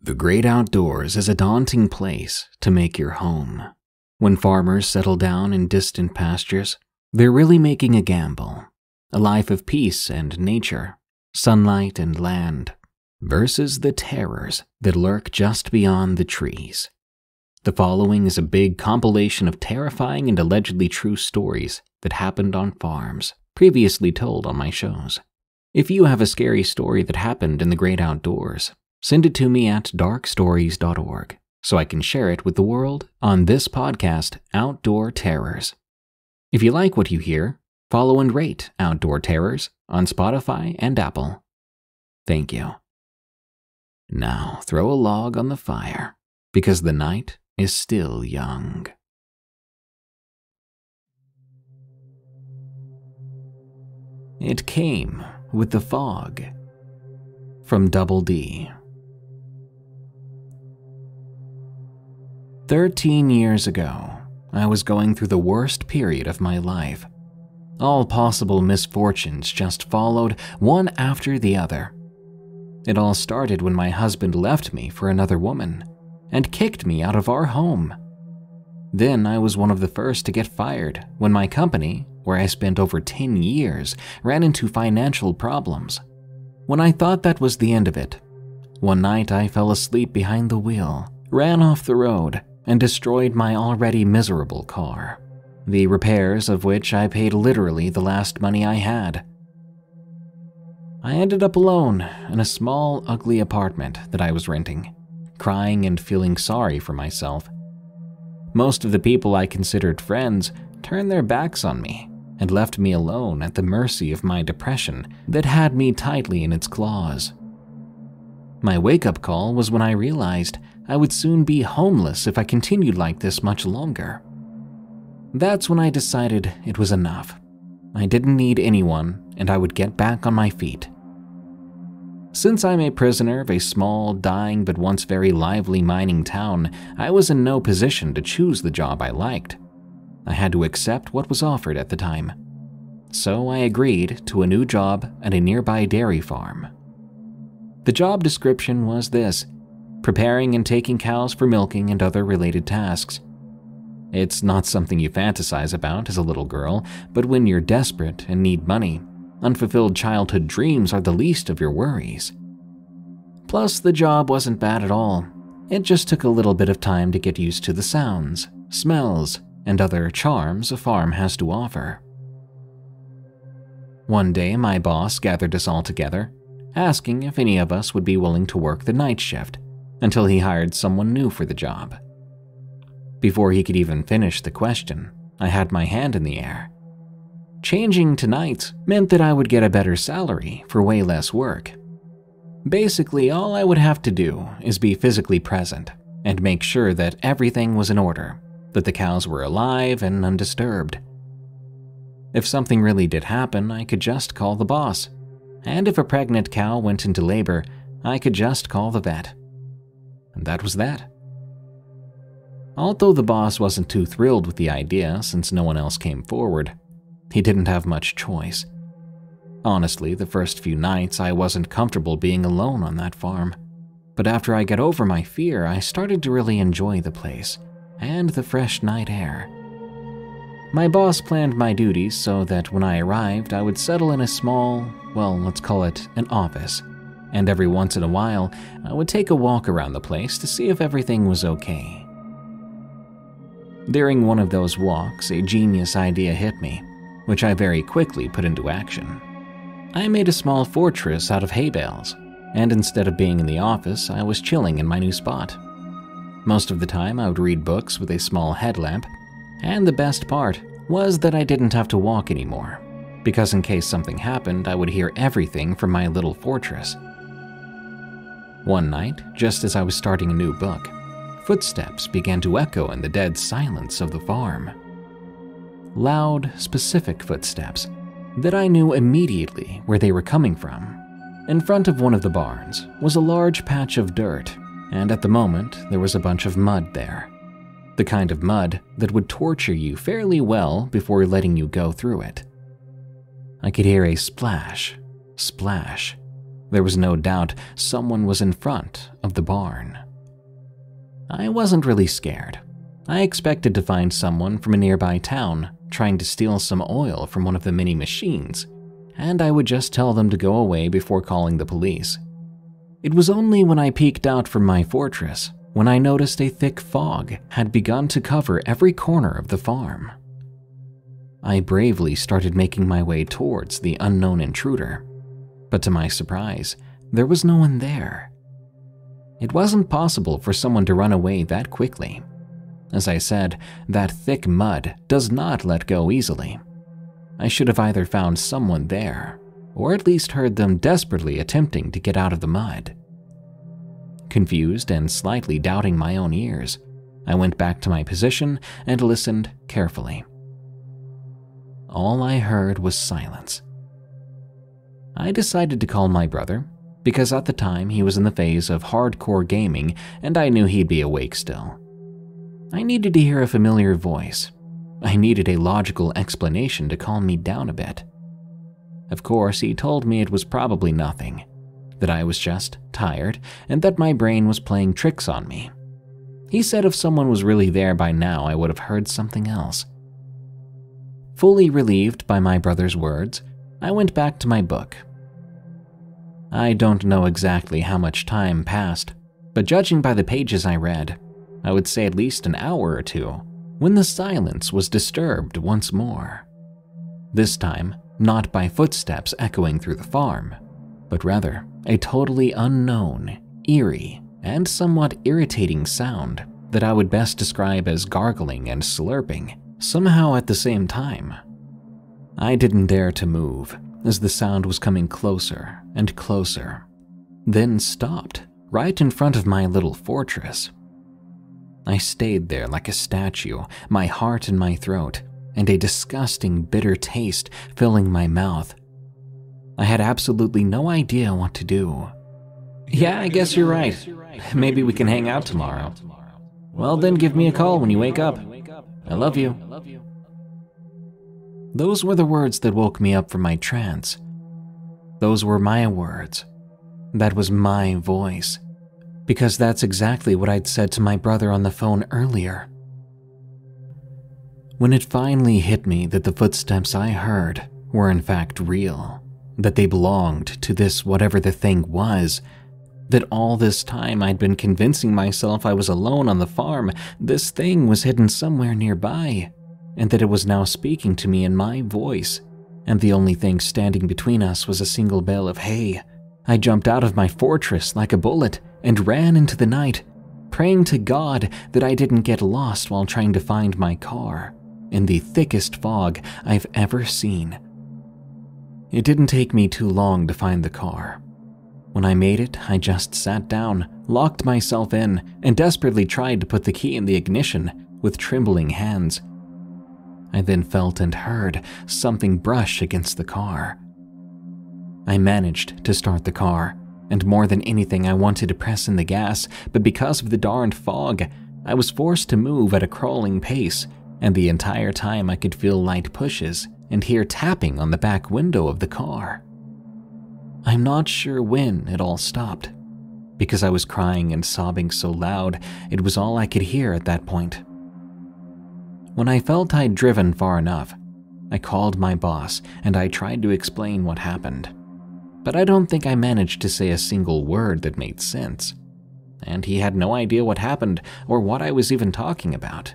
The great outdoors is a daunting place to make your home. When farmers settle down in distant pastures, they're really making a gamble. A life of peace and nature, sunlight and land, versus the terrors that lurk just beyond the trees. The following is a big compilation of terrifying and allegedly true stories that happened on farms, previously told on my shows. If you have a scary story that happened in the great outdoors, send it to me at darkstories.org so I can share it with the world on this podcast, Outdoor Terrors. If you like what you hear, follow and rate Outdoor Terrors on Spotify and Apple. Thank you. Now throw a log on the fire because the night is still young. It came with the fog. From Double D. Thirteen years ago, I was going through the worst period of my life. All possible misfortunes just followed one after the other. It all started when my husband left me for another woman and kicked me out of our home. Then I was one of the first to get fired when my company, where I spent over 10 years, ran into financial problems. When I thought that was the end of it, one night I fell asleep behind the wheel, ran off the road, and destroyed my already miserable car, the repairs of which I paid literally the last money I had. I ended up alone in a small, ugly apartment that I was renting, crying and feeling sorry for myself. Most of the people I considered friends turned their backs on me and left me alone at the mercy of my depression that had me tightly in its claws. My wake up call was when I realized I would soon be homeless if I continued like this much longer. That's when I decided it was enough. I didn't need anyone, and I would get back on my feet. Since I'm a prisoner of a small, dying, but once very lively mining town, I was in no position to choose the job I liked. I had to accept what was offered at the time. So I agreed to a new job at a nearby dairy farm. The job description was this preparing and taking cows for milking and other related tasks. It's not something you fantasize about as a little girl, but when you're desperate and need money, unfulfilled childhood dreams are the least of your worries. Plus, the job wasn't bad at all. It just took a little bit of time to get used to the sounds, smells, and other charms a farm has to offer. One day, my boss gathered us all together, asking if any of us would be willing to work the night shift until he hired someone new for the job. Before he could even finish the question, I had my hand in the air. Changing to nights meant that I would get a better salary for way less work. Basically, all I would have to do is be physically present and make sure that everything was in order, that the cows were alive and undisturbed. If something really did happen, I could just call the boss. And if a pregnant cow went into labor, I could just call the vet. And that was that. Although the boss wasn't too thrilled with the idea since no one else came forward, he didn't have much choice. Honestly, the first few nights I wasn't comfortable being alone on that farm. But after I got over my fear, I started to really enjoy the place and the fresh night air. My boss planned my duties so that when I arrived, I would settle in a small, well, let's call it an office and every once in a while, I would take a walk around the place to see if everything was okay. During one of those walks, a genius idea hit me, which I very quickly put into action. I made a small fortress out of hay bales, and instead of being in the office, I was chilling in my new spot. Most of the time, I would read books with a small headlamp, and the best part was that I didn't have to walk anymore, because in case something happened, I would hear everything from my little fortress. One night, just as I was starting a new book, footsteps began to echo in the dead silence of the farm. Loud, specific footsteps that I knew immediately where they were coming from. In front of one of the barns was a large patch of dirt, and at the moment there was a bunch of mud there. The kind of mud that would torture you fairly well before letting you go through it. I could hear a splash, splash, there was no doubt someone was in front of the barn. I wasn't really scared. I expected to find someone from a nearby town trying to steal some oil from one of the many machines, and I would just tell them to go away before calling the police. It was only when I peeked out from my fortress when I noticed a thick fog had begun to cover every corner of the farm. I bravely started making my way towards the unknown intruder, but to my surprise, there was no one there. It wasn't possible for someone to run away that quickly. As I said, that thick mud does not let go easily. I should have either found someone there, or at least heard them desperately attempting to get out of the mud. Confused and slightly doubting my own ears, I went back to my position and listened carefully. All I heard was silence. I decided to call my brother because at the time he was in the phase of hardcore gaming and I knew he'd be awake still. I needed to hear a familiar voice. I needed a logical explanation to calm me down a bit. Of course, he told me it was probably nothing, that I was just tired, and that my brain was playing tricks on me. He said if someone was really there by now, I would have heard something else. Fully relieved by my brother's words, I went back to my book. I don't know exactly how much time passed, but judging by the pages I read, I would say at least an hour or two, when the silence was disturbed once more. This time, not by footsteps echoing through the farm, but rather a totally unknown, eerie, and somewhat irritating sound that I would best describe as gargling and slurping, somehow at the same time. I didn't dare to move, as the sound was coming closer and closer, then stopped right in front of my little fortress. I stayed there like a statue, my heart in my throat, and a disgusting bitter taste filling my mouth I had absolutely no idea what to do. Yeah, I guess you're right. Maybe we can hang out tomorrow. Well, then give me a call when you wake up. I love you. Those were the words that woke me up from my trance. Those were my words. That was my voice. Because that's exactly what I'd said to my brother on the phone earlier. When it finally hit me that the footsteps I heard were in fact real, that they belonged to this whatever the thing was, that all this time I'd been convincing myself I was alone on the farm, this thing was hidden somewhere nearby, and that it was now speaking to me in my voice, and the only thing standing between us was a single bale of hay. I jumped out of my fortress like a bullet and ran into the night, praying to God that I didn't get lost while trying to find my car in the thickest fog I've ever seen. It didn't take me too long to find the car. When I made it, I just sat down, locked myself in, and desperately tried to put the key in the ignition with trembling hands. I then felt and heard something brush against the car. I managed to start the car, and more than anything, I wanted to press in the gas, but because of the darned fog, I was forced to move at a crawling pace, and the entire time I could feel light pushes and hear tapping on the back window of the car. I'm not sure when it all stopped, because I was crying and sobbing so loud it was all I could hear at that point. When I felt I'd driven far enough, I called my boss and I tried to explain what happened. But I don't think I managed to say a single word that made sense. And he had no idea what happened or what I was even talking about.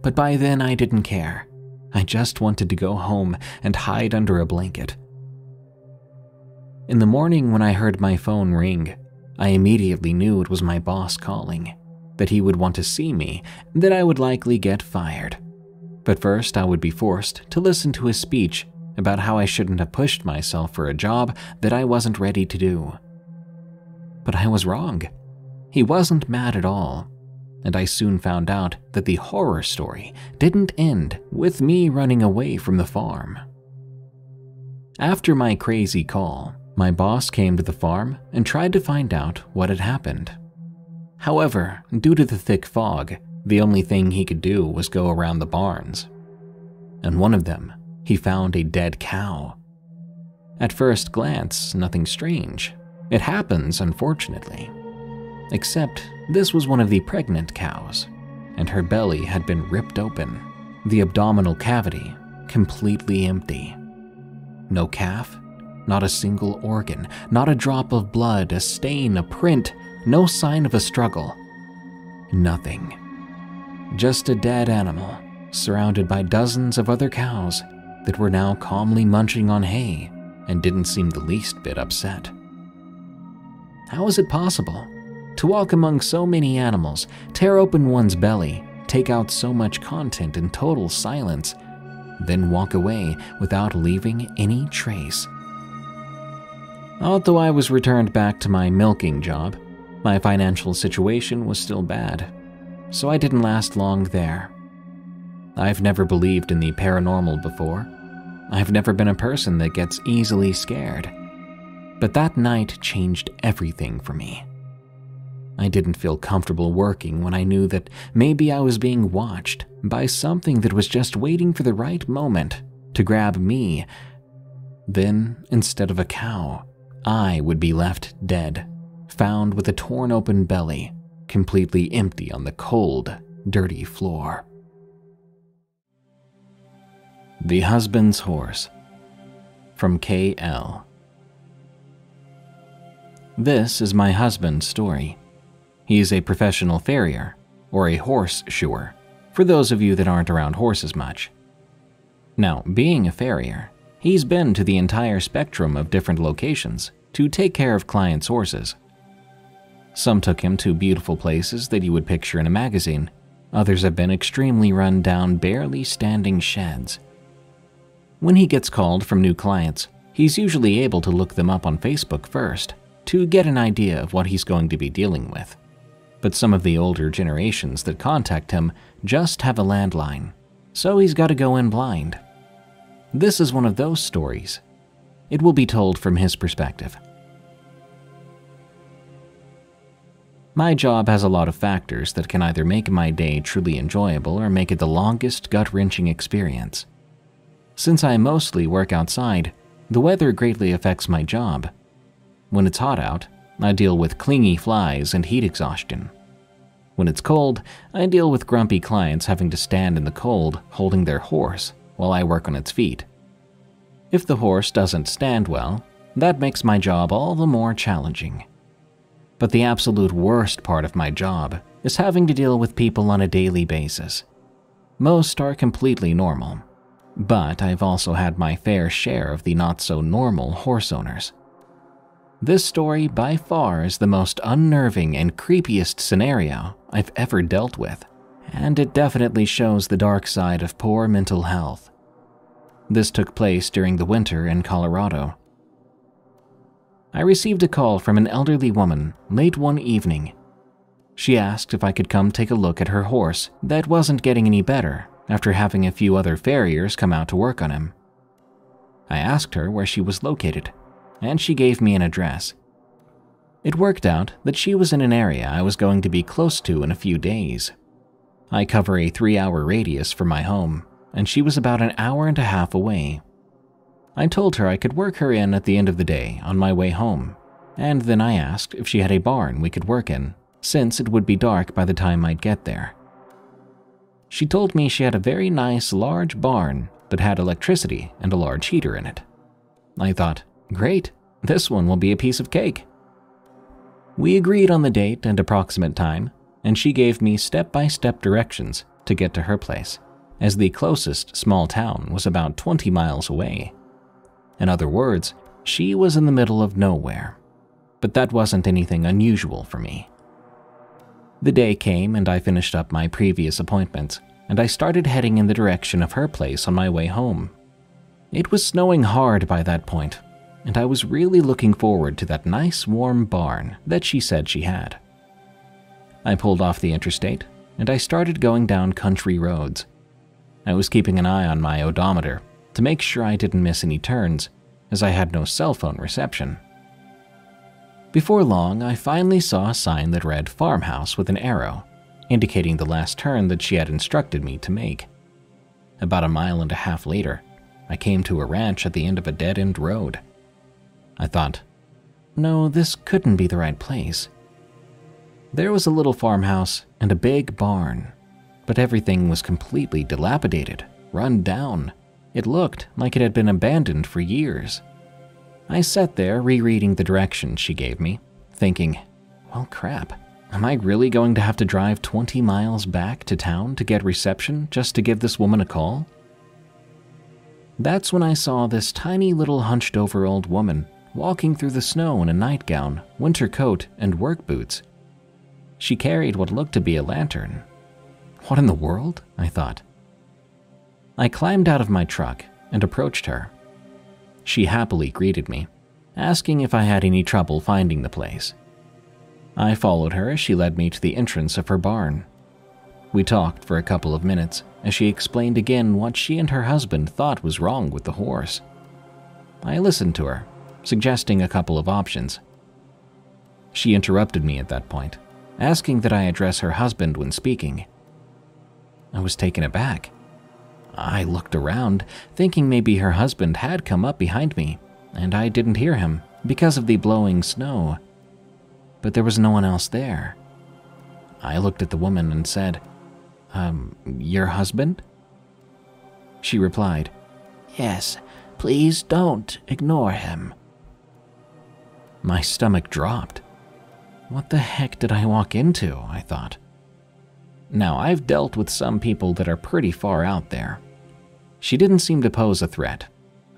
But by then I didn't care. I just wanted to go home and hide under a blanket. In the morning, when I heard my phone ring, I immediately knew it was my boss calling, that he would want to see me, that I would likely get fired. But first, I would be forced to listen to his speech about how I shouldn't have pushed myself for a job that I wasn't ready to do. But I was wrong. He wasn't mad at all and I soon found out that the horror story didn't end with me running away from the farm. After my crazy call, my boss came to the farm and tried to find out what had happened. However, due to the thick fog, the only thing he could do was go around the barns. And one of them, he found a dead cow. At first glance, nothing strange. It happens, unfortunately. Except this was one of the pregnant cows, and her belly had been ripped open, the abdominal cavity completely empty. No calf, not a single organ, not a drop of blood, a stain, a print, no sign of a struggle. Nothing. Just a dead animal, surrounded by dozens of other cows that were now calmly munching on hay and didn't seem the least bit upset. How is it possible to walk among so many animals, tear open one's belly, take out so much content in total silence, then walk away without leaving any trace? Although I was returned back to my milking job, my financial situation was still bad, so I didn't last long there. I've never believed in the paranormal before. I've never been a person that gets easily scared. But that night changed everything for me. I didn't feel comfortable working when I knew that maybe I was being watched by something that was just waiting for the right moment to grab me. Then, instead of a cow, I would be left dead, found with a torn open belly, completely empty on the cold, dirty floor. The Husband's Horse from K.L. This is my husband's story. He is a professional farrier, or a horse shoer, for those of you that aren't around horses much. Now, being a farrier, He's been to the entire spectrum of different locations to take care of clients' horses. Some took him to beautiful places that you would picture in a magazine. Others have been extremely run down, barely standing sheds. When he gets called from new clients, he's usually able to look them up on Facebook first to get an idea of what he's going to be dealing with. But some of the older generations that contact him just have a landline, so he's got to go in blind. This is one of those stories. It will be told from his perspective. My job has a lot of factors that can either make my day truly enjoyable or make it the longest gut wrenching experience. Since I mostly work outside, the weather greatly affects my job. When it's hot out, I deal with clingy flies and heat exhaustion. When it's cold, I deal with grumpy clients having to stand in the cold holding their horse while I work on its feet. If the horse doesn't stand well, that makes my job all the more challenging. But the absolute worst part of my job is having to deal with people on a daily basis. Most are completely normal, but I've also had my fair share of the not so normal horse owners. This story by far is the most unnerving and creepiest scenario I've ever dealt with, and it definitely shows the dark side of poor mental health. This took place during the winter in Colorado. I received a call from an elderly woman late one evening. She asked if I could come take a look at her horse that wasn't getting any better after having a few other farriers come out to work on him. I asked her where she was located, and she gave me an address. It worked out that she was in an area I was going to be close to in a few days. I cover a three hour radius from my home, and she was about an hour and a half away. I told her I could work her in at the end of the day on my way home, and then I asked if she had a barn we could work in, since it would be dark by the time I'd get there. She told me she had a very nice large barn that had electricity and a large heater in it. I thought, great, this one will be a piece of cake. We agreed on the date and approximate time, and she gave me step by step directions to get to her place, as the closest small town was about 20 miles away. In other words, she was in the middle of nowhere. But that wasn't anything unusual for me. The day came and I finished up my previous appointments, and I started heading in the direction of her place on my way home. It was snowing hard by that point, and I was really looking forward to that nice warm barn that she said she had. I pulled off the interstate, and I started going down country roads. I was keeping an eye on my odometer to make sure I didn't miss any turns, as I had no cell phone reception. Before long, I finally saw a sign that read farmhouse with an arrow, indicating the last turn that she had instructed me to make. About a mile and a half later, I came to a ranch at the end of a dead end road. I thought. No, this couldn't be the right place. There was a little farmhouse and a big barn, but everything was completely dilapidated, run down. It looked like it had been abandoned for years. I sat there rereading the directions she gave me, thinking, well, crap. Am I really going to have to drive 20 miles back to town to get reception just to give this woman a call? That's when I saw this tiny little hunched over old woman walking through the snow in a nightgown, winter coat, and work boots. She carried what looked to be a lantern. What in the world? I thought. I climbed out of my truck and approached her. She happily greeted me, asking if I had any trouble finding the place. I followed her as she led me to the entrance of her barn. We talked for a couple of minutes as she explained again what she and her husband thought was wrong with the horse. I listened to her, suggesting a couple of options. She interrupted me at that point, asking that I address her husband when speaking. I was taken aback. I looked around, thinking maybe her husband had come up behind me, and I didn't hear him because of the blowing snow but there was no one else there. I looked at the woman and said, Um, your husband? She replied, Yes, please don't ignore him. My stomach dropped. What the heck did I walk into? I thought. Now, I've dealt with some people that are pretty far out there. She didn't seem to pose a threat,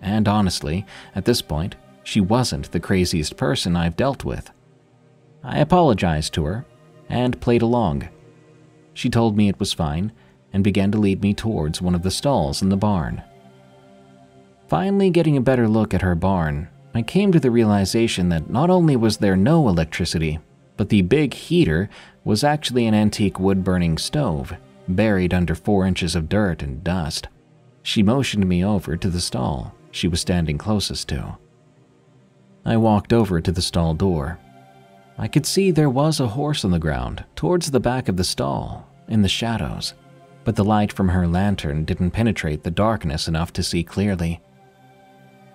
and honestly, at this point, she wasn't the craziest person I've dealt with. I apologized to her and played along. She told me it was fine and began to lead me towards one of the stalls in the barn. Finally, getting a better look at her barn, I came to the realization that not only was there no electricity, but the big heater was actually an antique wood burning stove, buried under four inches of dirt and dust. She motioned me over to the stall she was standing closest to. I walked over to the stall door I could see there was a horse on the ground towards the back of the stall, in the shadows, but the light from her lantern didn't penetrate the darkness enough to see clearly.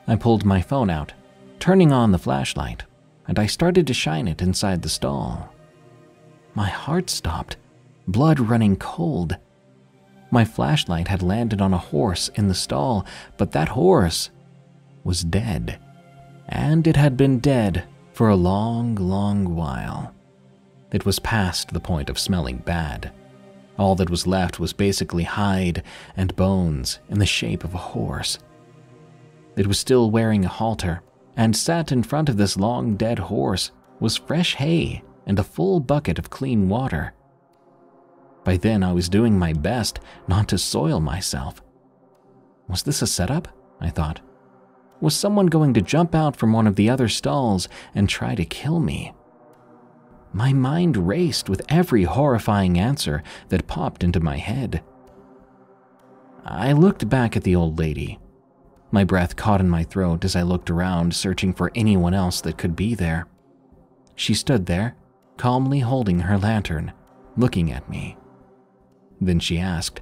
I pulled my phone out, turning on the flashlight, and I started to shine it inside the stall. My heart stopped, blood running cold. My flashlight had landed on a horse in the stall, but that horse was dead. And it had been dead for a long, long while. It was past the point of smelling bad. All that was left was basically hide and bones in the shape of a horse. It was still wearing a halter, and sat in front of this long dead horse was fresh hay and a full bucket of clean water. By then, I was doing my best not to soil myself. Was this a setup? I thought. Was someone going to jump out from one of the other stalls and try to kill me? My mind raced with every horrifying answer that popped into my head. I looked back at the old lady. My breath caught in my throat as I looked around, searching for anyone else that could be there. She stood there, calmly holding her lantern, looking at me. Then she asked,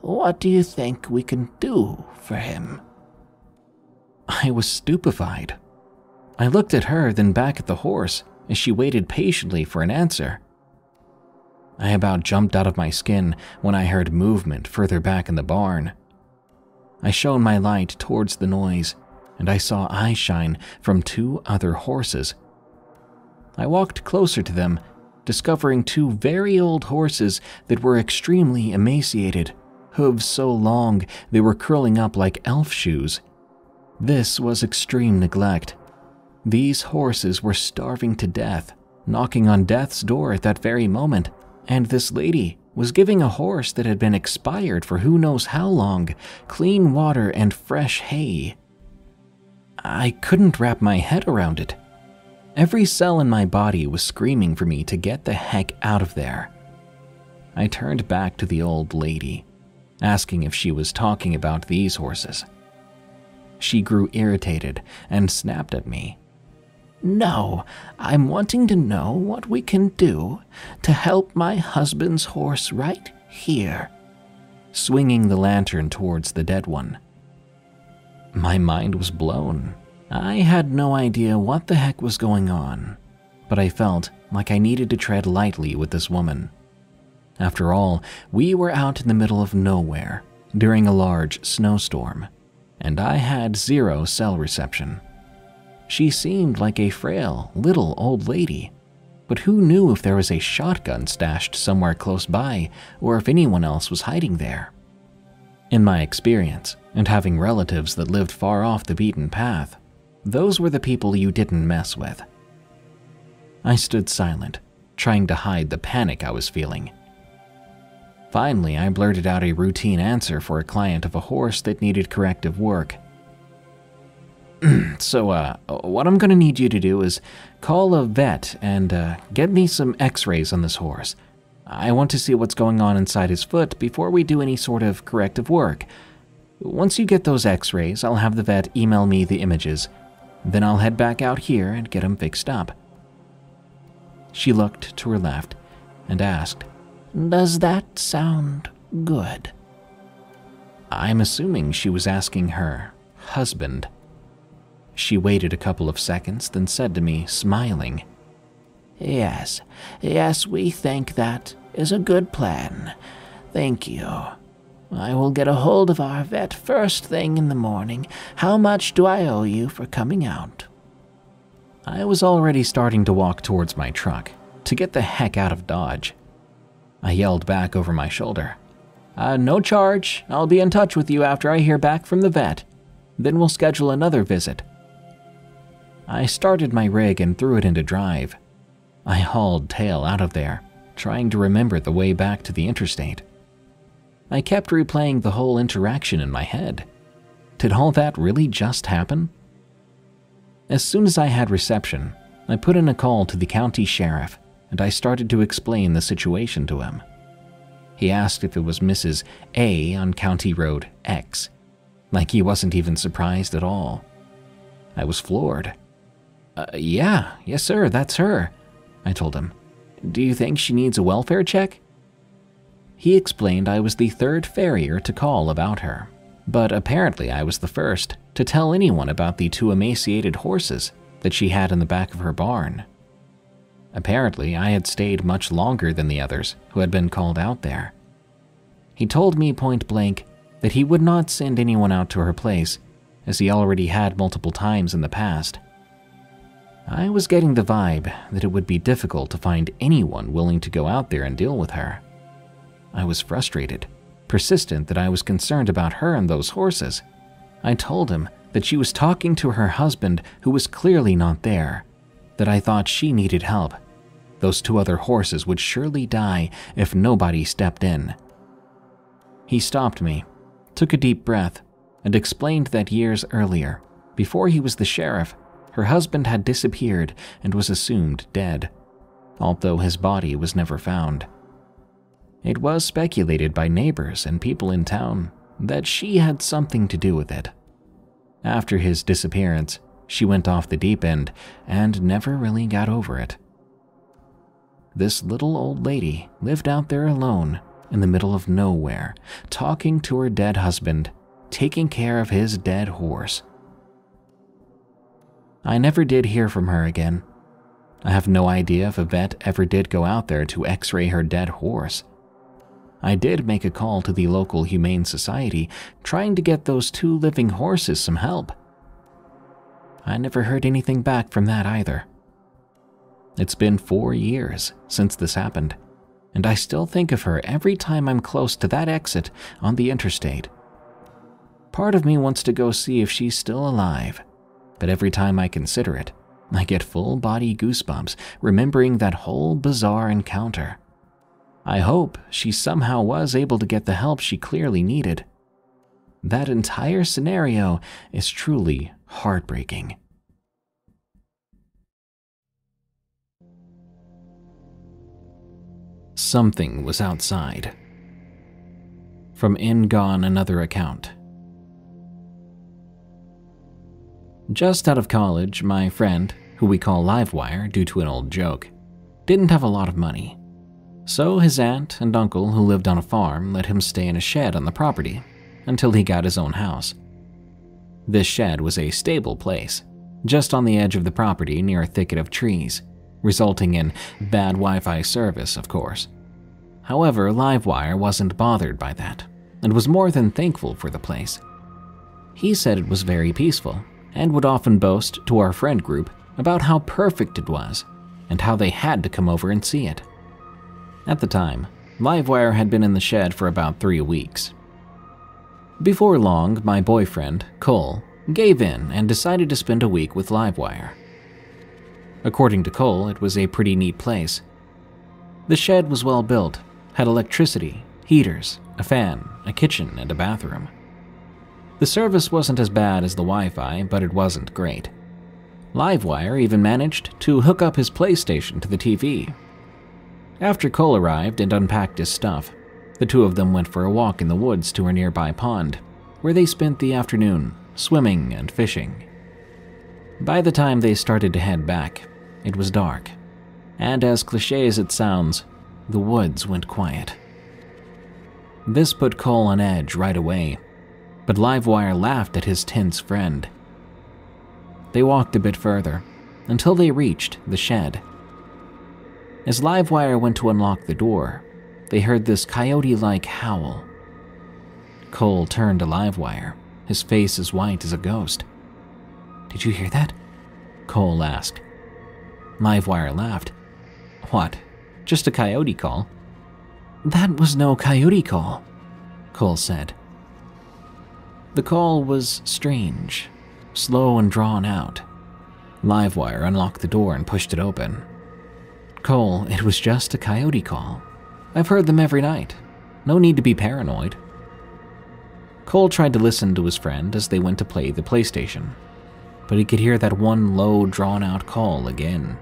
What do you think we can do for him? I was stupefied. I looked at her, then back at the horse as she waited patiently for an answer. I about jumped out of my skin when I heard movement further back in the barn. I shone my light towards the noise, and I saw eye shine from two other horses. I walked closer to them, discovering two very old horses that were extremely emaciated, hooves so long they were curling up like elf shoes. This was extreme neglect. These horses were starving to death, knocking on death's door at that very moment, and this lady was giving a horse that had been expired for who knows how long clean water and fresh hay. I couldn't wrap my head around it. Every cell in my body was screaming for me to get the heck out of there. I turned back to the old lady, asking if she was talking about these horses. She grew irritated and snapped at me. No, I'm wanting to know what we can do to help my husband's horse right here. Swinging the lantern towards the dead one. My mind was blown. I had no idea what the heck was going on, but I felt like I needed to tread lightly with this woman. After all, we were out in the middle of nowhere during a large snowstorm, and I had zero cell reception. She seemed like a frail, little old lady, but who knew if there was a shotgun stashed somewhere close by or if anyone else was hiding there? In my experience, and having relatives that lived far off the beaten path, those were the people you didn't mess with. I stood silent, trying to hide the panic I was feeling. Finally, I blurted out a routine answer for a client of a horse that needed corrective work. so, uh, what I'm gonna need you to do is call a vet and uh, get me some x rays on this horse. I want to see what's going on inside his foot before we do any sort of corrective work. Once you get those x rays, I'll have the vet email me the images. Then I'll head back out here and get him fixed up. She looked to her left and asked, Does that sound good? I'm assuming she was asking her husband. She waited a couple of seconds, then said to me, smiling, Yes, yes, we think that is a good plan. Thank you. I will get a hold of our vet first thing in the morning. How much do I owe you for coming out? I was already starting to walk towards my truck to get the heck out of Dodge. I yelled back over my shoulder. Uh, no charge. I'll be in touch with you after I hear back from the vet. Then we'll schedule another visit. I started my rig and threw it into drive. I hauled tail out of there, trying to remember the way back to the interstate. I kept replaying the whole interaction in my head. Did all that really just happen? As soon as I had reception, I put in a call to the county sheriff and I started to explain the situation to him. He asked if it was Mrs. A on County Road X, like he wasn't even surprised at all. I was floored. Uh, yeah, yes, sir, that's her, I told him. Do you think she needs a welfare check? He explained I was the third farrier to call about her, but apparently I was the first to tell anyone about the two emaciated horses that she had in the back of her barn. Apparently, I had stayed much longer than the others who had been called out there. He told me point blank that he would not send anyone out to her place, as he already had multiple times in the past. I was getting the vibe that it would be difficult to find anyone willing to go out there and deal with her. I was frustrated, persistent that I was concerned about her and those horses. I told him that she was talking to her husband who was clearly not there, that I thought she needed help. Those two other horses would surely die if nobody stepped in. He stopped me, took a deep breath, and explained that years earlier, before he was the sheriff, her husband had disappeared and was assumed dead, although his body was never found. It was speculated by neighbors and people in town that she had something to do with it. After his disappearance, she went off the deep end and never really got over it. This little old lady lived out there alone in the middle of nowhere, talking to her dead husband, taking care of his dead horse. I never did hear from her again. I have no idea if a vet ever did go out there to x ray her dead horse. I did make a call to the local Humane Society, trying to get those two living horses some help. I never heard anything back from that either. It's been four years since this happened, and I still think of her every time I'm close to that exit on the interstate. Part of me wants to go see if she's still alive, but every time I consider it, I get full body goosebumps remembering that whole bizarre encounter. I hope she somehow was able to get the help she clearly needed. That entire scenario is truly heartbreaking. Something was outside. From In Gone Another Account. Just out of college, my friend, who we call Livewire due to an old joke, didn't have a lot of money. So his aunt and uncle, who lived on a farm, let him stay in a shed on the property until he got his own house. This shed was a stable place, just on the edge of the property near a thicket of trees, resulting in bad Wi Fi service, of course. However, Livewire wasn't bothered by that and was more than thankful for the place. He said it was very peaceful and would often boast to our friend group about how perfect it was and how they had to come over and see it. At the time, Livewire had been in the shed for about three weeks. Before long, my boyfriend, Cole, gave in and decided to spend a week with Livewire. According to Cole, it was a pretty neat place. The shed was well built, had electricity, heaters, a fan, a kitchen, and a bathroom. The service wasn't as bad as the Wi Fi, but it wasn't great. Livewire even managed to hook up his PlayStation to the TV. After Cole arrived and unpacked his stuff, the two of them went for a walk in the woods to a nearby pond, where they spent the afternoon swimming and fishing. By the time they started to head back, it was dark, and as cliche as it sounds, the woods went quiet. This put Cole on edge right away, but Livewire laughed at his tense friend. They walked a bit further until they reached the shed. As Livewire went to unlock the door, they heard this coyote like howl. Cole turned to Livewire, his face as white as a ghost. Did you hear that? Cole asked. Livewire laughed. What? Just a coyote call? That was no coyote call, Cole said. The call was strange, slow and drawn out. Livewire unlocked the door and pushed it open. Cole, it was just a coyote call. I've heard them every night. No need to be paranoid. Cole tried to listen to his friend as they went to play the PlayStation, but he could hear that one low, drawn out call again.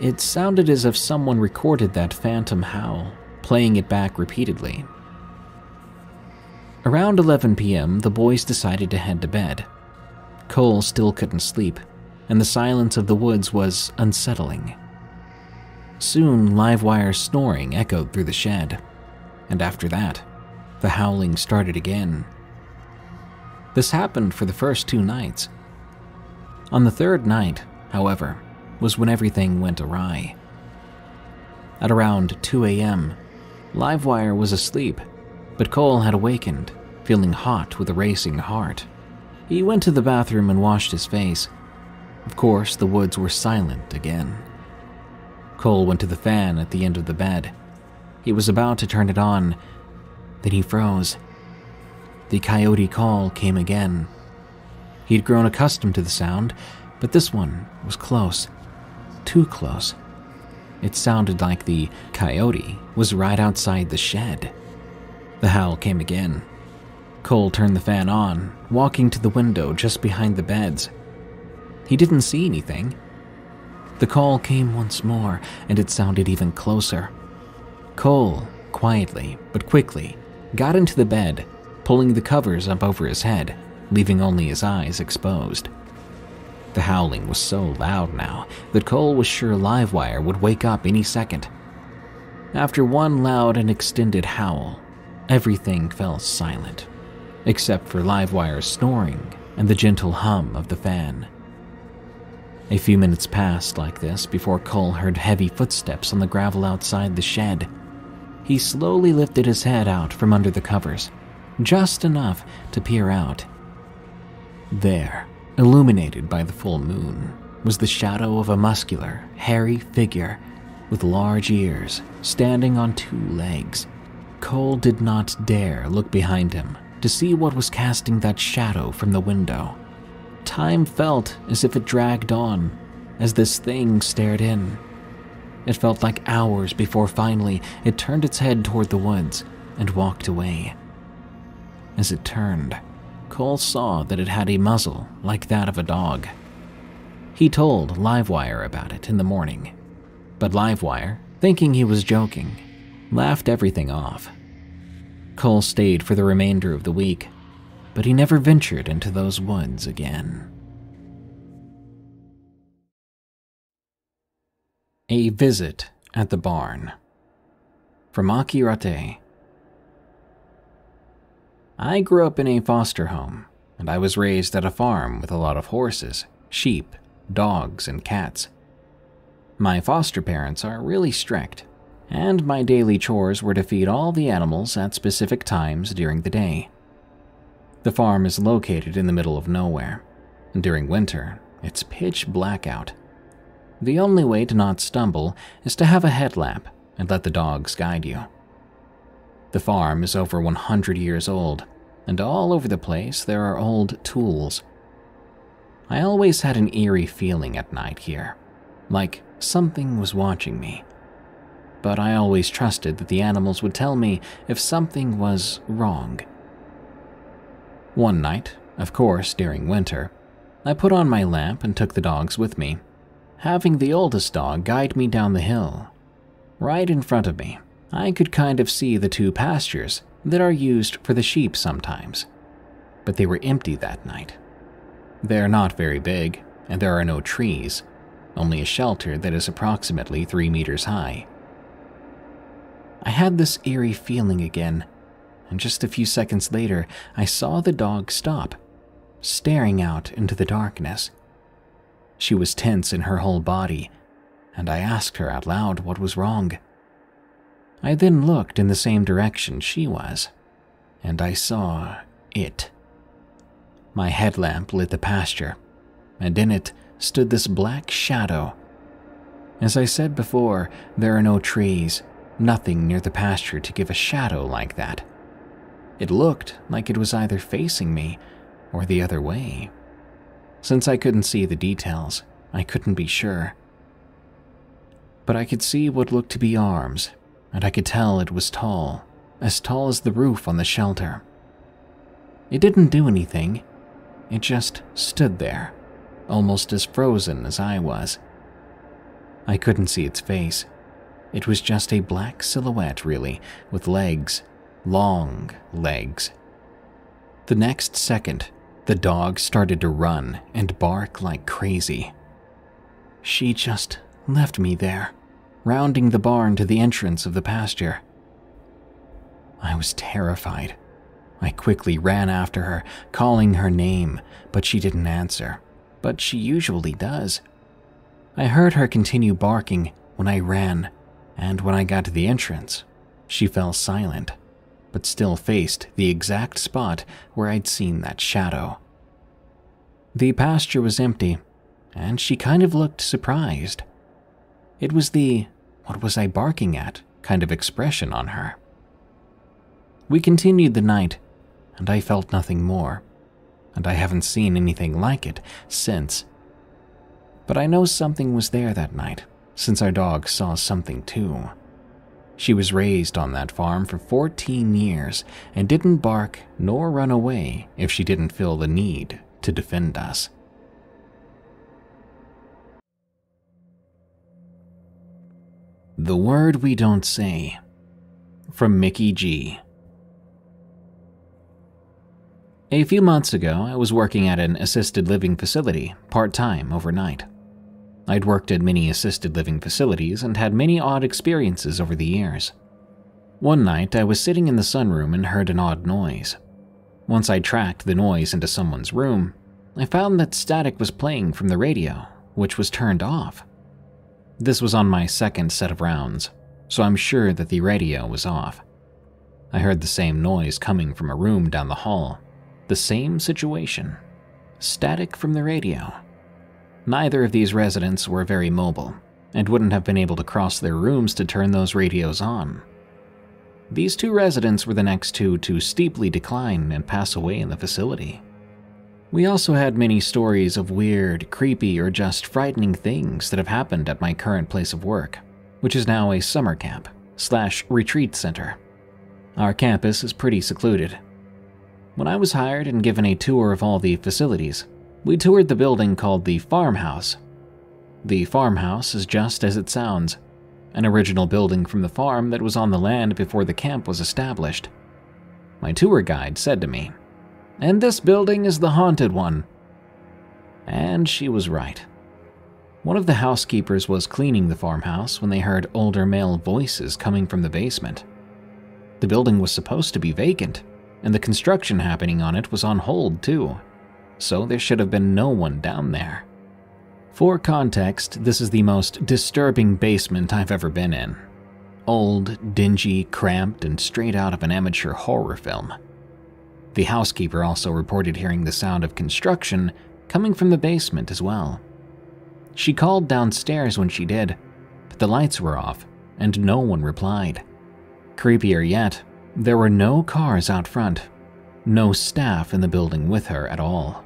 It sounded as if someone recorded that phantom howl, playing it back repeatedly. Around 11 p.m., the boys decided to head to bed. Cole still couldn't sleep, and the silence of the woods was unsettling. Soon, Livewire snoring echoed through the shed, and after that, the howling started again. This happened for the first two nights. On the third night, however, was when everything went awry. At around 2 a.m., Livewire was asleep, but Cole had awakened, feeling hot with a racing heart. He went to the bathroom and washed his face. Of course, the woods were silent again. Cole went to the fan at the end of the bed. He was about to turn it on, then he froze. The coyote call came again. He'd grown accustomed to the sound, but this one was close. Too close. It sounded like the coyote was right outside the shed. The howl came again. Cole turned the fan on, walking to the window just behind the beds. He didn't see anything, the call came once more, and it sounded even closer. Cole, quietly but quickly, got into the bed, pulling the covers up over his head, leaving only his eyes exposed. The howling was so loud now that Cole was sure Livewire would wake up any second. After one loud and extended howl, everything fell silent, except for Livewire's snoring and the gentle hum of the fan. A few minutes passed like this before Cole heard heavy footsteps on the gravel outside the shed. He slowly lifted his head out from under the covers, just enough to peer out. There, illuminated by the full moon, was the shadow of a muscular, hairy figure with large ears standing on two legs. Cole did not dare look behind him to see what was casting that shadow from the window. Time felt as if it dragged on as this thing stared in. It felt like hours before finally it turned its head toward the woods and walked away. As it turned, Cole saw that it had a muzzle like that of a dog. He told Livewire about it in the morning, but Livewire, thinking he was joking, laughed everything off. Cole stayed for the remainder of the week, but he never ventured into those woods again. A Visit at the Barn From Akirate. I grew up in a foster home, and I was raised at a farm with a lot of horses, sheep, dogs, and cats. My foster parents are really strict, and my daily chores were to feed all the animals at specific times during the day. The farm is located in the middle of nowhere. And during winter, it's pitch black out. The only way to not stumble is to have a headlamp and let the dogs guide you. The farm is over 100 years old, and all over the place there are old tools. I always had an eerie feeling at night here, like something was watching me. But I always trusted that the animals would tell me if something was wrong. One night, of course during winter, I put on my lamp and took the dogs with me, having the oldest dog guide me down the hill. Right in front of me, I could kind of see the two pastures that are used for the sheep sometimes, but they were empty that night. They're not very big, and there are no trees, only a shelter that is approximately three meters high. I had this eerie feeling again, and just a few seconds later, I saw the dog stop, staring out into the darkness. She was tense in her whole body, and I asked her out loud what was wrong. I then looked in the same direction she was, and I saw it. My headlamp lit the pasture, and in it stood this black shadow. As I said before, there are no trees, nothing near the pasture to give a shadow like that. It looked like it was either facing me or the other way. Since I couldn't see the details, I couldn't be sure. But I could see what looked to be arms and I could tell it was tall, as tall as the roof on the shelter. It didn't do anything, it just stood there, almost as frozen as I was. I couldn't see its face. It was just a black silhouette, really, with legs, long legs. The next second, the dog started to run and bark like crazy. She just left me there rounding the barn to the entrance of the pasture. I was terrified. I quickly ran after her, calling her name, but she didn't answer. But she usually does. I heard her continue barking when I ran, and when I got to the entrance, she fell silent, but still faced the exact spot where I'd seen that shadow. The pasture was empty, and she kind of looked surprised. It was the what was I barking at kind of expression on her. We continued the night, and I felt nothing more, and I haven't seen anything like it since. But I know something was there that night, since our dog saw something too. She was raised on that farm for 14 years and didn't bark nor run away if she didn't feel the need to defend us. The Word We Don't Say from Mickey G. A few months ago, I was working at an assisted living facility part time overnight. I'd worked at many assisted living facilities and had many odd experiences over the years. One night, I was sitting in the sunroom and heard an odd noise. Once I tracked the noise into someone's room, I found that static was playing from the radio, which was turned off. This was on my second set of rounds, so I'm sure that the radio was off. I heard the same noise coming from a room down the hall. The same situation. Static from the radio. Neither of these residents were very mobile and wouldn't have been able to cross their rooms to turn those radios on. These two residents were the next two to steeply decline and pass away in the facility. We also had many stories of weird, creepy, or just frightening things that have happened at my current place of work, which is now a summer camp slash retreat center. Our campus is pretty secluded. When I was hired and given a tour of all the facilities, we toured the building called the Farmhouse. The farmhouse is just as it sounds an original building from the farm that was on the land before the camp was established. My tour guide said to me, and this building is the haunted one. And she was right. One of the housekeepers was cleaning the farmhouse when they heard older male voices coming from the basement. The building was supposed to be vacant, and the construction happening on it was on hold too, so there should have been no one down there. For context, this is the most disturbing basement I've ever been in. Old, dingy, cramped, and straight out of an amateur horror film. The housekeeper also reported hearing the sound of construction coming from the basement as well. She called downstairs when she did, but the lights were off and no one replied. Creepier yet, there were no cars out front, no staff in the building with her at all.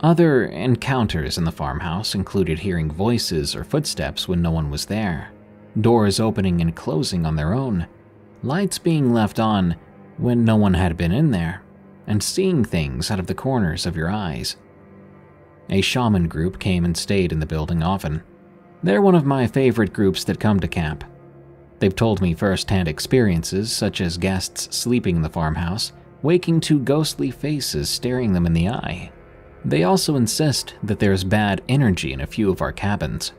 Other encounters in the farmhouse included hearing voices or footsteps when no one was there, doors opening and closing on their own, lights being left on when no one had been in there, and seeing things out of the corners of your eyes. A shaman group came and stayed in the building often. They're one of my favorite groups that come to camp. They've told me first-hand experiences such as guests sleeping in the farmhouse, waking to ghostly faces staring them in the eye. They also insist that there's bad energy in a few of our cabins.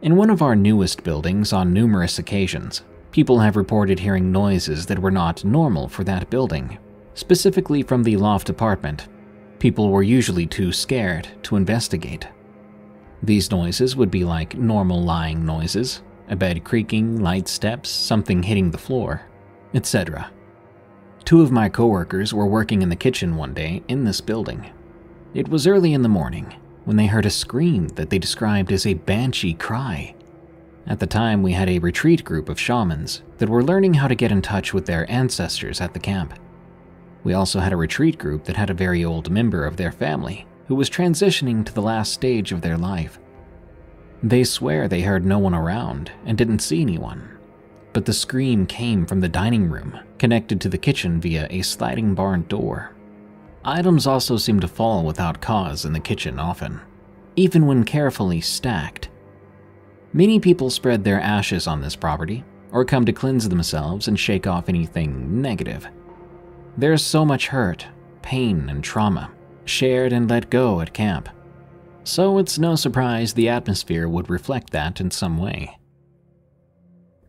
In one of our newest buildings on numerous occasions, people have reported hearing noises that were not normal for that building, specifically from the loft apartment People were usually too scared to investigate. These noises would be like normal lying noises, a bed creaking, light steps, something hitting the floor, etc. Two of my coworkers were working in the kitchen one day in this building. It was early in the morning when they heard a scream that they described as a banshee cry. At the time, we had a retreat group of shamans that were learning how to get in touch with their ancestors at the camp. We also had a retreat group that had a very old member of their family who was transitioning to the last stage of their life. They swear they heard no one around and didn't see anyone, but the scream came from the dining room, connected to the kitchen via a sliding barn door. Items also seem to fall without cause in the kitchen often, even when carefully stacked. Many people spread their ashes on this property or come to cleanse themselves and shake off anything negative. There's so much hurt, pain, and trauma shared and let go at camp. So it's no surprise the atmosphere would reflect that in some way.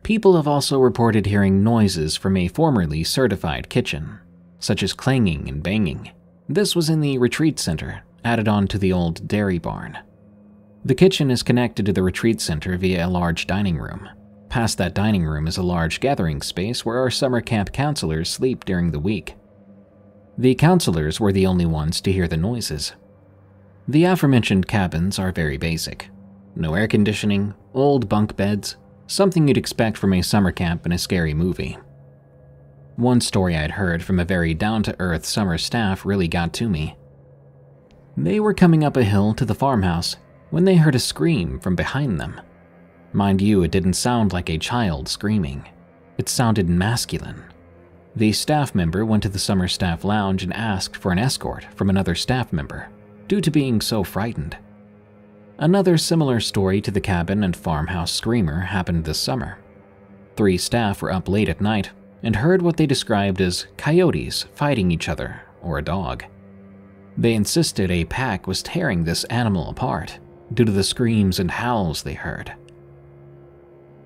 People have also reported hearing noises from a formerly certified kitchen, such as clanging and banging. This was in the retreat center, added on to the old dairy barn. The kitchen is connected to the retreat center via a large dining room. Past that dining room is a large gathering space where our summer camp counselors sleep during the week. The counselors were the only ones to hear the noises. The aforementioned cabins are very basic. No air conditioning, old bunk beds, something you'd expect from a summer camp in a scary movie. One story I'd heard from a very down-to-earth summer staff really got to me. They were coming up a hill to the farmhouse when they heard a scream from behind them. Mind you, it didn't sound like a child screaming. It sounded masculine. The staff member went to the summer staff lounge and asked for an escort from another staff member, due to being so frightened. Another similar story to the cabin and farmhouse screamer happened this summer. Three staff were up late at night and heard what they described as coyotes fighting each other or a dog. They insisted a pack was tearing this animal apart due to the screams and howls they heard.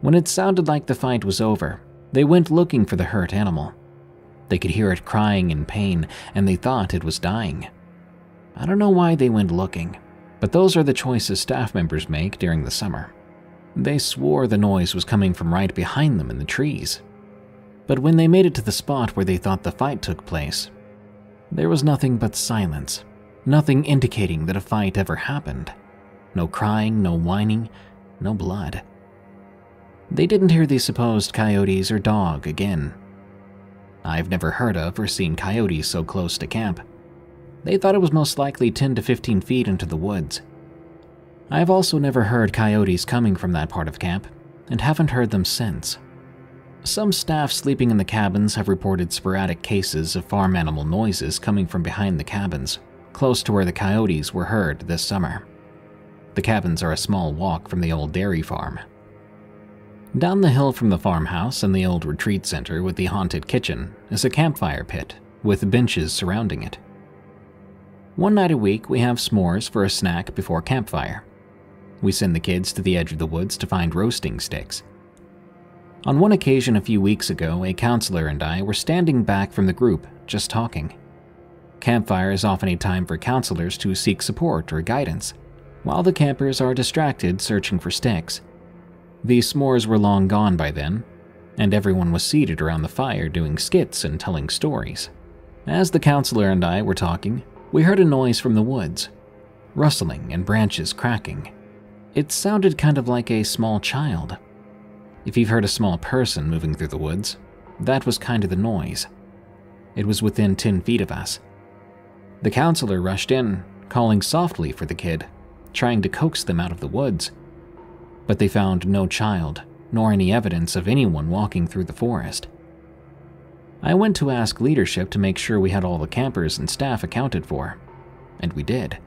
When it sounded like the fight was over, they went looking for the hurt animal they could hear it crying in pain, and they thought it was dying. I don't know why they went looking, but those are the choices staff members make during the summer. They swore the noise was coming from right behind them in the trees. But when they made it to the spot where they thought the fight took place, there was nothing but silence, nothing indicating that a fight ever happened. No crying, no whining, no blood. They didn't hear the supposed coyotes or dog again I've never heard of or seen coyotes so close to camp. They thought it was most likely 10 to 15 feet into the woods. I've also never heard coyotes coming from that part of camp, and haven't heard them since. Some staff sleeping in the cabins have reported sporadic cases of farm animal noises coming from behind the cabins, close to where the coyotes were heard this summer. The cabins are a small walk from the old dairy farm, down the hill from the farmhouse and the old retreat center with the haunted kitchen is a campfire pit with benches surrounding it. One night a week, we have s'mores for a snack before campfire. We send the kids to the edge of the woods to find roasting sticks. On one occasion a few weeks ago, a counselor and I were standing back from the group, just talking. Campfire is often a time for counselors to seek support or guidance, while the campers are distracted searching for sticks. The s'mores were long gone by then, and everyone was seated around the fire doing skits and telling stories. As the counselor and I were talking, we heard a noise from the woods rustling and branches cracking. It sounded kind of like a small child. If you've heard a small person moving through the woods, that was kind of the noise. It was within 10 feet of us. The counselor rushed in, calling softly for the kid, trying to coax them out of the woods. But they found no child, nor any evidence of anyone walking through the forest. I went to ask leadership to make sure we had all the campers and staff accounted for, and we did.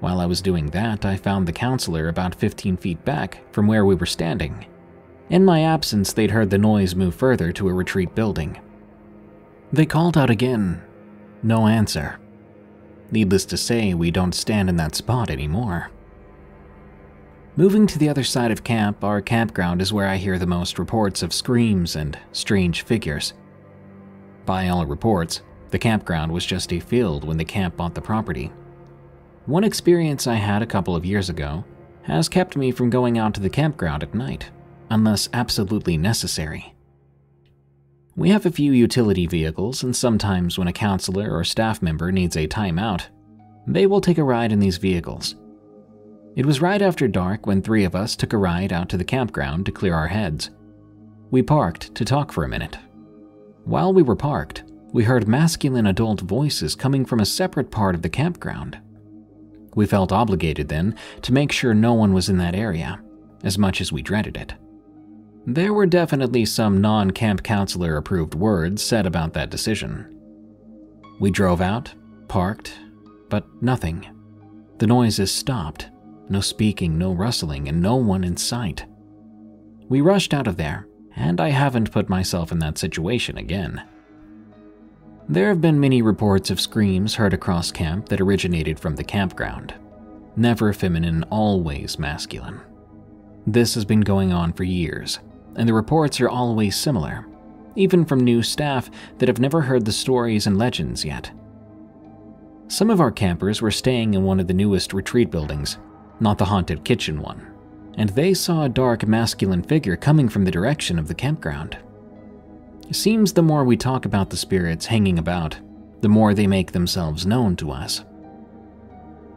While I was doing that, I found the counselor about 15 feet back from where we were standing. In my absence, they'd heard the noise move further to a retreat building. They called out again. No answer. Needless to say, we don't stand in that spot anymore. Moving to the other side of camp, our campground is where I hear the most reports of screams and strange figures. By all reports, the campground was just a field when the camp bought the property. One experience I had a couple of years ago has kept me from going out to the campground at night, unless absolutely necessary. We have a few utility vehicles, and sometimes when a counselor or staff member needs a timeout, they will take a ride in these vehicles. It was right after dark when three of us took a ride out to the campground to clear our heads. We parked to talk for a minute. While we were parked, we heard masculine adult voices coming from a separate part of the campground. We felt obligated then to make sure no one was in that area, as much as we dreaded it. There were definitely some non camp counselor approved words said about that decision. We drove out, parked, but nothing. The noises stopped. No speaking, no rustling, and no one in sight. We rushed out of there, and I haven't put myself in that situation again. There have been many reports of screams heard across camp that originated from the campground. Never feminine, always masculine. This has been going on for years, and the reports are always similar, even from new staff that have never heard the stories and legends yet. Some of our campers were staying in one of the newest retreat buildings, not the haunted kitchen one, and they saw a dark masculine figure coming from the direction of the campground. Seems the more we talk about the spirits hanging about, the more they make themselves known to us.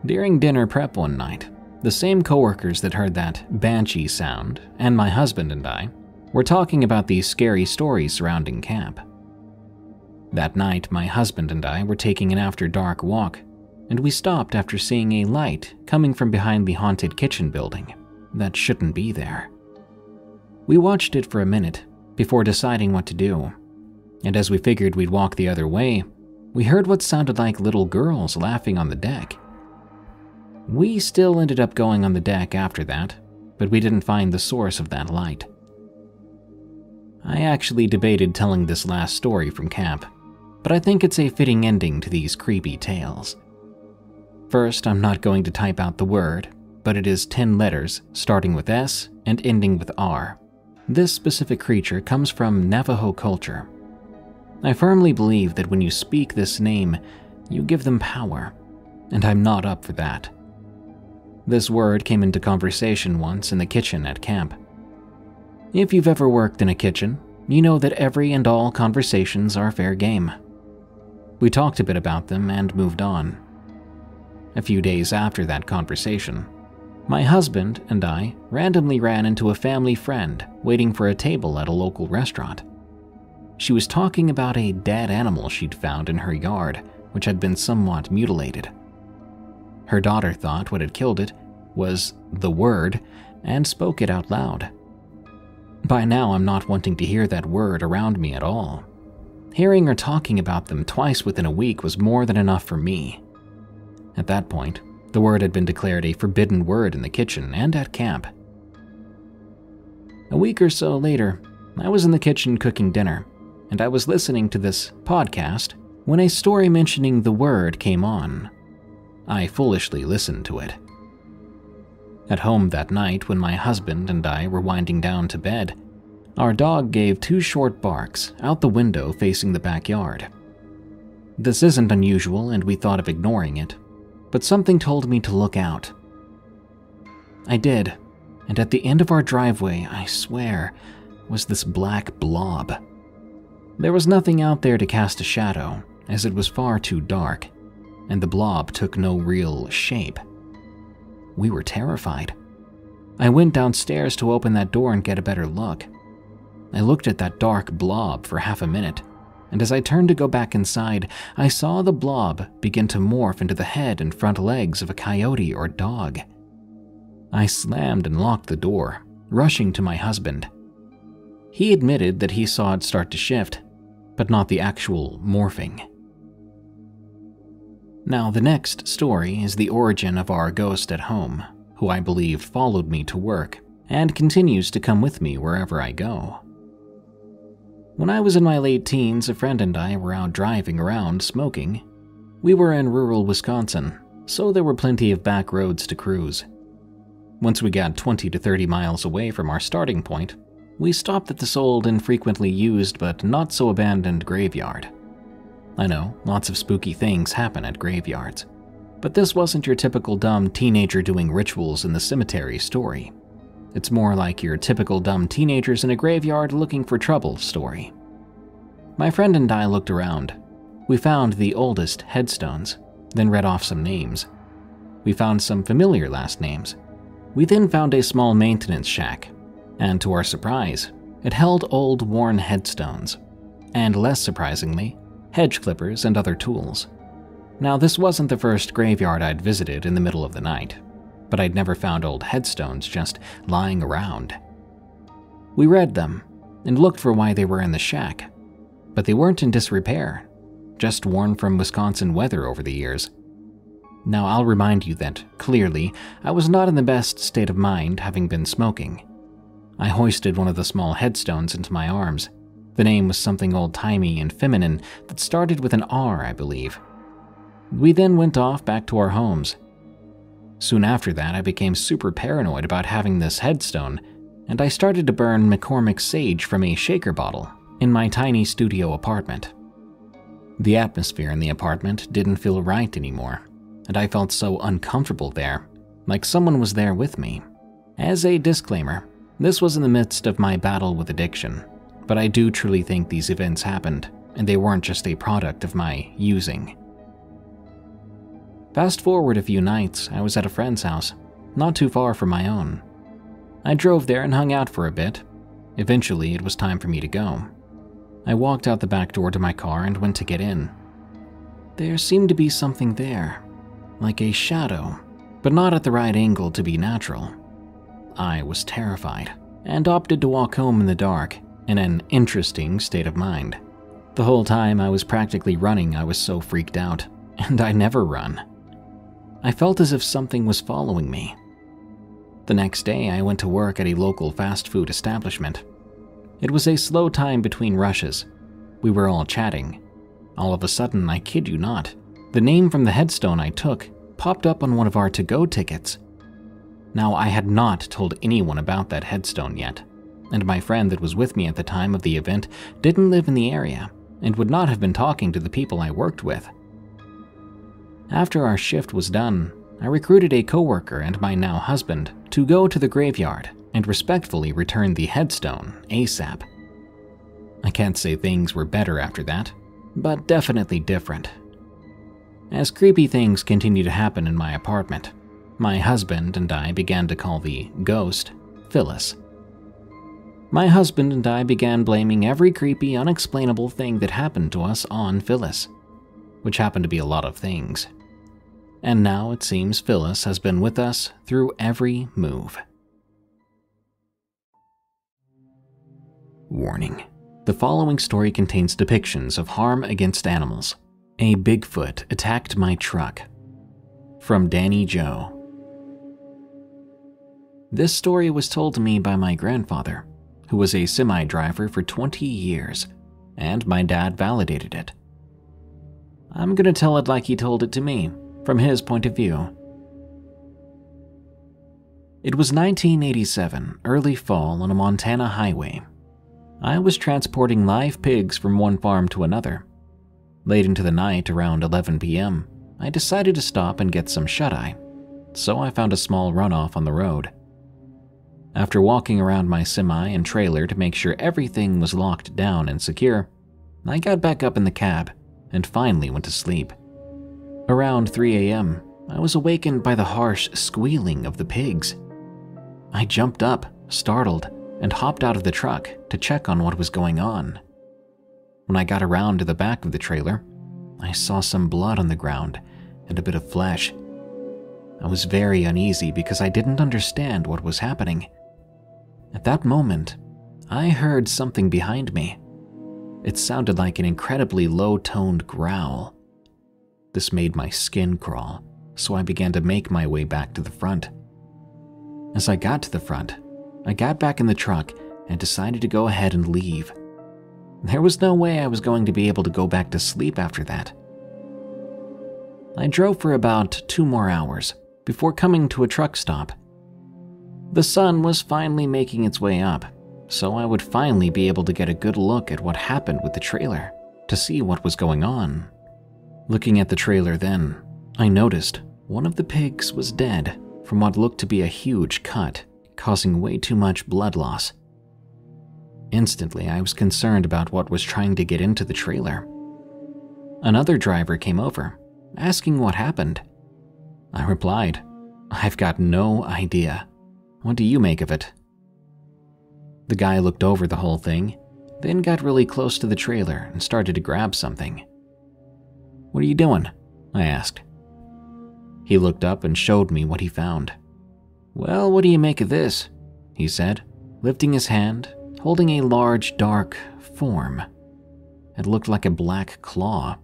During dinner prep one night, the same coworkers that heard that banshee sound, and my husband and I, were talking about these scary stories surrounding camp. That night, my husband and I were taking an after dark walk, and we stopped after seeing a light coming from behind the haunted kitchen building that shouldn't be there. We watched it for a minute before deciding what to do, and as we figured we'd walk the other way, we heard what sounded like little girls laughing on the deck. We still ended up going on the deck after that, but we didn't find the source of that light. I actually debated telling this last story from camp, but I think it's a fitting ending to these creepy tales. First, I'm not going to type out the word, but it is 10 letters starting with S and ending with R. This specific creature comes from Navajo culture. I firmly believe that when you speak this name, you give them power, and I'm not up for that. This word came into conversation once in the kitchen at camp. If you've ever worked in a kitchen, you know that every and all conversations are fair game. We talked a bit about them and moved on. A few days after that conversation, my husband and I randomly ran into a family friend waiting for a table at a local restaurant. She was talking about a dead animal she'd found in her yard, which had been somewhat mutilated. Her daughter thought what had killed it was the word and spoke it out loud. By now, I'm not wanting to hear that word around me at all. Hearing her talking about them twice within a week was more than enough for me. At that point, the word had been declared a forbidden word in the kitchen and at camp. A week or so later, I was in the kitchen cooking dinner, and I was listening to this podcast when a story mentioning the word came on. I foolishly listened to it. At home that night, when my husband and I were winding down to bed, our dog gave two short barks out the window facing the backyard. This isn't unusual, and we thought of ignoring it, but something told me to look out, I did, and at the end of our driveway, I swear, was this black blob. There was nothing out there to cast a shadow, as it was far too dark, and the blob took no real shape. We were terrified. I went downstairs to open that door and get a better look. I looked at that dark blob for half a minute, and as I turned to go back inside, I saw the blob begin to morph into the head and front legs of a coyote or dog. I slammed and locked the door, rushing to my husband. He admitted that he saw it start to shift, but not the actual morphing. Now, the next story is the origin of our ghost at home, who I believe followed me to work and continues to come with me wherever I go. When I was in my late teens, a friend and I were out driving around smoking. We were in rural Wisconsin, so there were plenty of back roads to cruise. Once we got 20 to 30 miles away from our starting point, we stopped at this old and frequently used but not so abandoned graveyard. I know, lots of spooky things happen at graveyards, but this wasn't your typical dumb teenager doing rituals in the cemetery story. It's more like your typical dumb teenagers in a graveyard looking for trouble story. My friend and I looked around. We found the oldest headstones, then read off some names. We found some familiar last names. We then found a small maintenance shack, and to our surprise, it held old worn headstones, and less surprisingly, hedge clippers and other tools. Now, this wasn't the first graveyard I'd visited in the middle of the night but I'd never found old headstones just lying around. We read them and looked for why they were in the shack, but they weren't in disrepair, just worn from Wisconsin weather over the years. Now, I'll remind you that, clearly, I was not in the best state of mind having been smoking. I hoisted one of the small headstones into my arms. The name was something old timey and feminine that started with an R, I believe. We then went off back to our homes Soon after that, I became super paranoid about having this headstone, and I started to burn McCormick sage from a shaker bottle in my tiny studio apartment. The atmosphere in the apartment didn't feel right anymore, and I felt so uncomfortable there, like someone was there with me. As a disclaimer, this was in the midst of my battle with addiction, but I do truly think these events happened, and they weren't just a product of my using. Fast forward a few nights, I was at a friend's house, not too far from my own. I drove there and hung out for a bit. Eventually, it was time for me to go. I walked out the back door to my car and went to get in. There seemed to be something there, like a shadow, but not at the right angle to be natural. I was terrified and opted to walk home in the dark in an interesting state of mind. The whole time I was practically running, I was so freaked out, and I never run. I felt as if something was following me. The next day, I went to work at a local fast food establishment. It was a slow time between rushes. We were all chatting. All of a sudden, I kid you not, the name from the headstone I took popped up on one of our to go tickets. Now, I had not told anyone about that headstone yet, and my friend that was with me at the time of the event didn't live in the area and would not have been talking to the people I worked with. After our shift was done, I recruited a coworker and my now husband to go to the graveyard and respectfully return the headstone ASAP. I can't say things were better after that, but definitely different. As creepy things continued to happen in my apartment, my husband and I began to call the ghost Phyllis. My husband and I began blaming every creepy, unexplainable thing that happened to us on Phyllis, which happened to be a lot of things and now it seems Phyllis has been with us through every move. Warning The following story contains depictions of harm against animals. A Bigfoot attacked my truck. From Danny Joe. This story was told to me by my grandfather, who was a semi driver for 20 years, and my dad validated it. I'm gonna tell it like he told it to me, from his point of view. It was 1987, early fall, on a Montana highway. I was transporting live pigs from one farm to another. Late into the night, around 11 p.m., I decided to stop and get some shut eye, so I found a small runoff on the road. After walking around my semi and trailer to make sure everything was locked down and secure, I got back up in the cab and finally went to sleep. Around 3 a.m., I was awakened by the harsh squealing of the pigs. I jumped up, startled, and hopped out of the truck to check on what was going on. When I got around to the back of the trailer, I saw some blood on the ground and a bit of flesh. I was very uneasy because I didn't understand what was happening. At that moment, I heard something behind me. It sounded like an incredibly low toned growl. This made my skin crawl, so I began to make my way back to the front. As I got to the front, I got back in the truck and decided to go ahead and leave. There was no way I was going to be able to go back to sleep after that. I drove for about two more hours before coming to a truck stop. The sun was finally making its way up, so I would finally be able to get a good look at what happened with the trailer to see what was going on. Looking at the trailer then, I noticed one of the pigs was dead from what looked to be a huge cut, causing way too much blood loss. Instantly, I was concerned about what was trying to get into the trailer. Another driver came over, asking what happened. I replied, I've got no idea. What do you make of it? The guy looked over the whole thing, then got really close to the trailer and started to grab something. What are you doing? I asked. He looked up and showed me what he found. Well, what do you make of this? He said, lifting his hand, holding a large, dark form. It looked like a black claw.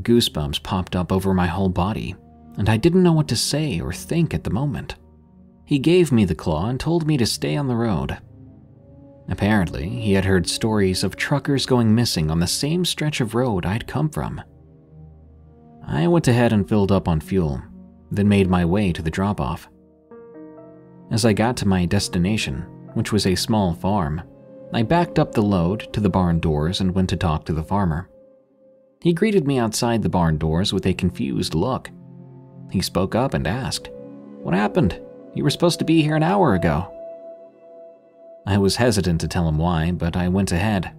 Goosebumps popped up over my whole body, and I didn't know what to say or think at the moment. He gave me the claw and told me to stay on the road. Apparently, he had heard stories of truckers going missing on the same stretch of road I'd come from. I went ahead and filled up on fuel, then made my way to the drop off. As I got to my destination, which was a small farm, I backed up the load to the barn doors and went to talk to the farmer. He greeted me outside the barn doors with a confused look. He spoke up and asked, What happened? You were supposed to be here an hour ago. I was hesitant to tell him why, but I went ahead.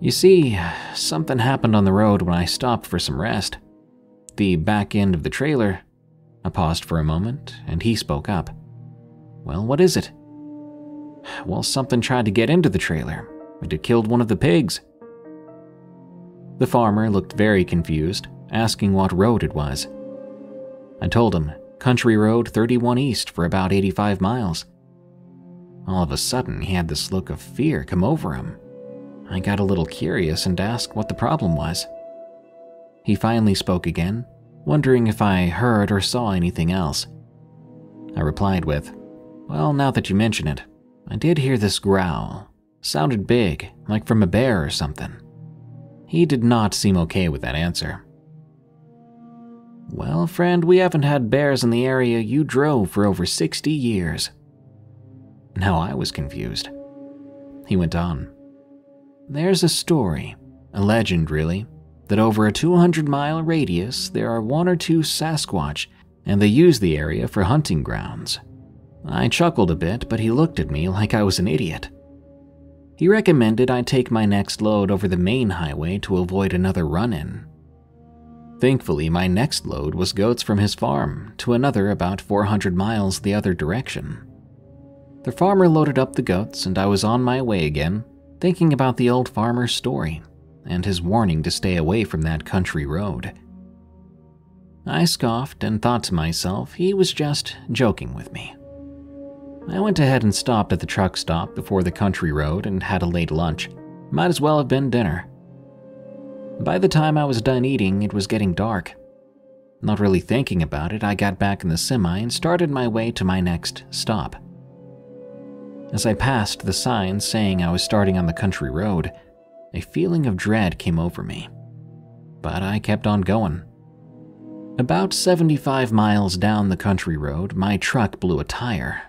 You see, something happened on the road when I stopped for some rest. The back end of the trailer. I paused for a moment, and he spoke up. Well, what is it? Well, something tried to get into the trailer, and it killed one of the pigs. The farmer looked very confused, asking what road it was. I told him, Country Road 31 East for about 85 miles. All of a sudden, he had this look of fear come over him. I got a little curious and asked what the problem was. He finally spoke again, wondering if I heard or saw anything else. I replied with, Well, now that you mention it, I did hear this growl. Sounded big, like from a bear or something. He did not seem okay with that answer. Well, friend, we haven't had bears in the area you drove for over 60 years. Now I was confused. He went on. There's a story, a legend really, that over a 200 mile radius there are one or two Sasquatch, and they use the area for hunting grounds. I chuckled a bit, but he looked at me like I was an idiot. He recommended I take my next load over the main highway to avoid another run in. Thankfully, my next load was goats from his farm to another about 400 miles the other direction. The farmer loaded up the goats, and I was on my way again, thinking about the old farmer's story and his warning to stay away from that country road. I scoffed and thought to myself he was just joking with me. I went ahead and stopped at the truck stop before the country road and had a late lunch. Might as well have been dinner. By the time I was done eating, it was getting dark. Not really thinking about it, I got back in the semi and started my way to my next stop. As I passed the sign saying I was starting on the country road, a feeling of dread came over me. But I kept on going. About 75 miles down the country road, my truck blew a tire.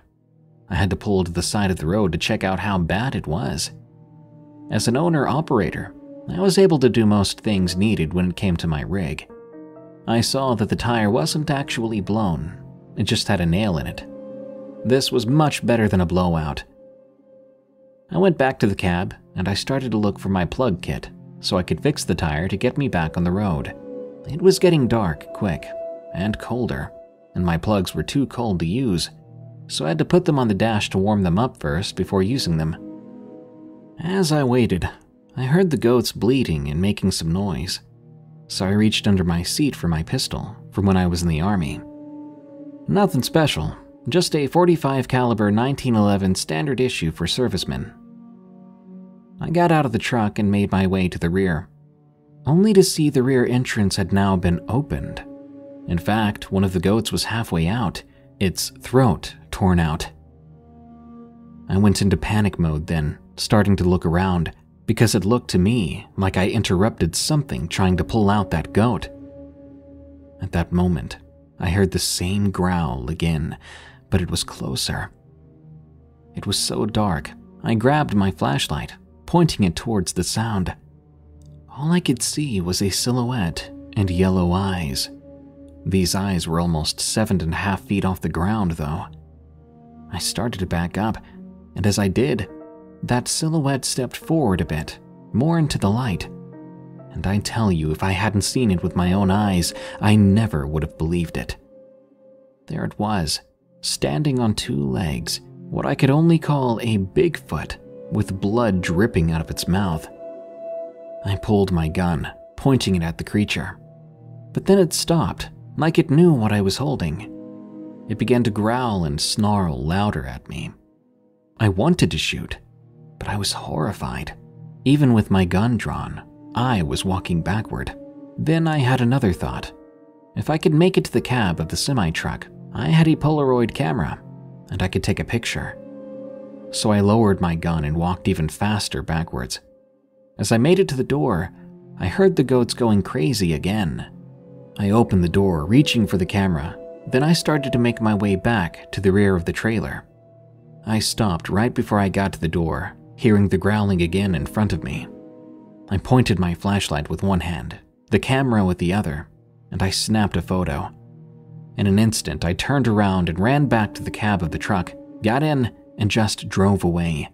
I had to pull to the side of the road to check out how bad it was. As an owner operator, I was able to do most things needed when it came to my rig. I saw that the tire wasn't actually blown, it just had a nail in it. This was much better than a blowout. I went back to the cab and I started to look for my plug kit so I could fix the tire to get me back on the road. It was getting dark quick and colder, and my plugs were too cold to use, so I had to put them on the dash to warm them up first before using them. As I waited, I heard the goats bleating and making some noise, so I reached under my seat for my pistol from when I was in the army. Nothing special, just a 45 caliber 1911 standard issue for servicemen. I got out of the truck and made my way to the rear, only to see the rear entrance had now been opened. In fact, one of the goats was halfway out, its throat torn out. I went into panic mode then, starting to look around, because it looked to me like I interrupted something trying to pull out that goat. At that moment, I heard the same growl again, but it was closer. It was so dark, I grabbed my flashlight, pointing it towards the sound. All I could see was a silhouette and yellow eyes. These eyes were almost seven and a half feet off the ground, though. I started to back up, and as I did, that silhouette stepped forward a bit, more into the light. And I tell you, if I hadn't seen it with my own eyes, I never would have believed it. There it was, standing on two legs, what I could only call a Bigfoot, with blood dripping out of its mouth. I pulled my gun, pointing it at the creature. But then it stopped, like it knew what I was holding. It began to growl and snarl louder at me. I wanted to shoot, but I was horrified. Even with my gun drawn, I was walking backward. Then I had another thought. If I could make it to the cab of the semi truck, I had a Polaroid camera, and I could take a picture. So I lowered my gun and walked even faster backwards. As I made it to the door, I heard the goats going crazy again. I opened the door, reaching for the camera. Then I started to make my way back to the rear of the trailer. I stopped right before I got to the door, hearing the growling again in front of me. I pointed my flashlight with one hand, the camera with the other, and I snapped a photo. In an instant, I turned around and ran back to the cab of the truck, got in, and just drove away.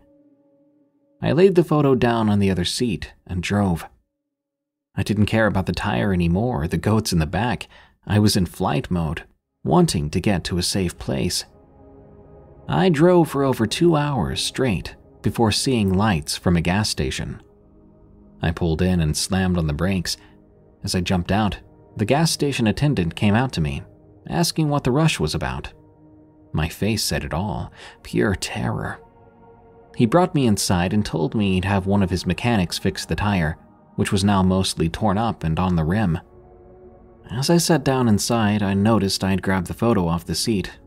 I laid the photo down on the other seat and drove. I didn't care about the tire anymore or the goats in the back. I was in flight mode, wanting to get to a safe place. I drove for over two hours straight before seeing lights from a gas station. I pulled in and slammed on the brakes. As I jumped out, the gas station attendant came out to me, asking what the rush was about. My face said it all pure terror. He brought me inside and told me he'd have one of his mechanics fix the tire, which was now mostly torn up and on the rim. As I sat down inside, I noticed I'd grabbed the photo off the seat.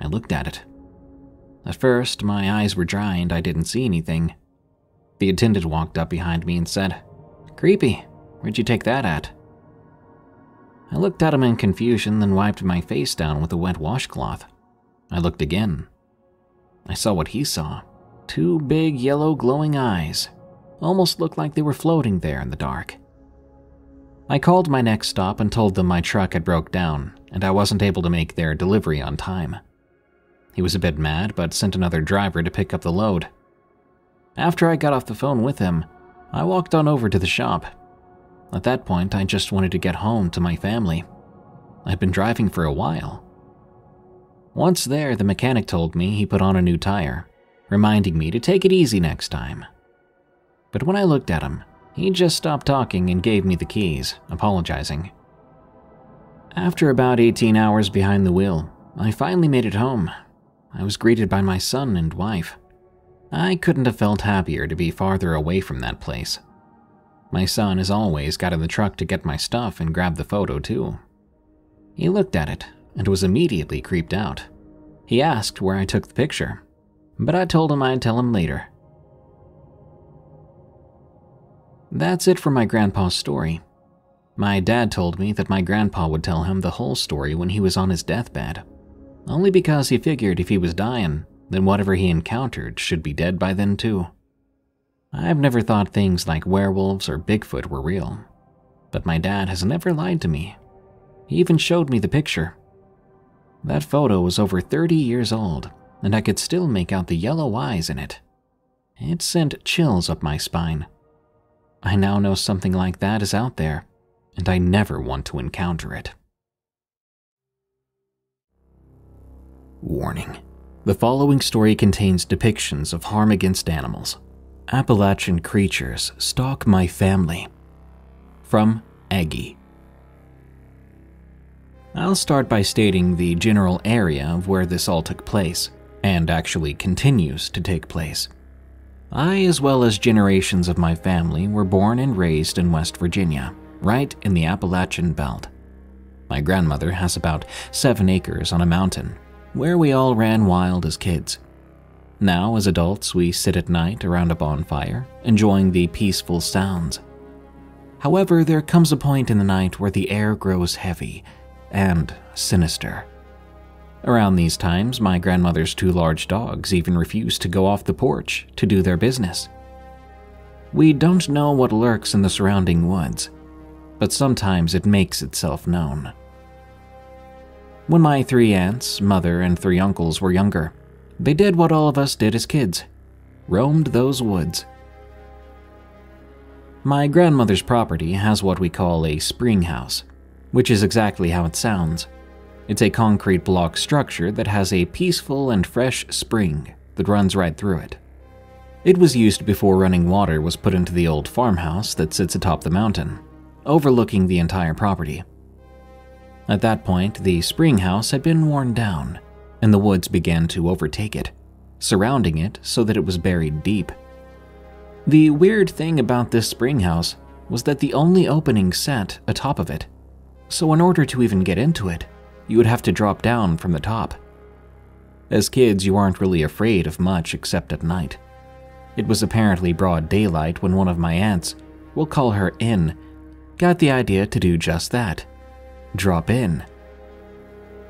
I looked at it. At first, my eyes were dry and I didn't see anything. The attendant walked up behind me and said, Creepy, where'd you take that at? I looked at him in confusion, then wiped my face down with a wet washcloth. I looked again. I saw what he saw two big yellow glowing eyes. Almost looked like they were floating there in the dark. I called my next stop and told them my truck had broke down and I wasn't able to make their delivery on time. He was a bit mad, but sent another driver to pick up the load. After I got off the phone with him, I walked on over to the shop. At that point, I just wanted to get home to my family. I'd been driving for a while. Once there, the mechanic told me he put on a new tire reminding me to take it easy next time. But when I looked at him, he just stopped talking and gave me the keys, apologizing. After about 18 hours behind the wheel, I finally made it home. I was greeted by my son and wife. I couldn't have felt happier to be farther away from that place. My son, as always, got in the truck to get my stuff and grabbed the photo too. He looked at it and was immediately creeped out. He asked where I took the picture, but I told him I'd tell him later. That's it for my grandpa's story. My dad told me that my grandpa would tell him the whole story when he was on his deathbed, only because he figured if he was dying, then whatever he encountered should be dead by then too. I've never thought things like werewolves or Bigfoot were real, but my dad has never lied to me. He even showed me the picture. That photo was over 30 years old and I could still make out the yellow eyes in it. It sent chills up my spine. I now know something like that is out there, and I never want to encounter it. Warning The following story contains depictions of harm against animals. Appalachian creatures stalk my family. From Aggie. I'll start by stating the general area of where this all took place, and actually continues to take place. I, as well as generations of my family, were born and raised in West Virginia, right in the Appalachian Belt. My grandmother has about seven acres on a mountain, where we all ran wild as kids. Now, as adults, we sit at night around a bonfire, enjoying the peaceful sounds. However, there comes a point in the night where the air grows heavy and sinister. Around these times, my grandmother's two large dogs even refuse to go off the porch to do their business. We don't know what lurks in the surrounding woods, but sometimes it makes itself known. When my three aunts, mother, and three uncles were younger, they did what all of us did as kids roamed those woods. My grandmother's property has what we call a spring house, which is exactly how it sounds. It's a concrete block structure that has a peaceful and fresh spring that runs right through it. It was used before running water was put into the old farmhouse that sits atop the mountain, overlooking the entire property. At that point, the spring house had been worn down, and the woods began to overtake it, surrounding it so that it was buried deep. The weird thing about this spring house was that the only opening sat atop of it, so in order to even get into it, you would have to drop down from the top. As kids, you aren't really afraid of much except at night. It was apparently broad daylight when one of my aunts, we'll call her In, got the idea to do just that drop in.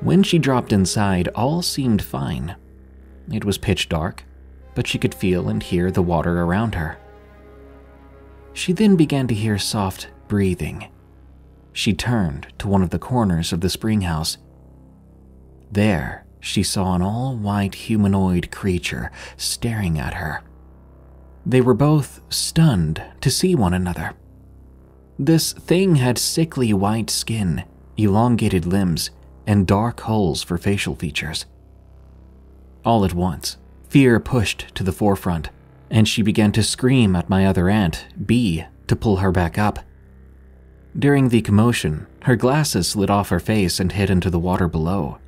When she dropped inside, all seemed fine. It was pitch dark, but she could feel and hear the water around her. She then began to hear soft breathing. She turned to one of the corners of the spring house. There, she saw an all white humanoid creature staring at her. They were both stunned to see one another. This thing had sickly white skin, elongated limbs, and dark holes for facial features. All at once, fear pushed to the forefront, and she began to scream at my other aunt, B, to pull her back up. During the commotion, her glasses slid off her face and hit into the water below.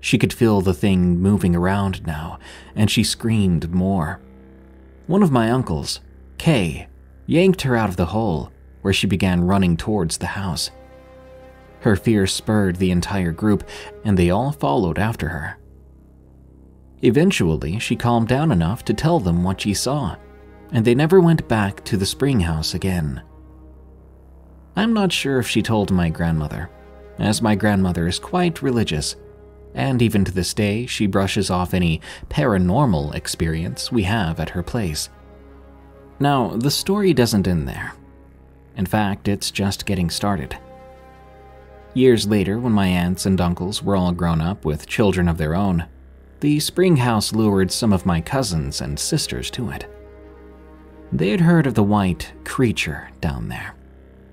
She could feel the thing moving around now, and she screamed more. One of my uncles, Kay, yanked her out of the hole, where she began running towards the house. Her fear spurred the entire group, and they all followed after her. Eventually, she calmed down enough to tell them what she saw, and they never went back to the spring house again. I'm not sure if she told my grandmother, as my grandmother is quite religious, and even to this day, she brushes off any paranormal experience we have at her place. Now, the story doesn't end there. In fact, it's just getting started. Years later, when my aunts and uncles were all grown up with children of their own, the spring house lured some of my cousins and sisters to it. They had heard of the white creature down there,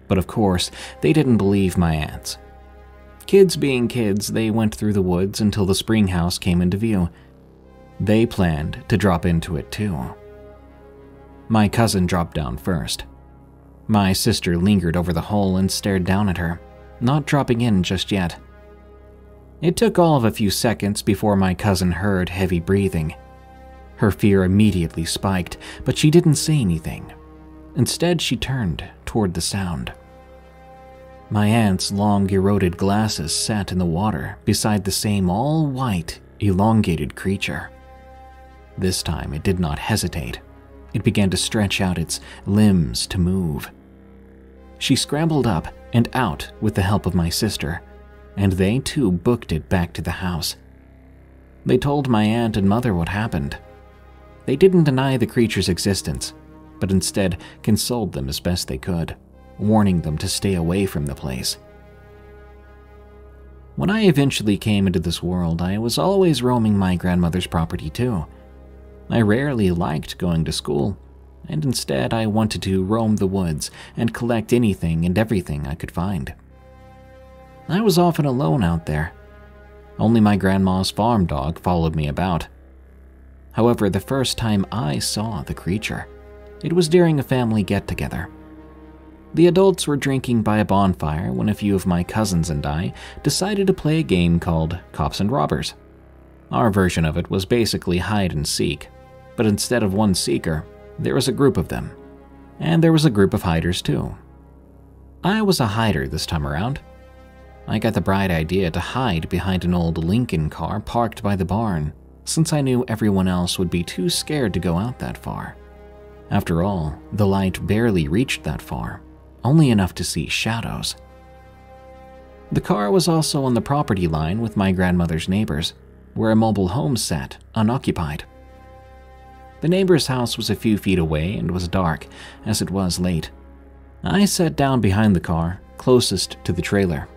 but of course, they didn't believe my aunts. Kids being kids, they went through the woods until the spring house came into view. They planned to drop into it too. My cousin dropped down first. My sister lingered over the hole and stared down at her not dropping in just yet. It took all of a few seconds before my cousin heard heavy breathing. Her fear immediately spiked, but she didn't say anything. Instead, she turned toward the sound. My aunt's long, eroded glasses sat in the water beside the same all white, elongated creature. This time, it did not hesitate. It began to stretch out its limbs to move. She scrambled up and out with the help of my sister, and they too booked it back to the house. They told my aunt and mother what happened. They didn't deny the creature's existence, but instead consoled them as best they could, warning them to stay away from the place. When I eventually came into this world, I was always roaming my grandmother's property too. I rarely liked going to school, and instead I wanted to roam the woods and collect anything and everything I could find. I was often alone out there. Only my grandma's farm dog followed me about. However, the first time I saw the creature, it was during a family get together. The adults were drinking by a bonfire when a few of my cousins and I decided to play a game called Cops and Robbers. Our version of it was basically hide and seek, but instead of one seeker, there was a group of them. And there was a group of hiders too. I was a hider this time around. I got the bright idea to hide behind an old Lincoln car parked by the barn, since I knew everyone else would be too scared to go out that far. After all, the light barely reached that far, only enough to see shadows. The car was also on the property line with my grandmother's neighbors, where a mobile home sat, unoccupied. The neighbor's house was a few feet away and was dark, as it was late. I sat down behind the car, closest to the trailer.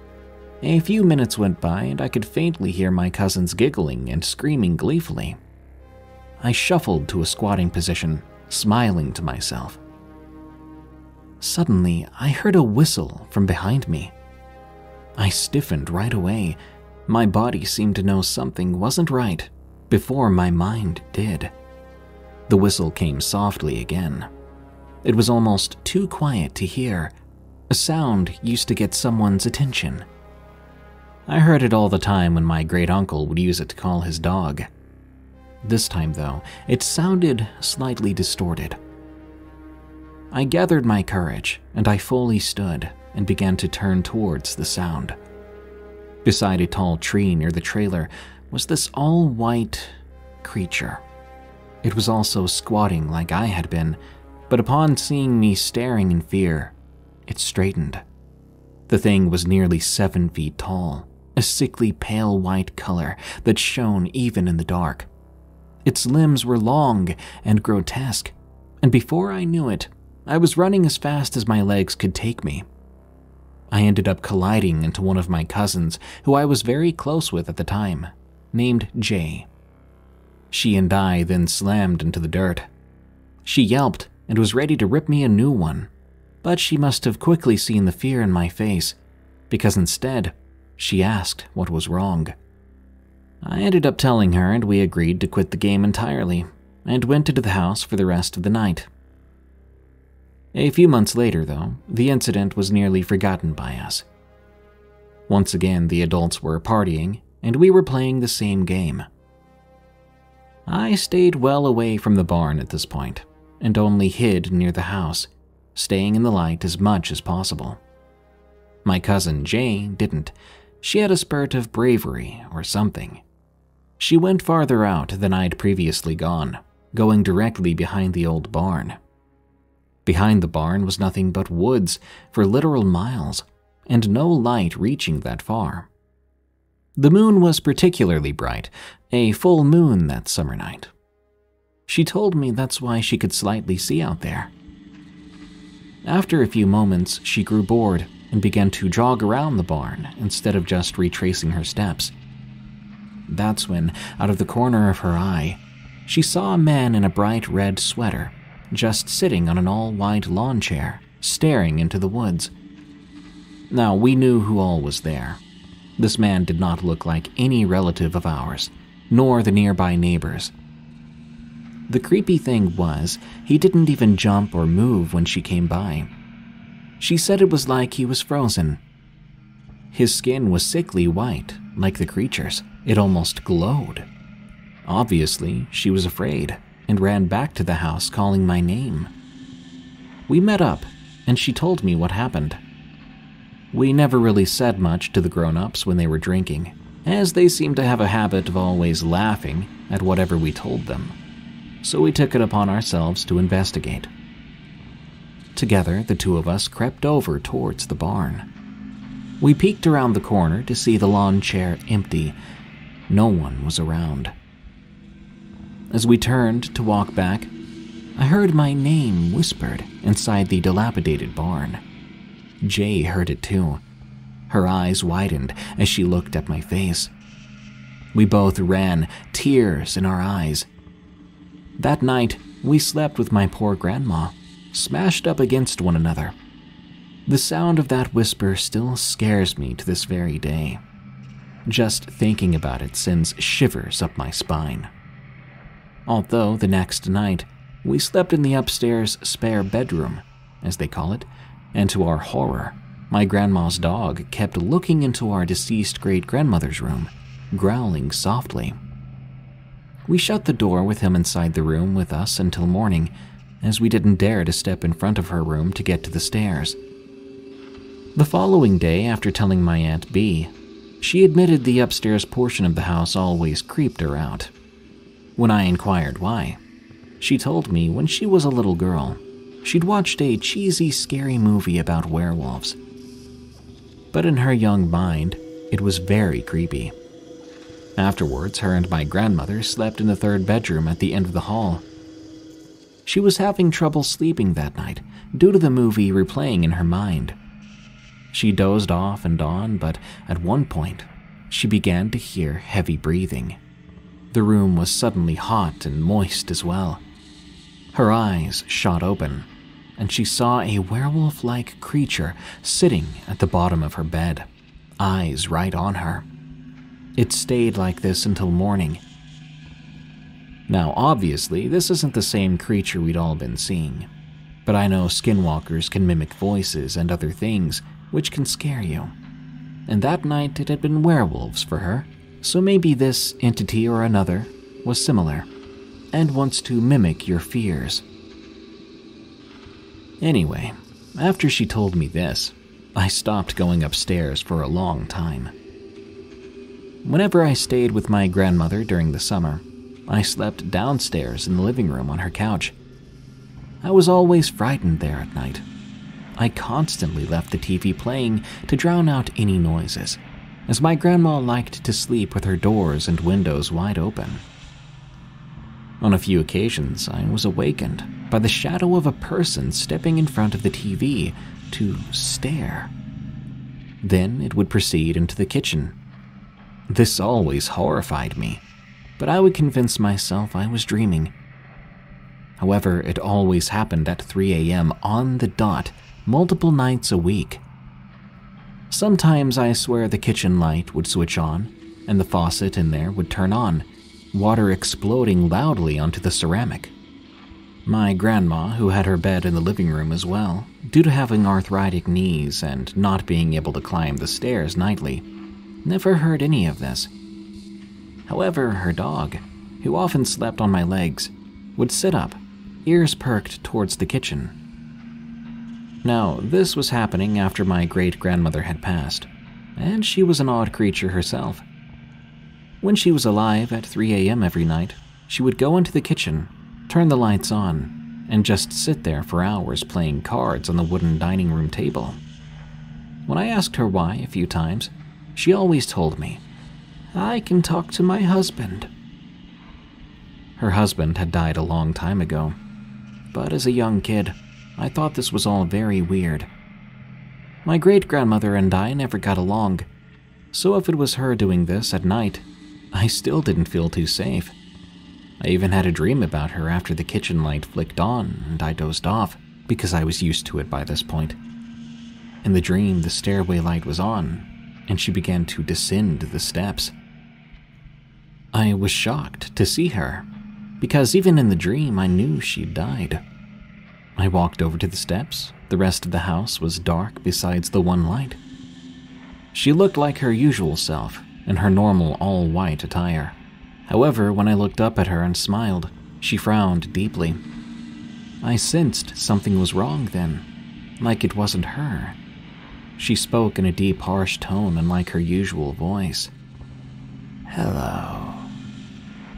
A few minutes went by and I could faintly hear my cousins giggling and screaming gleefully. I shuffled to a squatting position, smiling to myself. Suddenly, I heard a whistle from behind me. I stiffened right away. My body seemed to know something wasn't right before my mind did. The whistle came softly again. It was almost too quiet to hear. A sound used to get someone's attention. I heard it all the time when my great uncle would use it to call his dog. This time, though, it sounded slightly distorted. I gathered my courage and I fully stood and began to turn towards the sound. Beside a tall tree near the trailer was this all white creature. It was also squatting like I had been, but upon seeing me staring in fear, it straightened. The thing was nearly seven feet tall, a sickly pale white color that shone even in the dark. Its limbs were long and grotesque, and before I knew it, I was running as fast as my legs could take me. I ended up colliding into one of my cousins, who I was very close with at the time, named Jay. She and I then slammed into the dirt. She yelped and was ready to rip me a new one, but she must have quickly seen the fear in my face, because instead, she asked what was wrong. I ended up telling her, and we agreed to quit the game entirely and went into the house for the rest of the night. A few months later, though, the incident was nearly forgotten by us. Once again, the adults were partying, and we were playing the same game. I stayed well away from the barn at this point, and only hid near the house, staying in the light as much as possible. My cousin Jane didn't. She had a spurt of bravery or something. She went farther out than I'd previously gone, going directly behind the old barn. Behind the barn was nothing but woods for literal miles, and no light reaching that far. The moon was particularly bright, a full moon that summer night. She told me that's why she could slightly see out there. After a few moments, she grew bored and began to jog around the barn instead of just retracing her steps. That's when, out of the corner of her eye, she saw a man in a bright red sweater just sitting on an all white lawn chair, staring into the woods. Now, we knew who all was there. This man did not look like any relative of ours, nor the nearby neighbors. The creepy thing was, he didn't even jump or move when she came by. She said it was like he was frozen. His skin was sickly white, like the creature's. It almost glowed. Obviously, she was afraid and ran back to the house calling my name. We met up, and she told me what happened. We never really said much to the grown ups when they were drinking, as they seemed to have a habit of always laughing at whatever we told them. So we took it upon ourselves to investigate. Together, the two of us crept over towards the barn. We peeked around the corner to see the lawn chair empty. No one was around. As we turned to walk back, I heard my name whispered inside the dilapidated barn. Jay heard it too. Her eyes widened as she looked at my face. We both ran, tears in our eyes. That night, we slept with my poor grandma, smashed up against one another. The sound of that whisper still scares me to this very day. Just thinking about it sends shivers up my spine. Although the next night, we slept in the upstairs spare bedroom, as they call it, and to our horror, my grandma's dog kept looking into our deceased great grandmother's room, growling softly. We shut the door with him inside the room with us until morning, as we didn't dare to step in front of her room to get to the stairs. The following day, after telling my Aunt B, she admitted the upstairs portion of the house always creeped her out. When I inquired why, she told me when she was a little girl, she'd watched a cheesy, scary movie about werewolves. But in her young mind, it was very creepy. Afterwards, her and my grandmother slept in the third bedroom at the end of the hall. She was having trouble sleeping that night due to the movie replaying in her mind. She dozed off and on, but at one point, she began to hear heavy breathing. The room was suddenly hot and moist as well. Her eyes shot open, and she saw a werewolf like creature sitting at the bottom of her bed, eyes right on her. It stayed like this until morning. Now, obviously, this isn't the same creature we'd all been seeing, but I know skinwalkers can mimic voices and other things, which can scare you. And that night it had been werewolves for her, so maybe this entity or another was similar and wants to mimic your fears. Anyway, after she told me this, I stopped going upstairs for a long time. Whenever I stayed with my grandmother during the summer, I slept downstairs in the living room on her couch. I was always frightened there at night. I constantly left the TV playing to drown out any noises, as my grandma liked to sleep with her doors and windows wide open. On a few occasions, I was awakened by the shadow of a person stepping in front of the TV to stare. Then it would proceed into the kitchen. This always horrified me, but I would convince myself I was dreaming. However, it always happened at 3 a.m. on the dot, multiple nights a week. Sometimes I swear the kitchen light would switch on, and the faucet in there would turn on, water exploding loudly onto the ceramic. My grandma, who had her bed in the living room as well, due to having arthritic knees and not being able to climb the stairs nightly, never heard any of this. However, her dog, who often slept on my legs, would sit up, ears perked towards the kitchen. Now, this was happening after my great grandmother had passed, and she was an odd creature herself. When she was alive at 3 a.m. every night, she would go into the kitchen, turn the lights on, and just sit there for hours playing cards on the wooden dining room table. When I asked her why a few times, she always told me, I can talk to my husband. Her husband had died a long time ago, but as a young kid, I thought this was all very weird. My great grandmother and I never got along, so if it was her doing this at night, I still didn't feel too safe. I even had a dream about her after the kitchen light flicked on and I dozed off because I was used to it by this point. In the dream, the stairway light was on, and she began to descend the steps. I was shocked to see her, because even in the dream I knew she'd died. I walked over to the steps. The rest of the house was dark besides the one light. She looked like her usual self, in her normal all white attire. However, when I looked up at her and smiled, she frowned deeply. I sensed something was wrong then, like it wasn't her. She spoke in a deep, harsh tone, unlike her usual voice. Hello.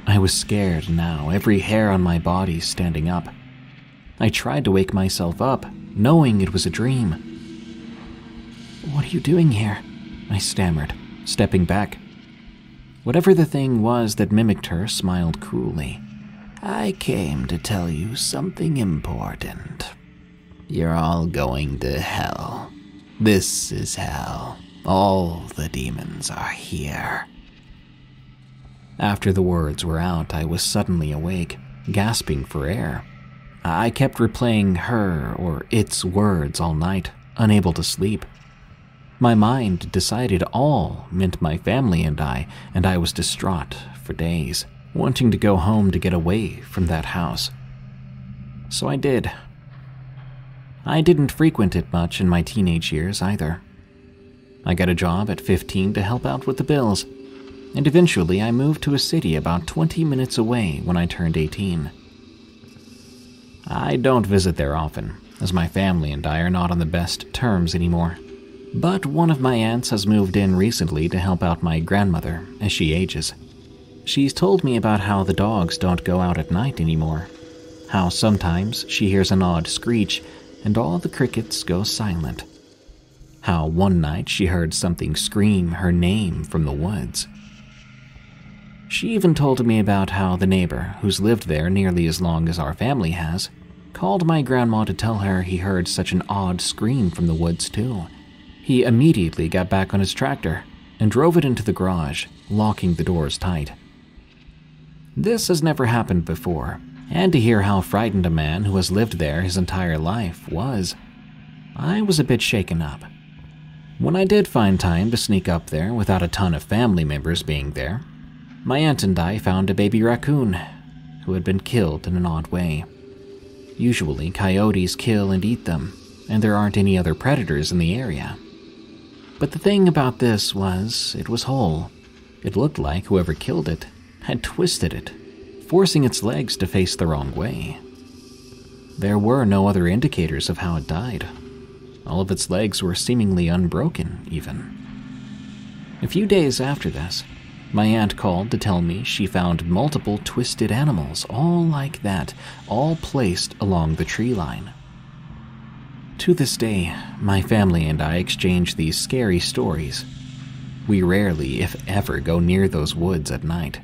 I was scared now, every hair on my body standing up. I tried to wake myself up, knowing it was a dream. What are you doing here? I stammered, stepping back. Whatever the thing was that mimicked her smiled cruelly. I came to tell you something important. You're all going to hell. This is hell. All the demons are here. After the words were out, I was suddenly awake, gasping for air. I kept replaying her or its words all night, unable to sleep. My mind decided all meant my family and I, and I was distraught for days, wanting to go home to get away from that house. So I did. I didn't frequent it much in my teenage years either. I got a job at 15 to help out with the bills, and eventually I moved to a city about 20 minutes away when I turned 18. I don't visit there often, as my family and I are not on the best terms anymore. But one of my aunts has moved in recently to help out my grandmother as she ages. She's told me about how the dogs don't go out at night anymore, how sometimes she hears an odd screech and all the crickets go silent, how one night she heard something scream her name from the woods. She even told me about how the neighbor, who's lived there nearly as long as our family has, called my grandma to tell her he heard such an odd scream from the woods, too. He immediately got back on his tractor and drove it into the garage, locking the doors tight. This has never happened before, and to hear how frightened a man who has lived there his entire life was, I was a bit shaken up. When I did find time to sneak up there without a ton of family members being there, my aunt and I found a baby raccoon who had been killed in an odd way. Usually, coyotes kill and eat them, and there aren't any other predators in the area. But the thing about this was, it was whole. It looked like whoever killed it had twisted it, forcing its legs to face the wrong way. There were no other indicators of how it died. All of its legs were seemingly unbroken, even. A few days after this, my aunt called to tell me she found multiple twisted animals, all like that, all placed along the tree line. To this day, my family and I exchange these scary stories. We rarely, if ever, go near those woods at night.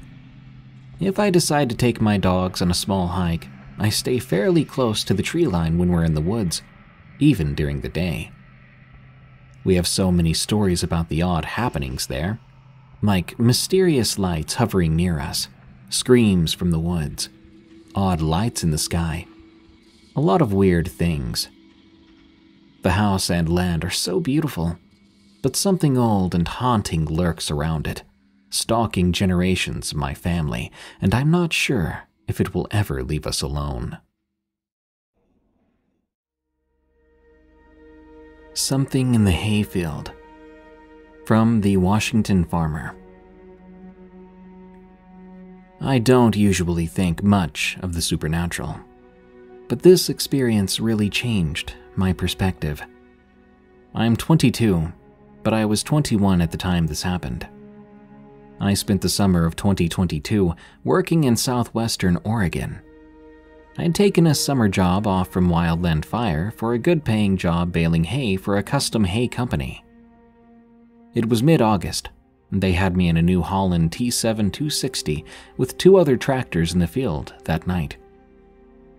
If I decide to take my dogs on a small hike, I stay fairly close to the tree line when we're in the woods, even during the day. We have so many stories about the odd happenings there like mysterious lights hovering near us, screams from the woods, odd lights in the sky, a lot of weird things. The house and land are so beautiful, but something old and haunting lurks around it, stalking generations of my family, and I'm not sure if it will ever leave us alone. Something in the hayfield from the Washington Farmer. I don't usually think much of the supernatural, but this experience really changed my perspective. I'm 22, but I was 21 at the time this happened. I spent the summer of 2022 working in southwestern Oregon. I'd taken a summer job off from Wildland Fire for a good paying job baling hay for a custom hay company. It was mid August. They had me in a New Holland T7 260 with two other tractors in the field that night.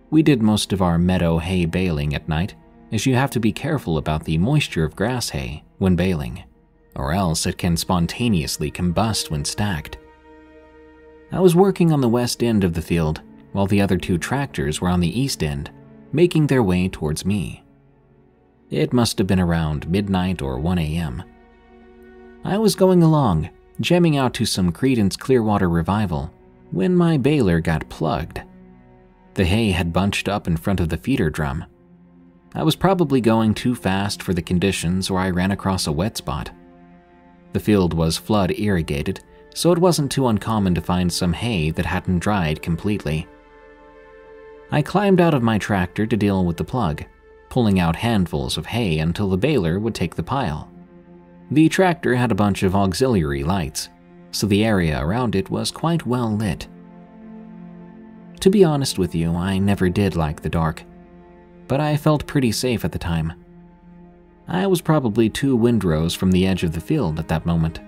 We did most of our meadow hay baling at night, as you have to be careful about the moisture of grass hay when baling, or else it can spontaneously combust when stacked. I was working on the west end of the field, while the other two tractors were on the east end, making their way towards me. It must have been around midnight or 1 a.m. I was going along, jamming out to some Creedence Clearwater Revival, when my baler got plugged. The hay had bunched up in front of the feeder drum. I was probably going too fast for the conditions or I ran across a wet spot. The field was flood irrigated, so it wasn't too uncommon to find some hay that hadn't dried completely. I climbed out of my tractor to deal with the plug, pulling out handfuls of hay until the baler would take the pile. The tractor had a bunch of auxiliary lights, so the area around it was quite well lit. To be honest with you, I never did like the dark, but I felt pretty safe at the time. I was probably two windrows from the edge of the field at that moment.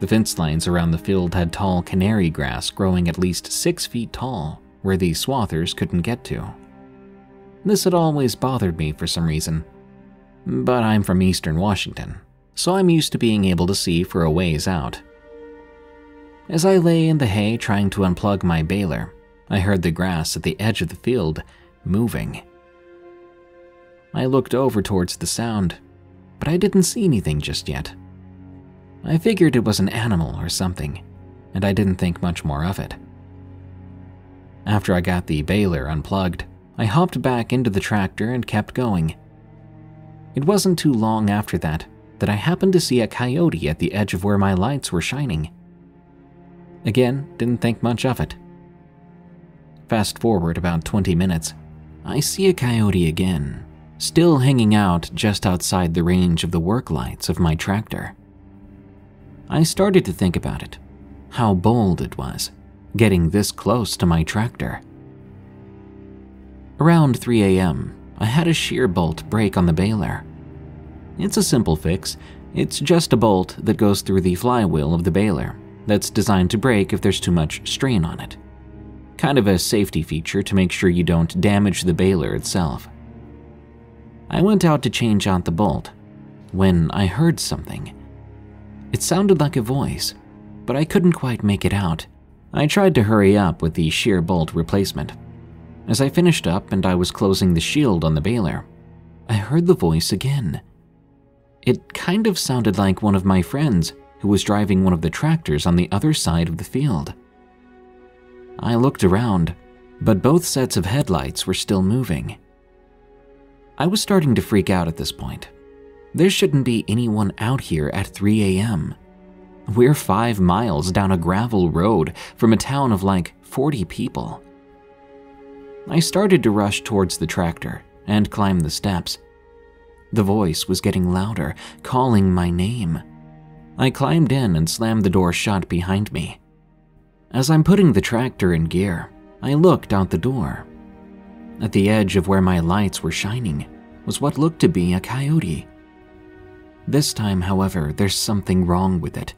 The fence lines around the field had tall canary grass growing at least six feet tall, where the swathers couldn't get to. This had always bothered me for some reason, but I'm from eastern Washington, so I'm used to being able to see for a ways out. As I lay in the hay trying to unplug my baler, I heard the grass at the edge of the field moving. I looked over towards the sound, but I didn't see anything just yet. I figured it was an animal or something, and I didn't think much more of it. After I got the baler unplugged, I hopped back into the tractor and kept going. It wasn't too long after that that I happened to see a coyote at the edge of where my lights were shining. Again, didn't think much of it. Fast forward about 20 minutes, I see a coyote again, still hanging out just outside the range of the work lights of my tractor. I started to think about it, how bold it was, getting this close to my tractor. Around 3 a.m., I had a shear bolt break on the baler. It's a simple fix. It's just a bolt that goes through the flywheel of the baler that's designed to break if there's too much strain on it. Kind of a safety feature to make sure you don't damage the baler itself. I went out to change out the bolt when I heard something. It sounded like a voice, but I couldn't quite make it out. I tried to hurry up with the shear bolt replacement. As I finished up and I was closing the shield on the baler, I heard the voice again. It kind of sounded like one of my friends who was driving one of the tractors on the other side of the field. I looked around, but both sets of headlights were still moving. I was starting to freak out at this point. There shouldn't be anyone out here at 3 a.m. We're five miles down a gravel road from a town of like 40 people. I started to rush towards the tractor and climb the steps. The voice was getting louder, calling my name. I climbed in and slammed the door shut behind me. As I'm putting the tractor in gear, I looked out the door. At the edge of where my lights were shining was what looked to be a coyote. This time, however, there's something wrong with it.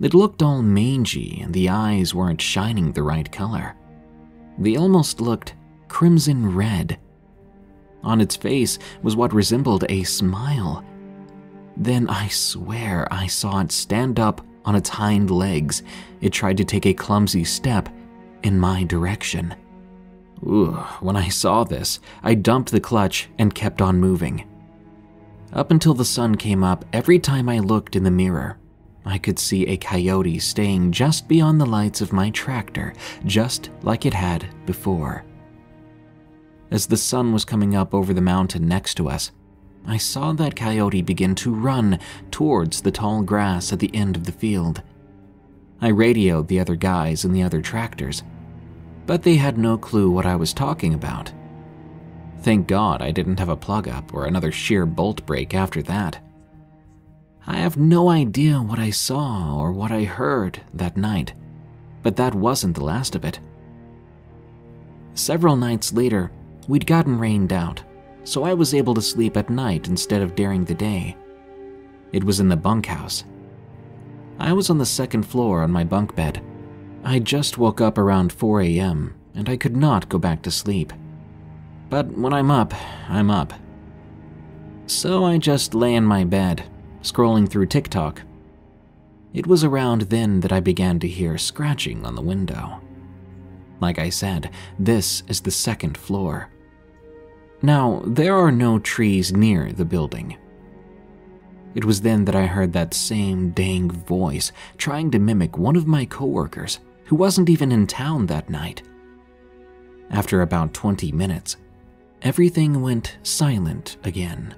It looked all mangy and the eyes weren't shining the right color. They almost looked crimson red. On its face was what resembled a smile. Then I swear I saw it stand up on its hind legs. It tried to take a clumsy step in my direction. Ooh, when I saw this, I dumped the clutch and kept on moving. Up until the sun came up, every time I looked in the mirror, I could see a coyote staying just beyond the lights of my tractor, just like it had before. As the sun was coming up over the mountain next to us, I saw that coyote begin to run towards the tall grass at the end of the field. I radioed the other guys in the other tractors, but they had no clue what I was talking about. Thank God I didn't have a plug up or another shear bolt break after that. I have no idea what I saw or what I heard that night, but that wasn't the last of it. Several nights later, we'd gotten rained out, so I was able to sleep at night instead of during the day. It was in the bunkhouse. I was on the second floor on my bunk bed. I just woke up around 4 a.m., and I could not go back to sleep. But when I'm up, I'm up. So I just lay in my bed, scrolling through TikTok. It was around then that I began to hear scratching on the window. Like I said, this is the second floor. Now, there are no trees near the building. It was then that I heard that same dang voice trying to mimic one of my coworkers who wasn't even in town that night. After about 20 minutes, everything went silent again.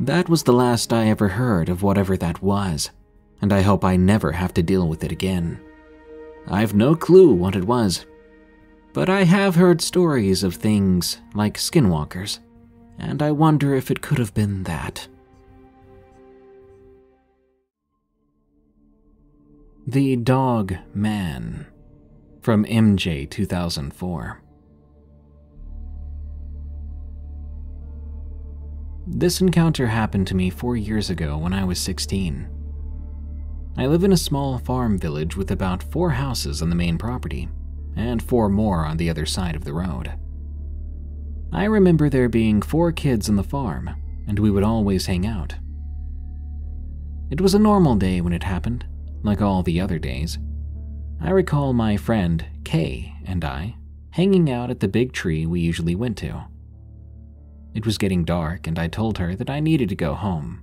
That was the last I ever heard of whatever that was, and I hope I never have to deal with it again. I've no clue what it was, but I have heard stories of things like skinwalkers, and I wonder if it could have been that. The Dog Man from MJ 2004. This encounter happened to me four years ago when I was 16. I live in a small farm village with about four houses on the main property, and four more on the other side of the road. I remember there being four kids on the farm, and we would always hang out. It was a normal day when it happened, like all the other days. I recall my friend, Kay, and I hanging out at the big tree we usually went to. It was getting dark, and I told her that I needed to go home.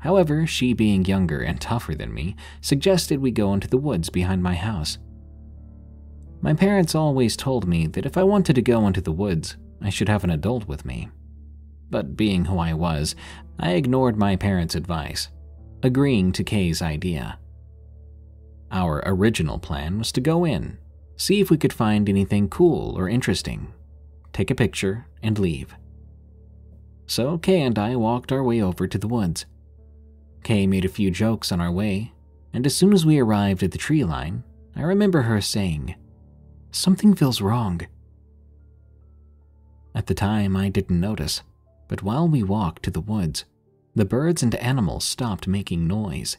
However, she, being younger and tougher than me, suggested we go into the woods behind my house. My parents always told me that if I wanted to go into the woods, I should have an adult with me. But being who I was, I ignored my parents' advice, agreeing to Kay's idea. Our original plan was to go in, see if we could find anything cool or interesting, take a picture, and leave. So Kay and I walked our way over to the woods. Kay made a few jokes on our way, and as soon as we arrived at the tree line, I remember her saying, Something feels wrong. At the time, I didn't notice, but while we walked to the woods, the birds and animals stopped making noise.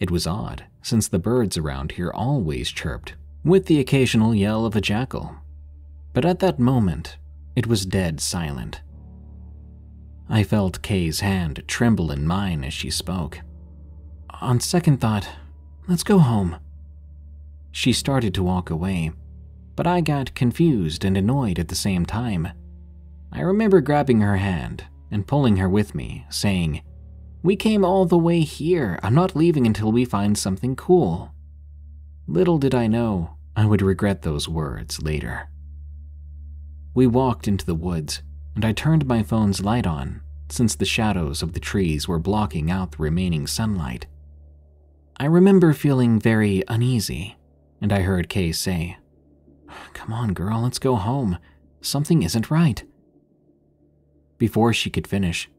It was odd, since the birds around here always chirped, with the occasional yell of a jackal. But at that moment, it was dead silent. I felt Kay's hand tremble in mine as she spoke. On second thought, let's go home. She started to walk away, but I got confused and annoyed at the same time. I remember grabbing her hand and pulling her with me, saying, We came all the way here. I'm not leaving until we find something cool. Little did I know I would regret those words later. We walked into the woods, and I turned my phone's light on since the shadows of the trees were blocking out the remaining sunlight. I remember feeling very uneasy, and I heard Kay say, Come on, girl, let's go home. Something isn't right. Before she could finish,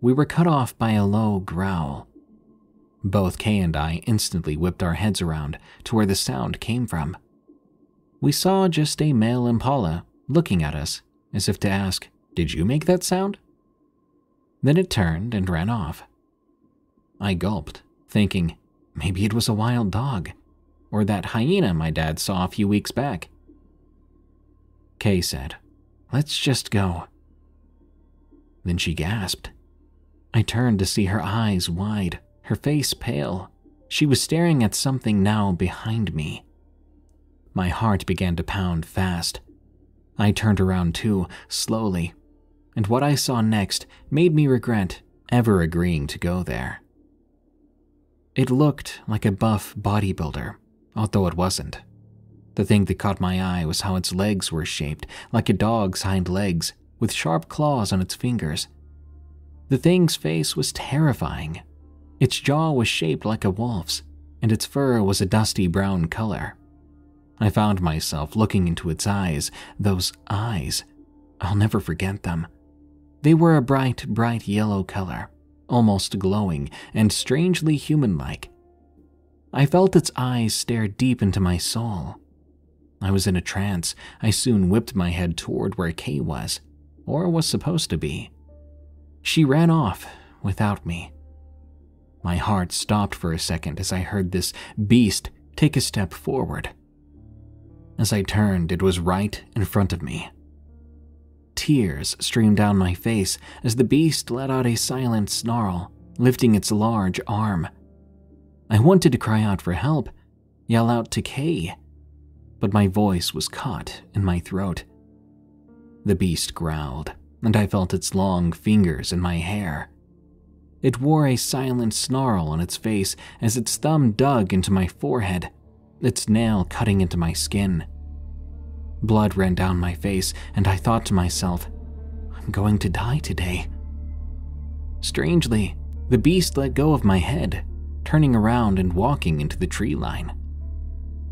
we were cut off by a low growl. Both Kay and I instantly whipped our heads around to where the sound came from. We saw just a male impala looking at us as if to ask, Did you make that sound? Then it turned and ran off. I gulped, thinking maybe it was a wild dog, or that hyena my dad saw a few weeks back. Kay said, Let's just go. Then she gasped. I turned to see her eyes wide, her face pale. She was staring at something now behind me. My heart began to pound fast. I turned around too, slowly, and what I saw next made me regret ever agreeing to go there. It looked like a buff bodybuilder, although it wasn't. The thing that caught my eye was how its legs were shaped like a dog's hind legs, with sharp claws on its fingers. The thing's face was terrifying. Its jaw was shaped like a wolf's, and its fur was a dusty brown color. I found myself looking into its eyes, those eyes. I'll never forget them. They were a bright, bright yellow color, almost glowing and strangely human like. I felt its eyes stare deep into my soul. I was in a trance. I soon whipped my head toward where Kay was, or was supposed to be. She ran off without me. My heart stopped for a second as I heard this beast take a step forward. As I turned, it was right in front of me. Tears streamed down my face as the beast let out a silent snarl, lifting its large arm. I wanted to cry out for help, yell out to Kay, but my voice was caught in my throat. The beast growled, and I felt its long fingers in my hair. It wore a silent snarl on its face as its thumb dug into my forehead, its nail cutting into my skin. Blood ran down my face, and I thought to myself, I'm going to die today. Strangely, the beast let go of my head, turning around and walking into the tree line.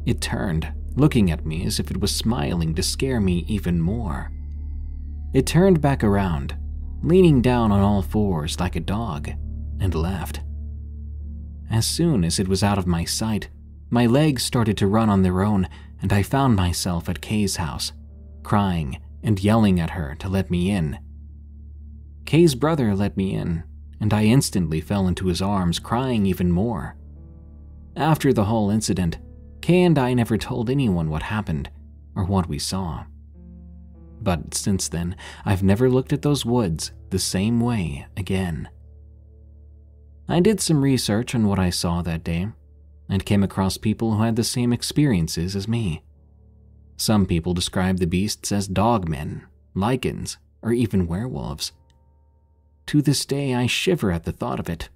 It turned, looking at me as if it was smiling to scare me even more. It turned back around, leaning down on all fours like a dog, and left. As soon as it was out of my sight, my legs started to run on their own, and I found myself at Kay's house, crying and yelling at her to let me in. Kay's brother let me in, and I instantly fell into his arms, crying even more. After the whole incident, Kay and I never told anyone what happened or what we saw. But since then, I've never looked at those woods the same way again. I did some research on what I saw that day and came across people who had the same experiences as me. Some people describe the beasts as dogmen, lycans, or even werewolves. To this day, I shiver at the thought of it.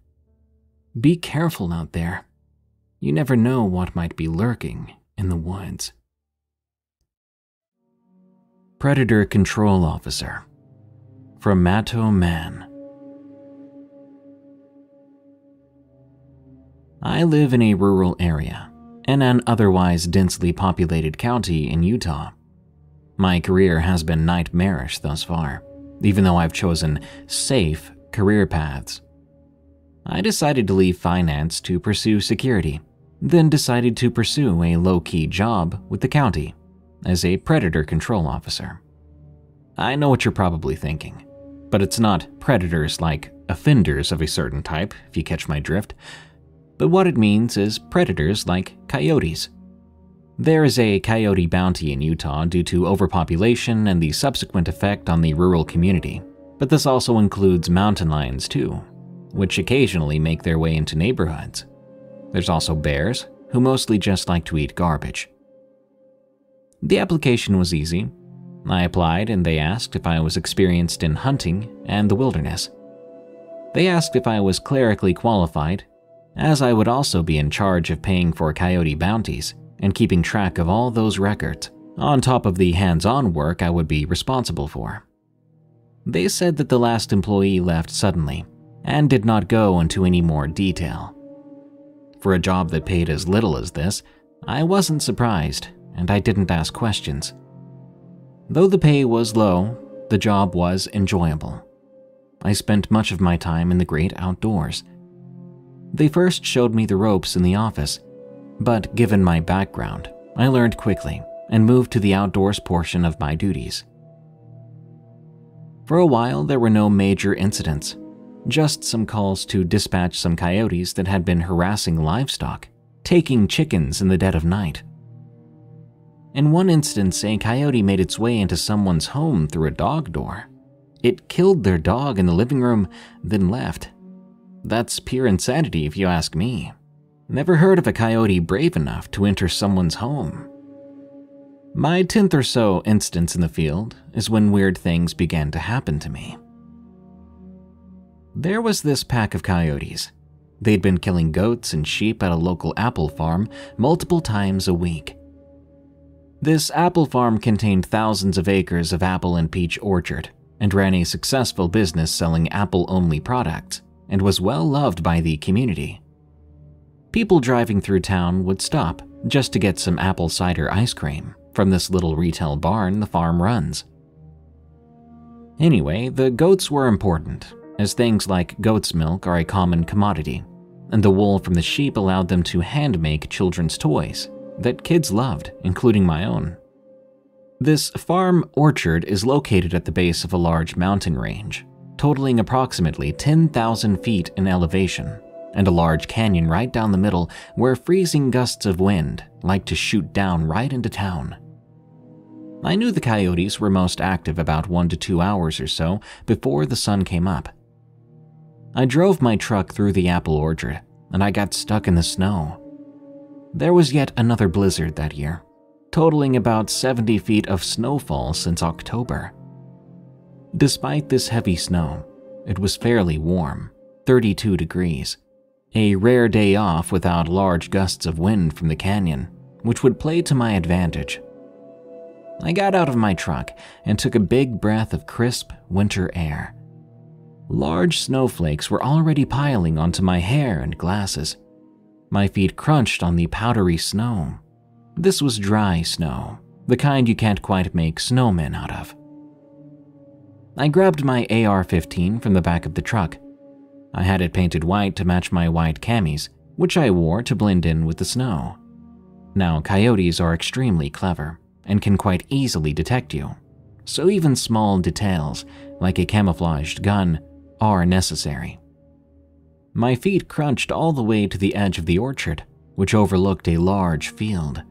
Be careful out there. You never know what might be lurking in the woods. Predator Control Officer from Mato Man. I live in a rural area, in an otherwise densely populated county in Utah. My career has been nightmarish thus far, even though I've chosen safe career paths. I decided to leave finance to pursue security, then decided to pursue a low key job with the county as a predator control officer. I know what you're probably thinking, but it's not predators like offenders of a certain type, if you catch my drift, but what it means is predators like coyotes. There is a coyote bounty in Utah due to overpopulation and the subsequent effect on the rural community, but this also includes mountain lions too, which occasionally make their way into neighborhoods. There's also bears, who mostly just like to eat garbage. The application was easy. I applied and they asked if I was experienced in hunting and the wilderness. They asked if I was clerically qualified as I would also be in charge of paying for coyote bounties and keeping track of all those records, on top of the hands on work I would be responsible for. They said that the last employee left suddenly and did not go into any more detail. For a job that paid as little as this, I wasn't surprised and I didn't ask questions. Though the pay was low, the job was enjoyable. I spent much of my time in the great outdoors they first showed me the ropes in the office, but given my background, I learned quickly and moved to the outdoors portion of my duties. For a while, there were no major incidents, just some calls to dispatch some coyotes that had been harassing livestock, taking chickens in the dead of night. In one instance, a coyote made its way into someone's home through a dog door. It killed their dog in the living room, then left. That's pure insanity if you ask me. Never heard of a coyote brave enough to enter someone's home. My tenth or so instance in the field is when weird things began to happen to me. There was this pack of coyotes. They'd been killing goats and sheep at a local apple farm multiple times a week. This apple farm contained thousands of acres of apple and peach orchard and ran a successful business selling apple only products and was well loved by the community. People driving through town would stop just to get some apple cider ice cream from this little retail barn the farm runs. Anyway, the goats were important, as things like goat's milk are a common commodity, and the wool from the sheep allowed them to hand make children's toys that kids loved, including my own. This farm orchard is located at the base of a large mountain range, totaling approximately 10,000 feet in elevation, and a large canyon right down the middle where freezing gusts of wind like to shoot down right into town. I knew the coyotes were most active about one to two hours or so before the sun came up. I drove my truck through the apple orchard and I got stuck in the snow. There was yet another blizzard that year, totaling about 70 feet of snowfall since October. Despite this heavy snow, it was fairly warm 32 degrees. A rare day off without large gusts of wind from the canyon, which would play to my advantage. I got out of my truck and took a big breath of crisp winter air. Large snowflakes were already piling onto my hair and glasses. My feet crunched on the powdery snow. This was dry snow, the kind you can't quite make snowmen out of. I grabbed my AR 15 from the back of the truck. I had it painted white to match my white camis, which I wore to blend in with the snow. Now, coyotes are extremely clever and can quite easily detect you, so even small details, like a camouflaged gun, are necessary. My feet crunched all the way to the edge of the orchard, which overlooked a large field.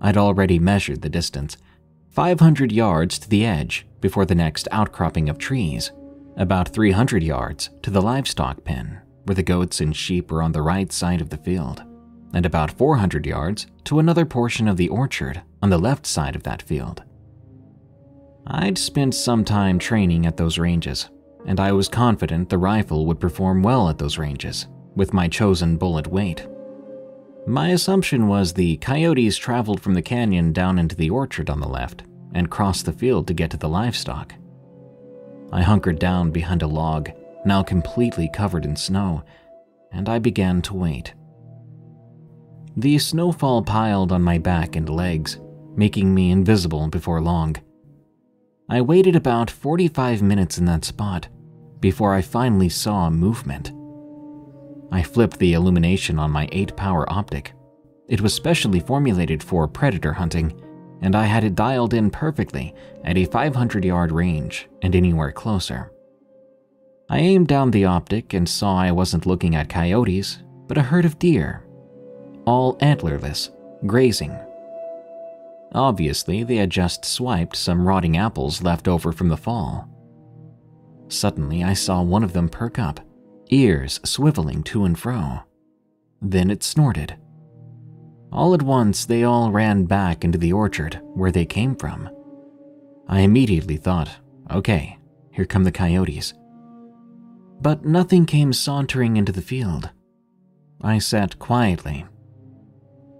I'd already measured the distance 500 yards to the edge before the next outcropping of trees, about 300 yards to the livestock pen, where the goats and sheep were on the right side of the field, and about 400 yards to another portion of the orchard on the left side of that field. I'd spent some time training at those ranges, and I was confident the rifle would perform well at those ranges, with my chosen bullet weight. My assumption was the coyotes traveled from the canyon down into the orchard on the left and crossed the field to get to the livestock. I hunkered down behind a log, now completely covered in snow, and I began to wait. The snowfall piled on my back and legs, making me invisible before long. I waited about 45 minutes in that spot before I finally saw movement. I flipped the illumination on my 8 power optic. It was specially formulated for predator hunting, and I had it dialed in perfectly at a 500 yard range and anywhere closer. I aimed down the optic and saw I wasn't looking at coyotes, but a herd of deer, all antlerless, grazing Obviously, they had just swiped some rotting apples left over from the fall. Suddenly, I saw one of them perk up, ears swiveling to and fro. Then it snorted. All at once, they all ran back into the orchard where they came from. I immediately thought, okay, here come the coyotes. But nothing came sauntering into the field. I sat quietly.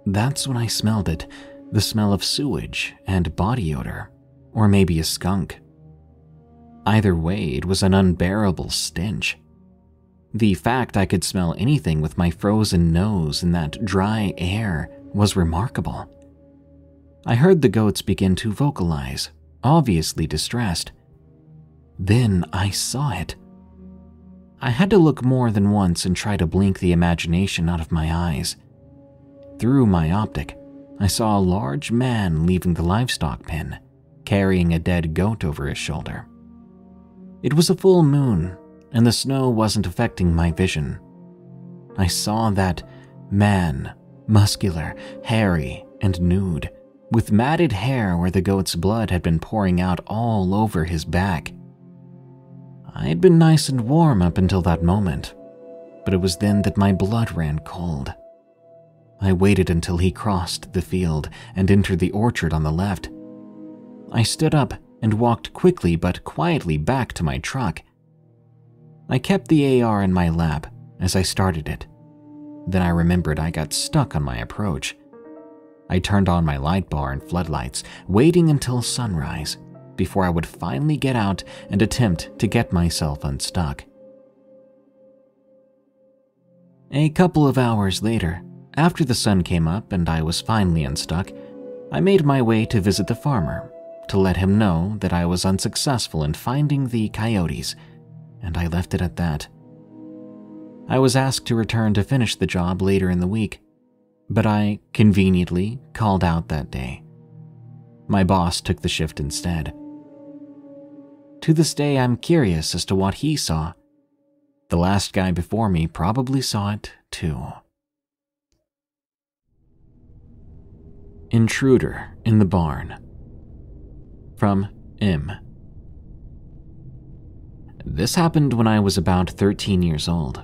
That's when I smelled it the smell of sewage and body odor, or maybe a skunk. Either way, it was an unbearable stench. The fact I could smell anything with my frozen nose in that dry air was remarkable. I heard the goats begin to vocalize, obviously distressed. Then I saw it. I had to look more than once and try to blink the imagination out of my eyes. Through my optic, I saw a large man leaving the livestock pen, carrying a dead goat over his shoulder. It was a full moon, and the snow wasn't affecting my vision. I saw that man, muscular, hairy, and nude, with matted hair where the goat's blood had been pouring out all over his back. I had been nice and warm up until that moment, but it was then that my blood ran cold. I waited until he crossed the field and entered the orchard on the left. I stood up and walked quickly but quietly back to my truck. I kept the AR in my lap as I started it. Then I remembered I got stuck on my approach. I turned on my light bar and floodlights, waiting until sunrise before I would finally get out and attempt to get myself unstuck. A couple of hours later, after the sun came up and I was finally unstuck, I made my way to visit the farmer to let him know that I was unsuccessful in finding the coyotes, and I left it at that. I was asked to return to finish the job later in the week, but I conveniently called out that day. My boss took the shift instead. To this day, I'm curious as to what he saw. The last guy before me probably saw it too. Intruder in the Barn. From M. This happened when I was about 13 years old.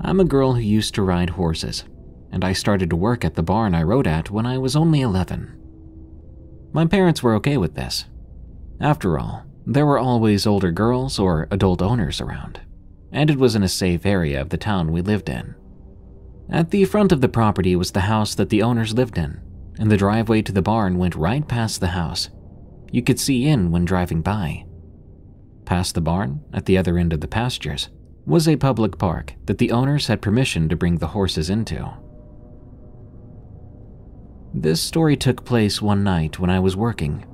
I'm a girl who used to ride horses, and I started to work at the barn I rode at when I was only 11. My parents were okay with this. After all, there were always older girls or adult owners around, and it was in a safe area of the town we lived in. At the front of the property was the house that the owners lived in, and the driveway to the barn went right past the house. You could see in when driving by. Past the barn, at the other end of the pastures, was a public park that the owners had permission to bring the horses into. This story took place one night when I was working.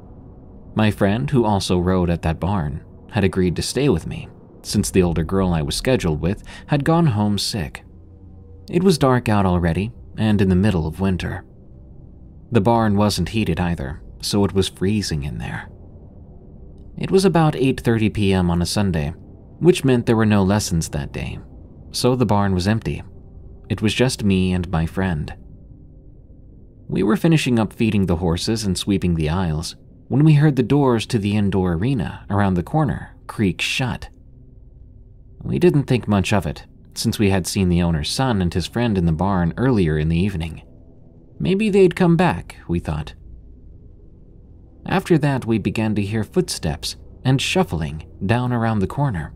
My friend, who also rode at that barn, had agreed to stay with me since the older girl I was scheduled with had gone home sick. It was dark out already and in the middle of winter. The barn wasn't heated either, so it was freezing in there. It was about 8:30 p.m. on a Sunday, which meant there were no lessons that day. So the barn was empty. It was just me and my friend. We were finishing up feeding the horses and sweeping the aisles when we heard the doors to the indoor arena around the corner creak shut. We didn't think much of it since we had seen the owner's son and his friend in the barn earlier in the evening. Maybe they'd come back, we thought. After that, we began to hear footsteps and shuffling down around the corner.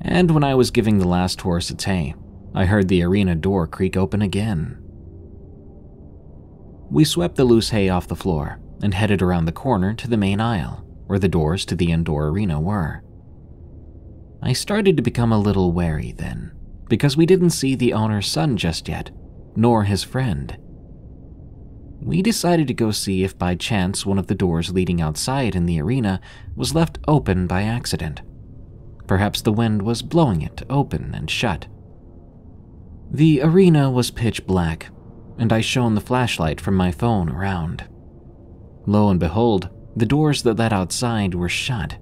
And when I was giving the last horse its hay, I heard the arena door creak open again. We swept the loose hay off the floor and headed around the corner to the main aisle, where the doors to the indoor arena were. I started to become a little wary then, because we didn't see the owner's son just yet, nor his friend. We decided to go see if by chance one of the doors leading outside in the arena was left open by accident. Perhaps the wind was blowing it open and shut. The arena was pitch black, and I shone the flashlight from my phone around. Lo and behold, the doors that led outside were shut.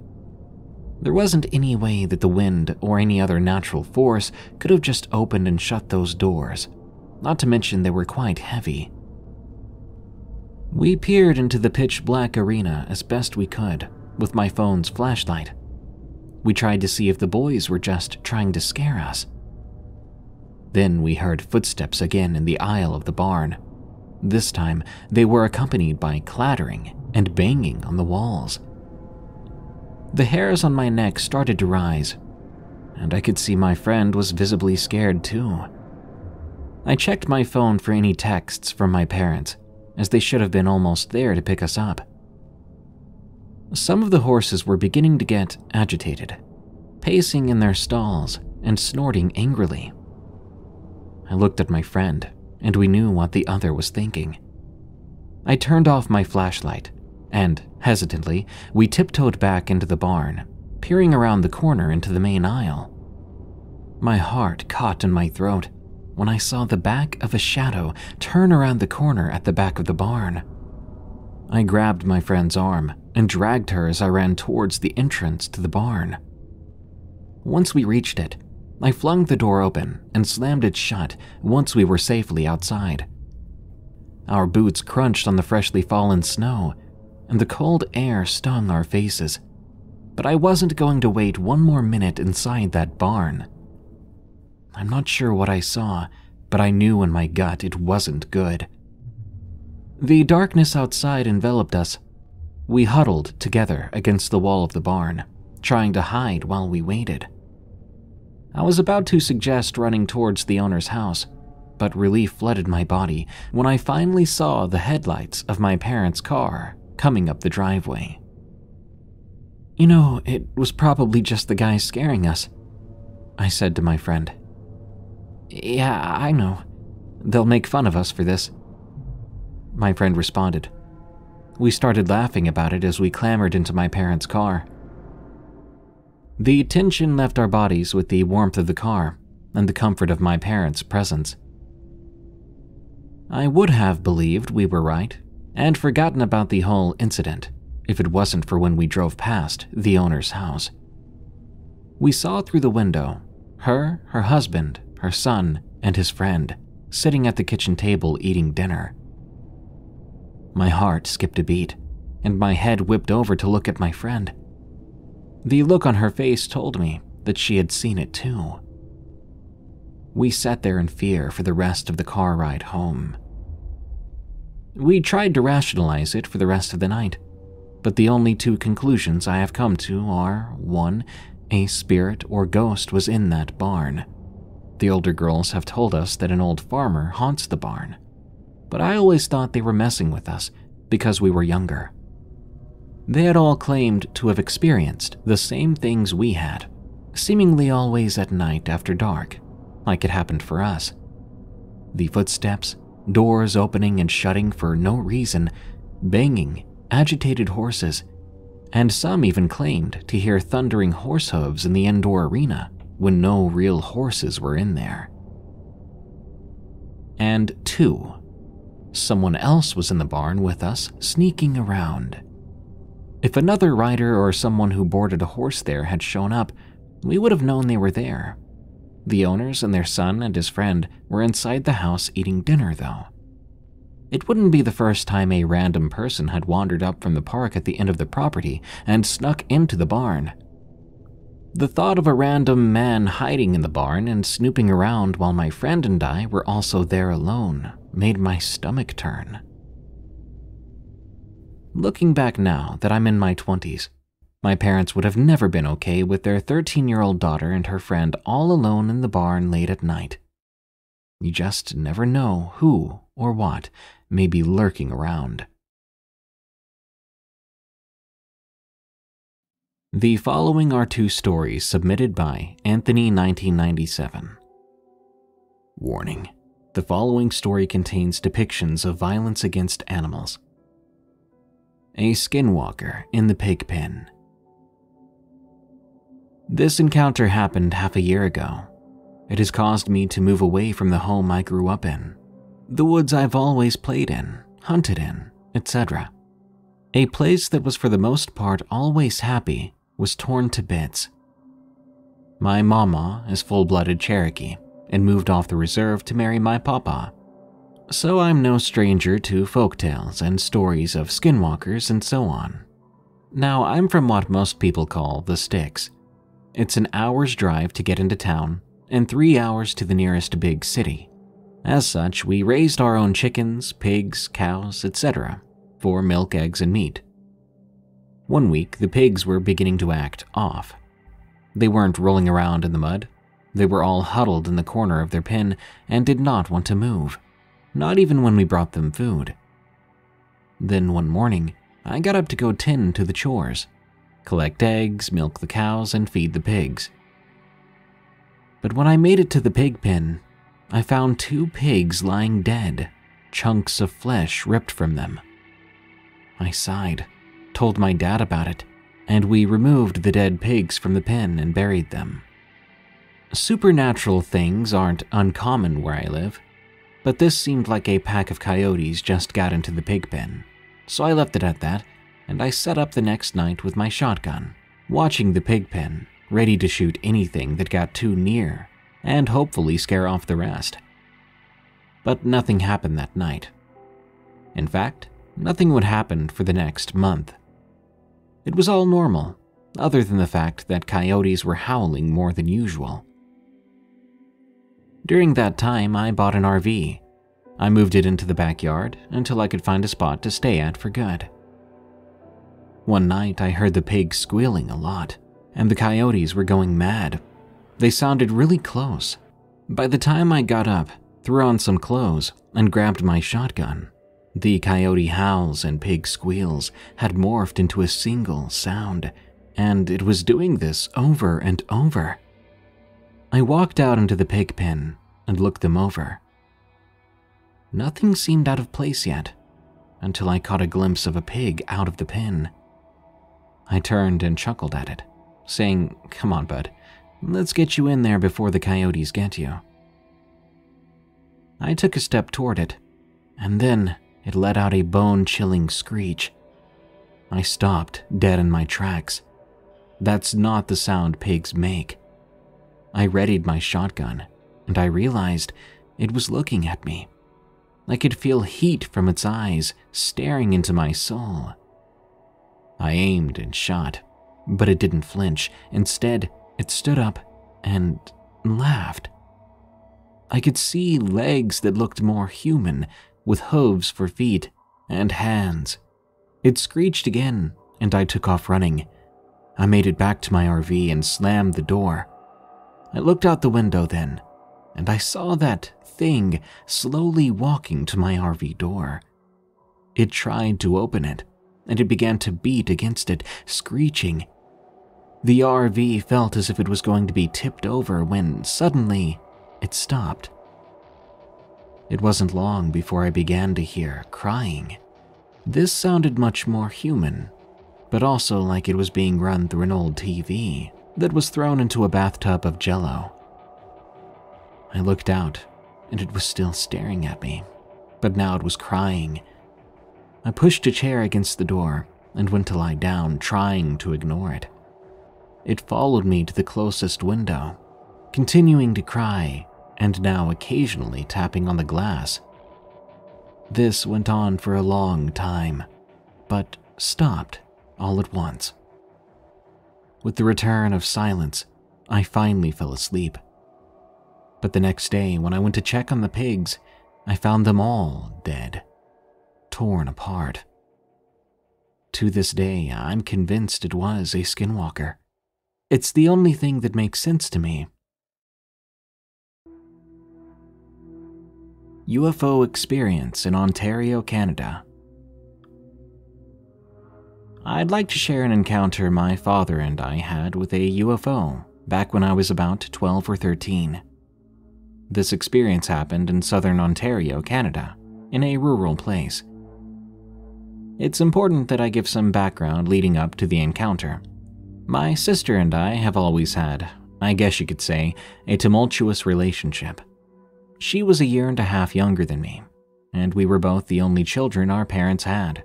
There wasn't any way that the wind or any other natural force could have just opened and shut those doors, not to mention they were quite heavy. We peered into the pitch black arena as best we could with my phone's flashlight. We tried to see if the boys were just trying to scare us. Then we heard footsteps again in the aisle of the barn. This time, they were accompanied by clattering and banging on the walls. The hairs on my neck started to rise, and I could see my friend was visibly scared too. I checked my phone for any texts from my parents, as they should have been almost there to pick us up. Some of the horses were beginning to get agitated, pacing in their stalls and snorting angrily. I looked at my friend, and we knew what the other was thinking. I turned off my flashlight, and, hesitantly, we tiptoed back into the barn, peering around the corner into the main aisle. My heart caught in my throat when I saw the back of a shadow turn around the corner at the back of the barn. I grabbed my friend's arm and dragged her as I ran towards the entrance to the barn. Once we reached it, I flung the door open and slammed it shut once we were safely outside. Our boots crunched on the freshly fallen snow, and the cold air stung our faces. But I wasn't going to wait one more minute inside that barn. I'm not sure what I saw, but I knew in my gut it wasn't good. The darkness outside enveloped us. We huddled together against the wall of the barn, trying to hide while we waited. I was about to suggest running towards the owner's house, but relief flooded my body when I finally saw the headlights of my parents' car coming up the driveway. You know, it was probably just the guy scaring us, I said to my friend. Yeah, I know. They'll make fun of us for this. My friend responded. We started laughing about it as we clambered into my parents' car. The tension left our bodies with the warmth of the car and the comfort of my parents' presence. I would have believed we were right and forgotten about the whole incident if it wasn't for when we drove past the owner's house. We saw through the window her, her husband, her son, and his friend, sitting at the kitchen table eating dinner. My heart skipped a beat, and my head whipped over to look at my friend. The look on her face told me that she had seen it too. We sat there in fear for the rest of the car ride home. We tried to rationalize it for the rest of the night, but the only two conclusions I have come to are 1. A spirit or ghost was in that barn, the older girls have told us that an old farmer haunts the barn, but I always thought they were messing with us because we were younger. They had all claimed to have experienced the same things we had, seemingly always at night after dark, like it happened for us. The footsteps, doors opening and shutting for no reason, banging, agitated horses, and some even claimed to hear thundering horse hooves in the indoor arena when no real horses were in there. And two, someone else was in the barn with us, sneaking around. If another rider or someone who boarded a horse there had shown up, we would have known they were there. The owners and their son and his friend were inside the house eating dinner, though. It wouldn't be the first time a random person had wandered up from the park at the end of the property and snuck into the barn The thought of a random man hiding in the barn and snooping around while my friend and I were also there alone made my stomach turn. Looking back now that I'm in my 20s, my parents would have never been okay with their 13 year old daughter and her friend all alone in the barn late at night. You just never know who or what may be lurking around. The following are two stories submitted by Anthony1997. Warning The following story contains depictions of violence against animals. A skinwalker in the pig pen. This encounter happened half a year ago. It has caused me to move away from the home I grew up in, the woods I've always played in, hunted in, etc. A place that was for the most part always happy was torn to bits. My mama is full blooded Cherokee and moved off the reserve to marry my papa. So I'm no stranger to folk tales and stories of skinwalkers and so on. Now, I'm from what most people call the sticks. It's an hour's drive to get into town and three hours to the nearest big city. As such, we raised our own chickens, pigs, cows, etc., for milk, eggs, and meat. One week, the pigs were beginning to act off. They weren't rolling around in the mud. They were all huddled in the corner of their pen and did not want to move, not even when we brought them food. Then one morning, I got up to go tend to the chores collect eggs, milk the cows, and feed the pigs. But when I made it to the pig pen, I found two pigs lying dead, chunks of flesh ripped from them. I sighed told my dad about it, and we removed the dead pigs from the pen and buried them. Supernatural things aren't uncommon where I live, but this seemed like a pack of coyotes just got into the pig pen, so I left it at that, and I set up the next night with my shotgun, watching the pig pen, ready to shoot anything that got too near, and hopefully scare off the rest. But nothing happened that night. In fact, nothing would happen for the next month. It was all normal, other than the fact that coyotes were howling more than usual. During that time, I bought an RV. I moved it into the backyard until I could find a spot to stay at for good. One night, I heard the pigs squealing a lot, and the coyotes were going mad. They sounded really close. By the time I got up, threw on some clothes, and grabbed my shotgun, the coyote howls and pig squeals had morphed into a single sound, and it was doing this over and over. I walked out into the pig pen and looked them over. Nothing seemed out of place yet, until I caught a glimpse of a pig out of the pen. I turned and chuckled at it, saying, Come on, bud, let's get you in there before the coyotes get you. I took a step toward it, and then it let out a bone chilling screech. I stopped, dead in my tracks. That's not the sound pigs make. I readied my shotgun, and I realized it was looking at me. I could feel heat from its eyes staring into my soul. I aimed and shot, but it didn't flinch. Instead, it stood up and laughed. I could see legs that looked more human, with hooves for feet and hands. It screeched again, and I took off running. I made it back to my RV and slammed the door. I looked out the window then, and I saw that thing slowly walking to my RV door. It tried to open it, and it began to beat against it, screeching. The RV felt as if it was going to be tipped over when suddenly it stopped. It wasn't long before I began to hear crying. This sounded much more human, but also like it was being run through an old TV that was thrown into a bathtub of jello. I looked out, and it was still staring at me, but now it was crying. I pushed a chair against the door and went to lie down, trying to ignore it. It followed me to the closest window, continuing to cry and now occasionally tapping on the glass. This went on for a long time, but stopped all at once. With the return of silence, I finally fell asleep. But the next day, when I went to check on the pigs, I found them all dead, torn apart. To this day, I'm convinced it was a skinwalker. It's the only thing that makes sense to me. UFO experience in Ontario, Canada. I'd like to share an encounter my father and I had with a UFO back when I was about 12 or 13. This experience happened in southern Ontario, Canada, in a rural place. It's important that I give some background leading up to the encounter. My sister and I have always had, I guess you could say, a tumultuous relationship. She was a year and a half younger than me, and we were both the only children our parents had.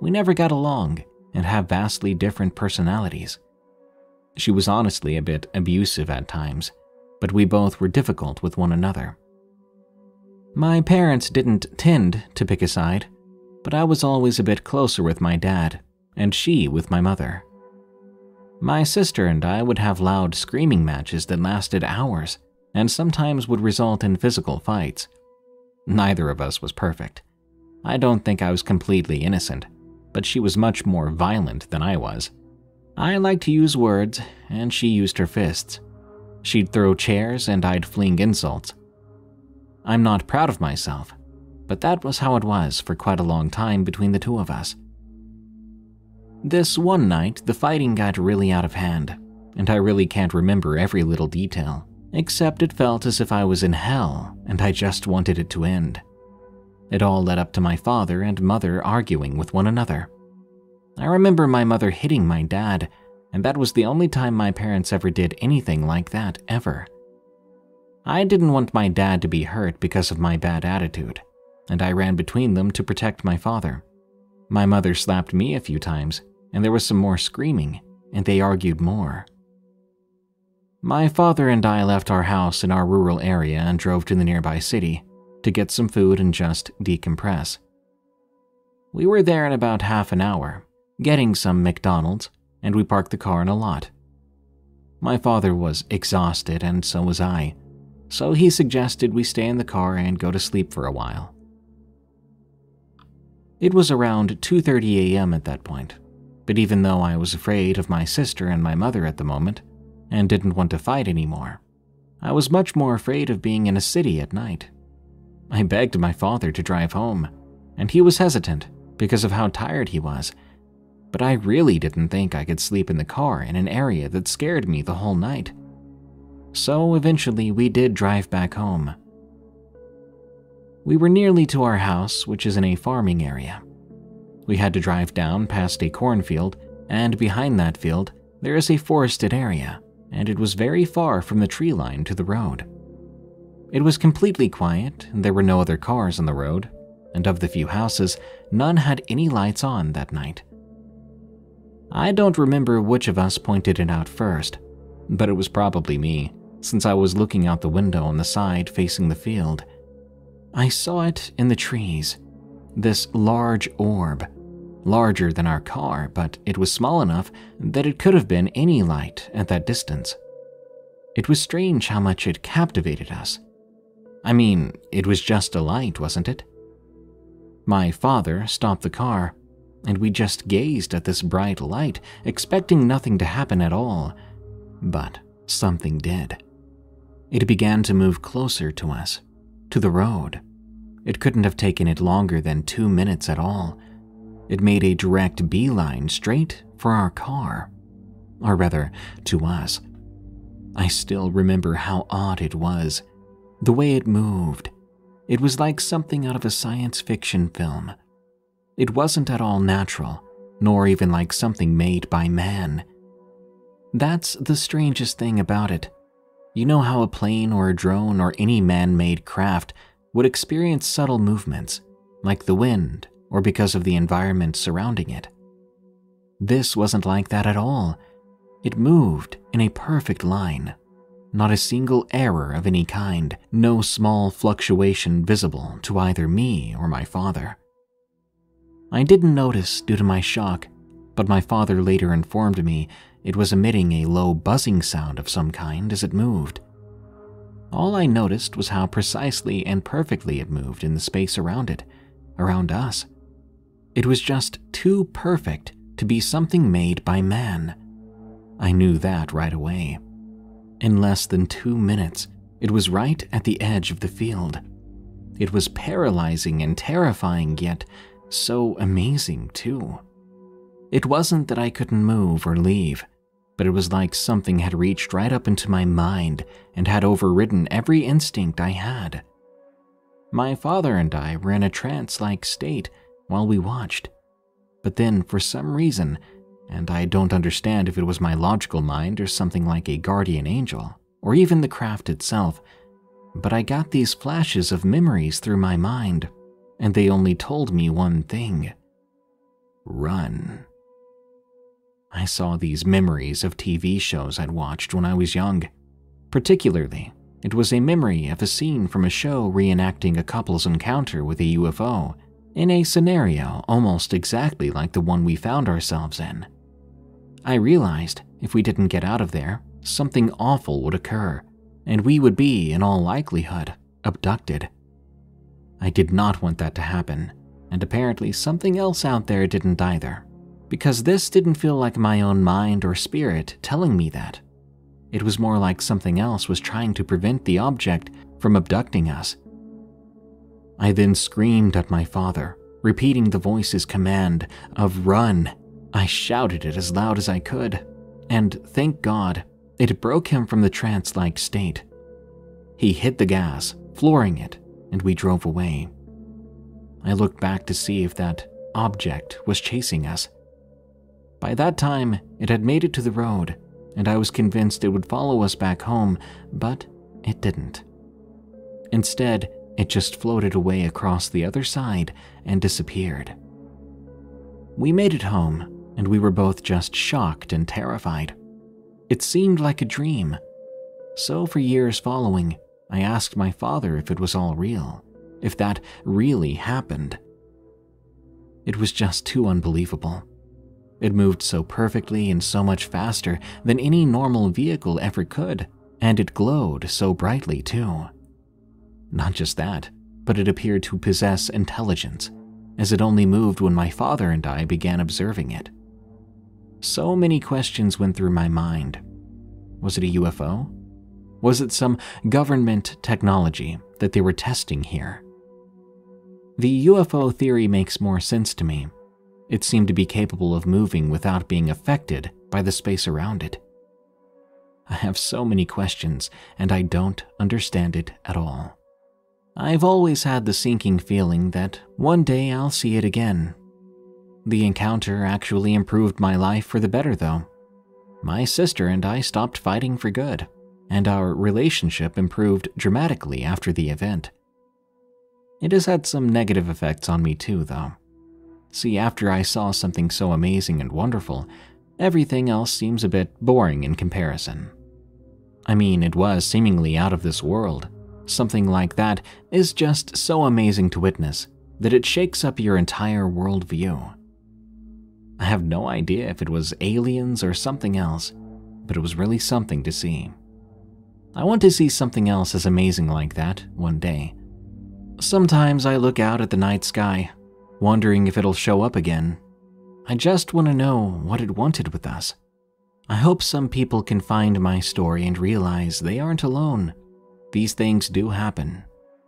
We never got along and have vastly different personalities. She was honestly a bit abusive at times, but we both were difficult with one another. My parents didn't tend to pick a side, but I was always a bit closer with my dad, and she with my mother. My sister and I would have loud screaming matches that lasted hours and sometimes would result in physical fights. Neither of us was perfect. I don't think I was completely innocent, but she was much more violent than I was. I liked to use words, and she used her fists. She'd throw chairs, and I'd fling insults. I'm not proud of myself, but that was how it was for quite a long time between the two of us. This one night, the fighting got really out of hand, and I really can't remember every little detail, except it felt as if I was in hell and I just wanted it to end. It all led up to my father and mother arguing with one another. I remember my mother hitting my dad, and that was the only time my parents ever did anything like that, ever. I didn't want my dad to be hurt because of my bad attitude, and I ran between them to protect my father. My mother slapped me a few times, and there was some more screaming, and they argued more. My father and I left our house in our rural area and drove to the nearby city to get some food and just decompress. We were there in about half an hour, getting some McDonald's, and we parked the car in a lot. My father was exhausted, and so was I, so he suggested we stay in the car and go to sleep for a while. It was around 2:30 a.m. at that point, but even though I was afraid of my sister and my mother at the moment and didn't want to fight anymore, I was much more afraid of being in a city at night. I begged my father to drive home, and he was hesitant because of how tired he was. But I really didn't think I could sleep in the car in an area that scared me the whole night. So eventually, we did drive back home. We were nearly to our house, which is in a farming area. We had to drive down past a cornfield, and behind that field, there is a forested area, and it was very far from the tree line to the road. It was completely quiet, and there were no other cars on the road, and of the few houses, none had any lights on that night. I don't remember which of us pointed it out first, but it was probably me, since I was looking out the window on the side facing the field. I saw it in the trees, this large orb, larger than our car, but it was small enough that it could have been any light at that distance. It was strange how much it captivated us. I mean, it was just a light, wasn't it? My father stopped the car, and we just gazed at this bright light, expecting nothing to happen at all. But something did. It began to move closer to us, to the road. It couldn't have taken it longer than two minutes at all. It made a direct beeline straight for our car. Or rather, to us. I still remember how odd it was the way it moved. It was like something out of a science fiction film. It wasn't at all natural, nor even like something made by man. That's the strangest thing about it. You know how a plane or a drone or any man made craft would experience subtle movements, like the wind or because of the environment surrounding it. This wasn't like that at all. It moved in a perfect line, not a single error of any kind, no small fluctuation visible to either me or my father. I didn't notice due to my shock, but my father later informed me it was emitting a low buzzing sound of some kind as it moved. All I noticed was how precisely and perfectly it moved in the space around it, around us. It was just too perfect to be something made by man. I knew that right away. In less than two minutes, it was right at the edge of the field. It was paralyzing and terrifying, yet so amazing, too. It wasn't that I couldn't move or leave, but it was like something had reached right up into my mind and had overridden every instinct I had. My father and I were in a trance like state while we watched. But then, for some reason, and I don't understand if it was my logical mind or something like a guardian angel, or even the craft itself, but I got these flashes of memories through my mind, and they only told me one thing run. I saw these memories of TV shows I'd watched when I was young. Particularly, it was a memory of a scene from a show reenacting a couple's encounter with a UFO in a scenario almost exactly like the one we found ourselves in. I realized if we didn't get out of there, something awful would occur, and we would be, in all likelihood, abducted. I did not want that to happen, and apparently something else out there didn't either because this didn't feel like my own mind or spirit telling me that. It was more like something else was trying to prevent the object from abducting us. I then screamed at my father, repeating the voice's command of run. I shouted it as loud as I could, and thank God, it broke him from the trance like state. He hit the gas, flooring it, and we drove away. I looked back to see if that object was chasing us. By that time, it had made it to the road, and I was convinced it would follow us back home, but it didn't. Instead, it just floated away across the other side and disappeared. We made it home, and we were both just shocked and terrified. It seemed like a dream. So, for years following, I asked my father if it was all real, if that really happened. It was just too unbelievable. It moved so perfectly and so much faster than any normal vehicle ever could, and it glowed so brightly too. Not just that, but it appeared to possess intelligence, as it only moved when my father and I began observing it. So many questions went through my mind. Was it a UFO? Was it some government technology that they were testing here? The UFO theory makes more sense to me it seemed to be capable of moving without being affected by the space around it. I have so many questions, and I don't understand it at all. I've always had the sinking feeling that one day I'll see it again. The encounter actually improved my life for the better, though. My sister and I stopped fighting for good, and our relationship improved dramatically after the event. It has had some negative effects on me too, though. See, after I saw something so amazing and wonderful, everything else seems a bit boring in comparison. I mean, it was seemingly out of this world. Something like that is just so amazing to witness that it shakes up your entire worldview. I have no idea if it was aliens or something else, but it was really something to see. I want to see something else as amazing like that one day. Sometimes I look out at the night sky wondering if it'll show up again. I just want to know what it wanted with us. I hope some people can find my story and realize they aren't alone. These things do happen,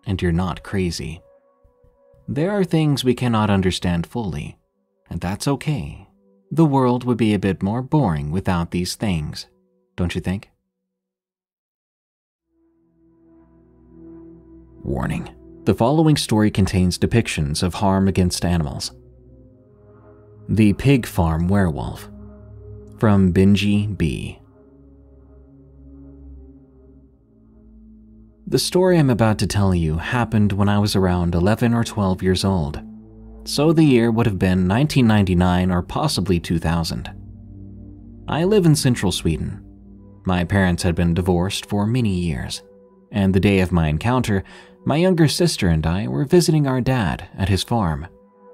and you're not crazy. There are things we cannot understand fully, and that's okay. The world would be a bit more boring without these things, don't you think? Warning the following story contains depictions of harm against animals. The Pig Farm Werewolf from Benji B. The story I'm about to tell you happened when I was around 11 or 12 years old, so the year would have been 1999 or possibly 2000. I live in central Sweden. My parents had been divorced for many years, and the day of my encounter, my younger sister and I were visiting our dad at his farm.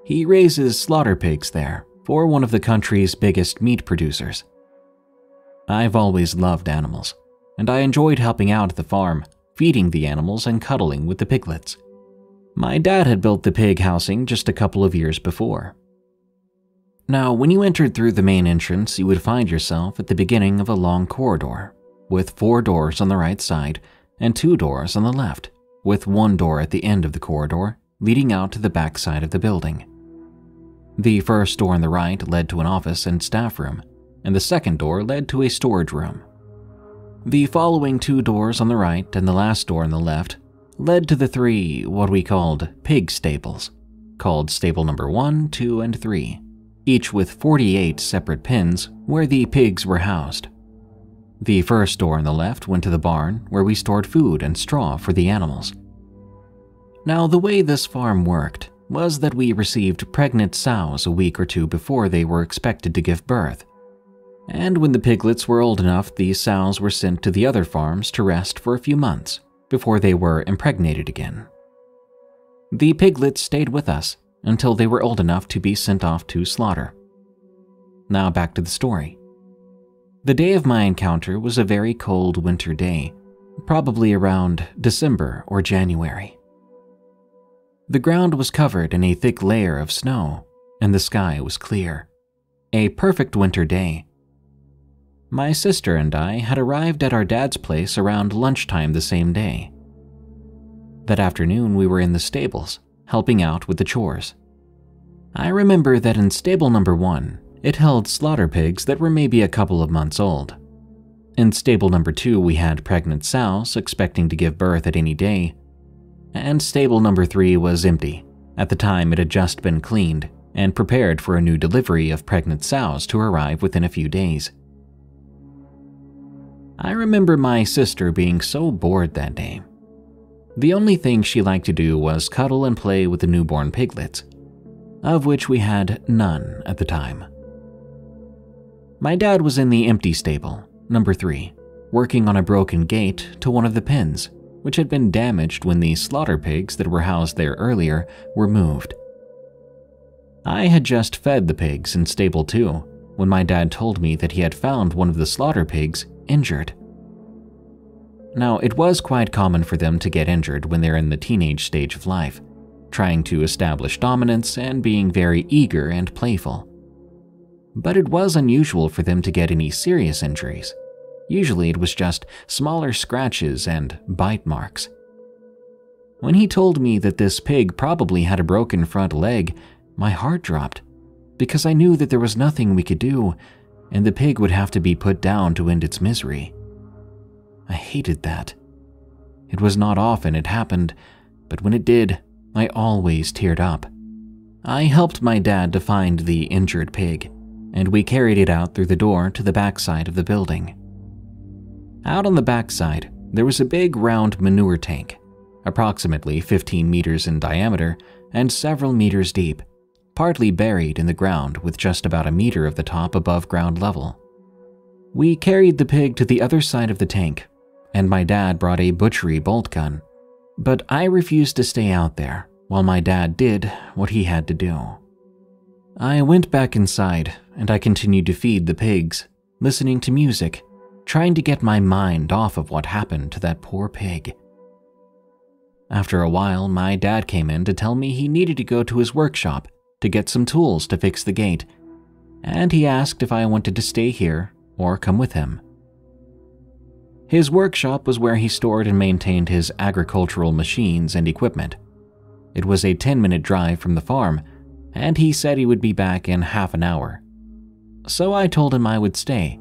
He raises slaughter pigs there for one of the country's biggest meat producers. I've always loved animals, and I enjoyed helping out at the farm, feeding the animals and cuddling with the piglets. My dad had built the pig housing just a couple of years before. Now, when you entered through the main entrance, you would find yourself at the beginning of a long corridor, with four doors on the right side and two doors on the left, with one door at the end of the corridor leading out to the back side of the building. The first door on the right led to an office and staff room, and the second door led to a storage room. The following two doors on the right and the last door on the left led to the three, what we called pig stables, called stable number 1, 2, and 3, each with 48 separate pens where the pigs were housed. The first door on the left went to the barn where we stored food and straw for the animals. Now, the way this farm worked was that we received pregnant sows a week or two before they were expected to give birth. And when the piglets were old enough, these sows were sent to the other farms to rest for a few months before they were impregnated again. The piglets stayed with us until they were old enough to be sent off to slaughter. Now back to the story. The day of my encounter was a very cold winter day, probably around December or January. The ground was covered in a thick layer of snow, and the sky was clear. A perfect winter day. My sister and I had arrived at our dad's place around lunchtime the same day. That afternoon, we were in the stables, helping out with the chores. I remember that in stable number one, it held slaughter pigs that were maybe a couple of months old. In stable number two, we had pregnant sows expecting to give birth at any day, and stable number 3 was empty. At the time, it had just been cleaned and prepared for a new delivery of pregnant sows to arrive within a few days. I remember my sister being so bored that day. The only thing she liked to do was cuddle and play with the newborn piglets, of which we had none at the time. My dad was in the empty stable, number 3, working on a broken gate to one of the pens which had been damaged when the slaughter pigs that were housed there earlier were moved. I had just fed the pigs in stable 2 when my dad told me that he had found one of the slaughter pigs injured. Now, it was quite common for them to get injured when they're in the teenage stage of life, trying to establish dominance and being very eager and playful. But it was unusual for them to get any serious injuries. Usually it was just smaller scratches and bite marks. When he told me that this pig probably had a broken front leg, my heart dropped because I knew that there was nothing we could do and the pig would have to be put down to end its misery. I hated that. It was not often it happened, but when it did, I always teared up. I helped my dad to find the injured pig, and we carried it out through the door to the backside of the building. Out on the backside, there was a big round manure tank, approximately 15 meters in diameter and several meters deep, partly buried in the ground with just about a meter of the top above ground level. We carried the pig to the other side of the tank, and my dad brought a butchery bolt gun, but I refused to stay out there while my dad did what he had to do. I went back inside and I continued to feed the pigs, listening to music trying to get my mind off of what happened to that poor pig. After a while, my dad came in to tell me he needed to go to his workshop to get some tools to fix the gate, and he asked if I wanted to stay here or come with him. His workshop was where he stored and maintained his agricultural machines and equipment. It was a 10 minute drive from the farm, and he said he would be back in half an hour. So I told him I would stay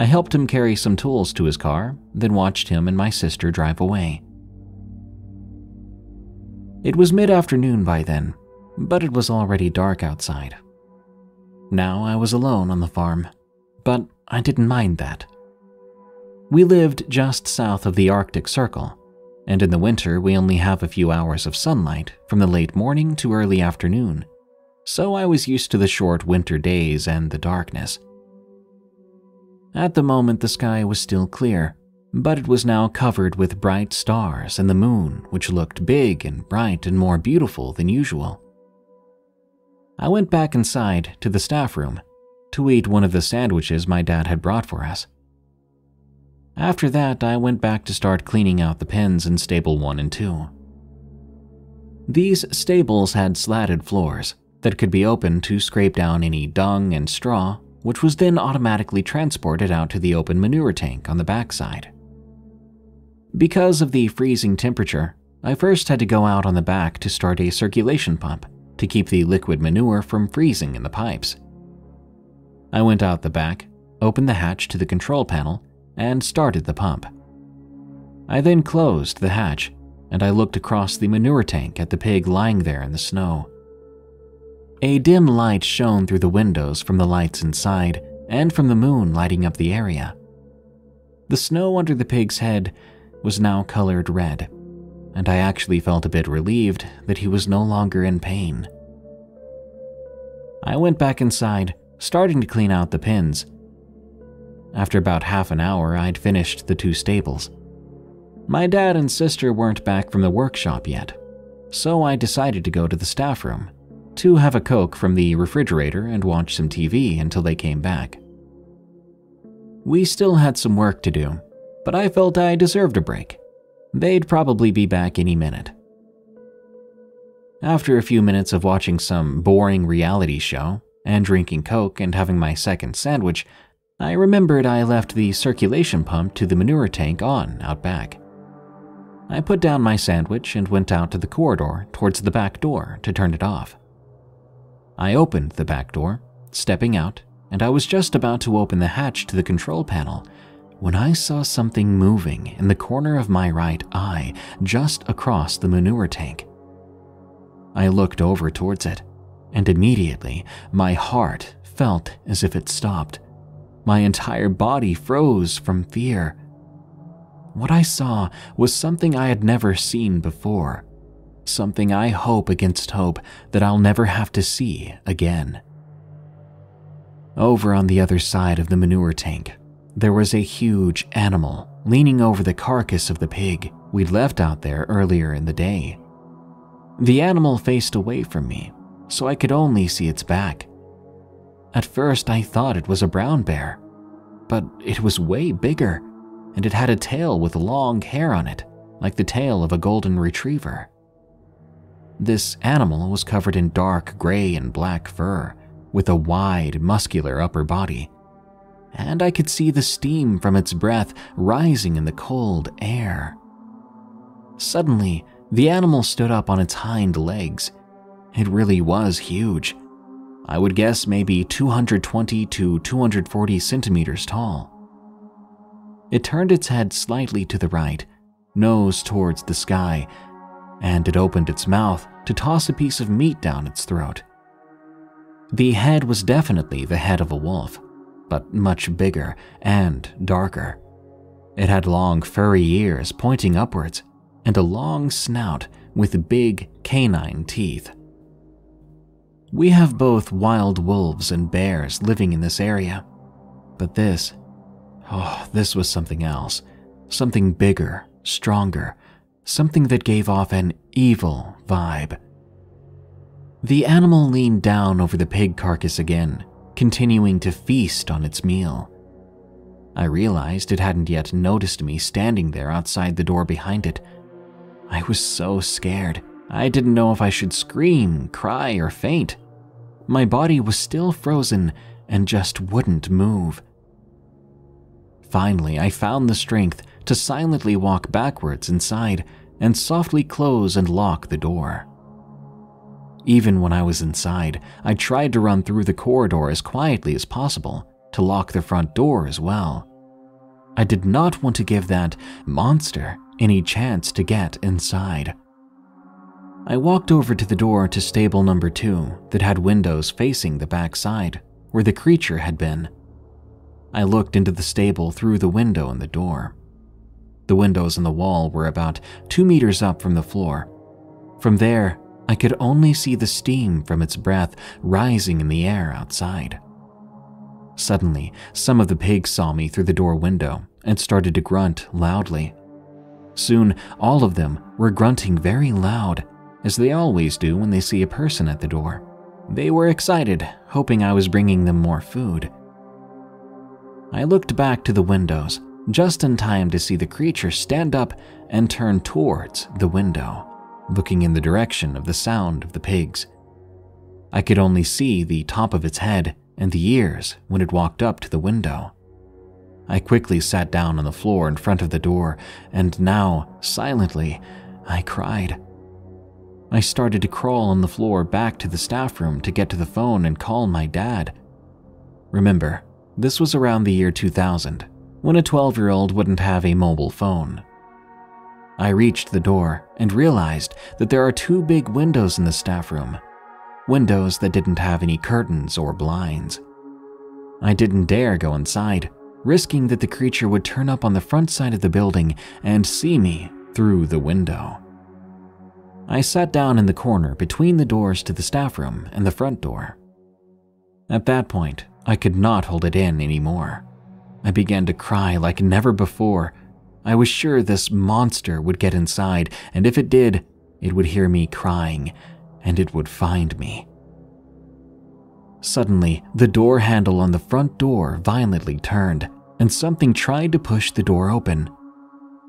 I helped him carry some tools to his car, then watched him and my sister drive away. It was mid afternoon by then, but it was already dark outside. Now I was alone on the farm, but I didn't mind that. We lived just south of the Arctic Circle, and in the winter we only have a few hours of sunlight from the late morning to early afternoon, so I was used to the short winter days and the darkness. At the moment, the sky was still clear, but it was now covered with bright stars and the moon, which looked big and bright and more beautiful than usual. I went back inside to the staff room, to eat one of the sandwiches my dad had brought for us. After that, I went back to start cleaning out the pens in stable 1 and 2. These stables had slatted floors that could be opened to scrape down any dung and straw, which was then automatically transported out to the open manure tank on the backside. Because of the freezing temperature, I first had to go out on the back to start a circulation pump to keep the liquid manure from freezing in the pipes. I went out the back, opened the hatch to the control panel, and started the pump. I then closed the hatch and I looked across the manure tank at the pig lying there in the snow. A dim light shone through the windows from the lights inside and from the moon lighting up the area. The snow under the pig's head was now colored red, and I actually felt a bit relieved that he was no longer in pain. I went back inside, starting to clean out the pins. After about half an hour, I'd finished the two stables. My dad and sister weren't back from the workshop yet, so I decided to go to the staff room to have a Coke from the refrigerator and watch some TV until they came back. We still had some work to do, but I felt I deserved a break. They'd probably be back any minute. After a few minutes of watching some boring reality show and drinking Coke and having my second sandwich, I remembered I left the circulation pump to the manure tank on out back. I put down my sandwich and went out to the corridor towards the back door to turn it off. I opened the back door, stepping out, and I was just about to open the hatch to the control panel when I saw something moving in the corner of my right eye just across the manure tank. I looked over towards it, and immediately my heart felt as if it stopped. My entire body froze from fear. What I saw was something I had never seen before, something I hope against hope that I'll never have to see again. Over on the other side of the manure tank, there was a huge animal leaning over the carcass of the pig we'd left out there earlier in the day. The animal faced away from me, so I could only see its back. At first, I thought it was a brown bear, but it was way bigger, and it had a tail with long hair on it, like the tail of a golden retriever. This animal was covered in dark gray and black fur, with a wide, muscular upper body, and I could see the steam from its breath rising in the cold air. Suddenly, the animal stood up on its hind legs. It really was huge. I would guess maybe 220 to 240 centimeters tall. It turned its head slightly to the right, nose towards the sky, and it opened its mouth to toss a piece of meat down its throat. The head was definitely the head of a wolf, but much bigger and darker. It had long furry ears pointing upwards and a long snout with big canine teeth. We have both wild wolves and bears living in this area, but this, oh, this was something else, something bigger, stronger, something that gave off an evil vibe. The animal leaned down over the pig carcass again, continuing to feast on its meal. I realized it hadn't yet noticed me standing there outside the door behind it. I was so scared. I didn't know if I should scream, cry, or faint. My body was still frozen and just wouldn't move. Finally, I found the strength to silently walk backwards inside and softly close and lock the door. Even when I was inside, I tried to run through the corridor as quietly as possible to lock the front door as well. I did not want to give that monster any chance to get inside. I walked over to the door to stable number two that had windows facing the back side, where the creature had been. I looked into the stable through the window in the door. The windows in the wall were about two meters up from the floor. From there, I could only see the steam from its breath rising in the air outside. Suddenly, some of the pigs saw me through the door window and started to grunt loudly. Soon, all of them were grunting very loud, as they always do when they see a person at the door, They were excited, hoping I was bringing them more food. I looked back to the windows, just in time to see the creature stand up and turn towards the window, looking in the direction of the sound of the pigs. I could only see the top of its head and the ears when it walked up to the window. I quickly sat down on the floor in front of the door, and now, silently, I cried. I started to crawl on the floor back to the staff room to get to the phone and call my dad. Remember, this was around the year 2000, when a 12 year old wouldn't have a mobile phone. I reached the door and realized that there are two big windows in the staff room, windows that didn't have any curtains or blinds. I didn't dare go inside, risking that the creature would turn up on the front side of the building and see me through the window. I sat down in the corner between the doors to the staff room and the front door. At that point, I could not hold it in anymore. I began to cry like never before. I was sure this monster would get inside, and if it did, it would hear me crying, and it would find me. Suddenly, the door handle on the front door violently turned, and something tried to push the door open.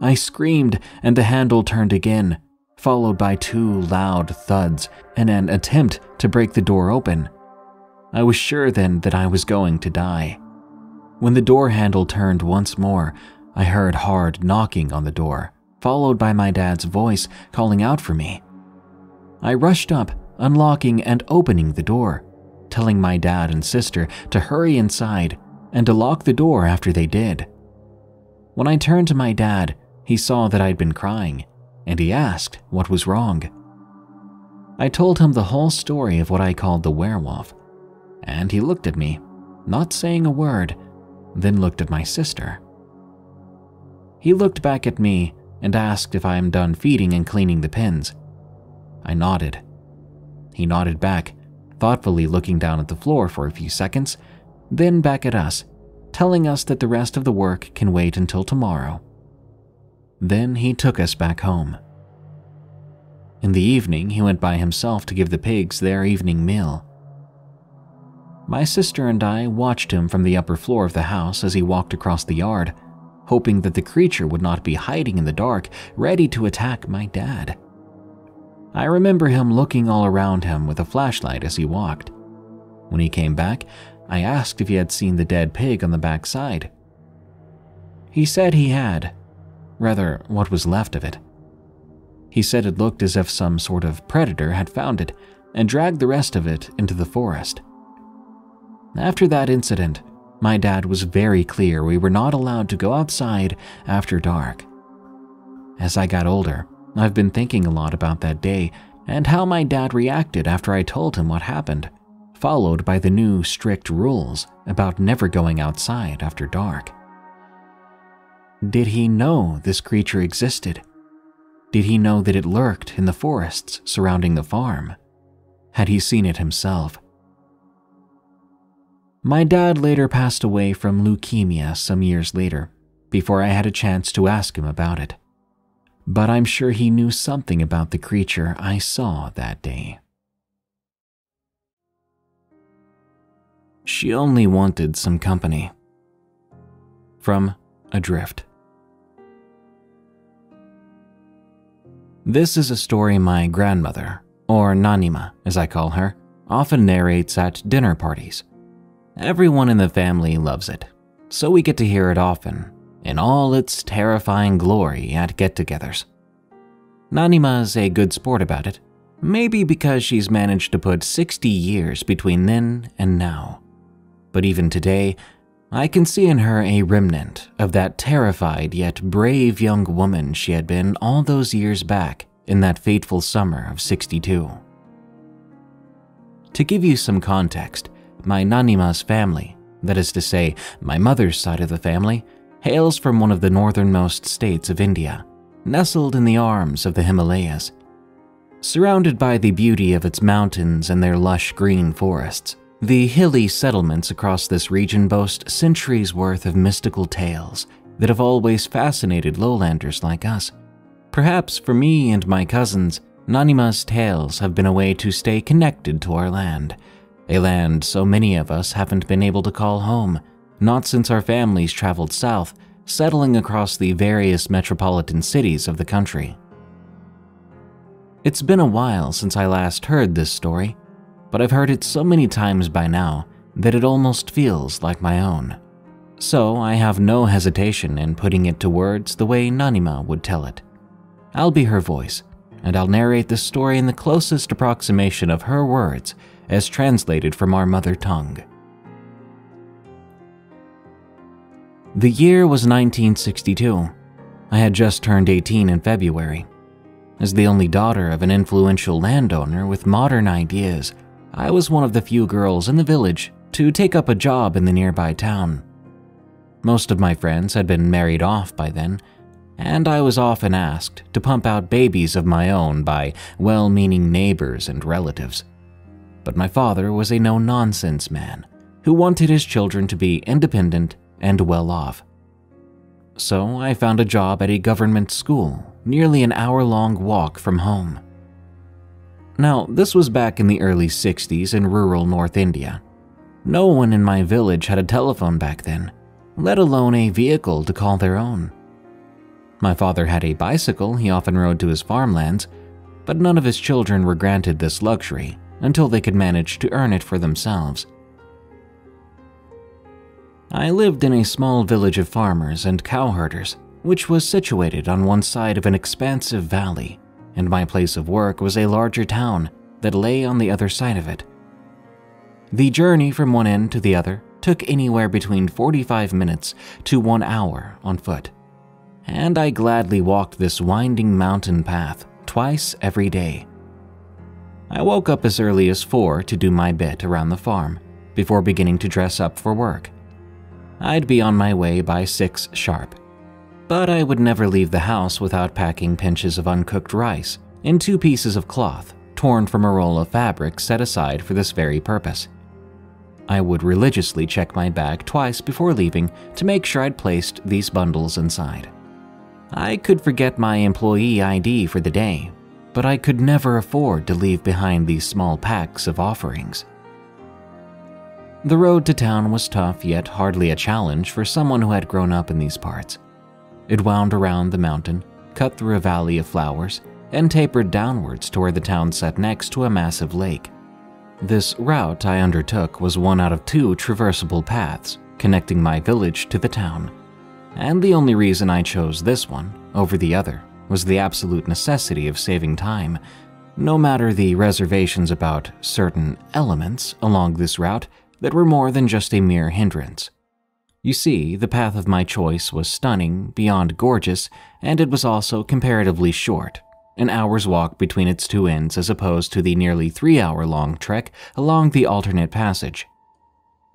I screamed, and the handle turned again, followed by two loud thuds and an attempt to break the door open. I was sure then that I was going to die. When the door handle turned once more, I heard hard knocking on the door, followed by my dad's voice calling out for me. I rushed up, unlocking and opening the door telling my dad and sister to hurry inside and to lock the door after they did. When I turned to my dad, he saw that I'd been crying, and he asked what was wrong. I told him the whole story of what I called the werewolf, and he looked at me, not saying a word, then looked at my sister. He looked back at me and asked if I am done feeding and cleaning the pins. I nodded. He nodded back thoughtfully looking down at the floor for a few seconds, then back at us, telling us that the rest of the work can wait until tomorrow. Then he took us back home. In the evening, he went by himself to give the pigs their evening meal. My sister and I watched him from the upper floor of the house as he walked across the yard, hoping that the creature would not be hiding in the dark, ready to attack my dad. I remember him looking all around him with a flashlight as he walked. When he came back, I asked if he had seen the dead pig on the back side. He said he had, rather, what was left of it. He said it looked as if some sort of predator had found it and dragged the rest of it into the forest. After that incident, my dad was very clear we were not allowed to go outside after dark. As I got older, I've been thinking a lot about that day and how my dad reacted after I told him what happened, followed by the new strict rules about never going outside after dark. Did he know this creature existed? Did he know that it lurked in the forests surrounding the farm? Had he seen it himself? My dad later passed away from leukemia some years later, before I had a chance to ask him about it but I'm sure he knew something about the creature I saw that day. She only wanted some company. From Adrift. This is a story my grandmother, or Nanima as I call her, often narrates at dinner parties. Everyone in the family loves it, so we get to hear it often in all its terrifying glory at get togethers. Nanima's a good sport about it, maybe because she's managed to put 60 years between then and now. But even today, I can see in her a remnant of that terrified yet brave young woman she had been all those years back in that fateful summer of 62. To give you some context, my Nanima's family, that is to say, my mother's side of the family, hails from one of the northernmost states of India, nestled in the arms of the Himalayas. Surrounded by the beauty of its mountains and their lush green forests, the hilly settlements across this region boast centuries worth of mystical tales that have always fascinated lowlanders like us. Perhaps for me and my cousins, Nanima's tales have been a way to stay connected to our land, a land so many of us haven't been able to call home, not since our families traveled south, settling across the various metropolitan cities of the country. It's been a while since I last heard this story, but I've heard it so many times by now that it almost feels like my own. So I have no hesitation in putting it to words the way Nanima would tell it. I'll be her voice, and I'll narrate the story in the closest approximation of her words as translated from our mother tongue. The year was 1962. I had just turned 18 in February. As the only daughter of an influential landowner with modern ideas, I was one of the few girls in the village to take up a job in the nearby town. Most of my friends had been married off by then, and I was often asked to pump out babies of my own by well meaning neighbors and relatives. But my father was a no nonsense man who wanted his children to be independent and well off. So I found a job at a government school, nearly an hour long walk from home. Now, this was back in the early 60s in rural North India. No one in my village had a telephone back then, let alone a vehicle to call their own. My father had a bicycle he often rode to his farmlands, but none of his children were granted this luxury until they could manage to earn it for themselves. I lived in a small village of farmers and cowherders, which was situated on one side of an expansive valley, and my place of work was a larger town that lay on the other side of it. The journey from one end to the other took anywhere between 45 minutes to one hour on foot and I gladly walked this winding mountain path twice every day. I woke up as early as 4 to do my bit around the farm before beginning to dress up for work. I'd be on my way by 6 sharp, but I would never leave the house without packing pinches of uncooked rice in two pieces of cloth torn from a roll of fabric set aside for this very purpose. I would religiously check my bag twice before leaving to make sure I'd placed these bundles inside. I could forget my employee ID for the day, but I could never afford to leave behind these small packs of offerings. The road to town was tough yet hardly a challenge for someone who had grown up in these parts. It wound around the mountain, cut through a valley of flowers, and tapered downwards to where the town sat next to a massive lake. This route I undertook was one out of two traversable paths connecting my village to the town and the only reason I chose this one over the other was the absolute necessity of saving time, no matter the reservations about certain elements along this route that were more than just a mere hindrance. You see, the path of my choice was stunning, beyond gorgeous, and it was also comparatively short, an hour's walk between its two ends as opposed to the nearly three hour long trek along the alternate passage.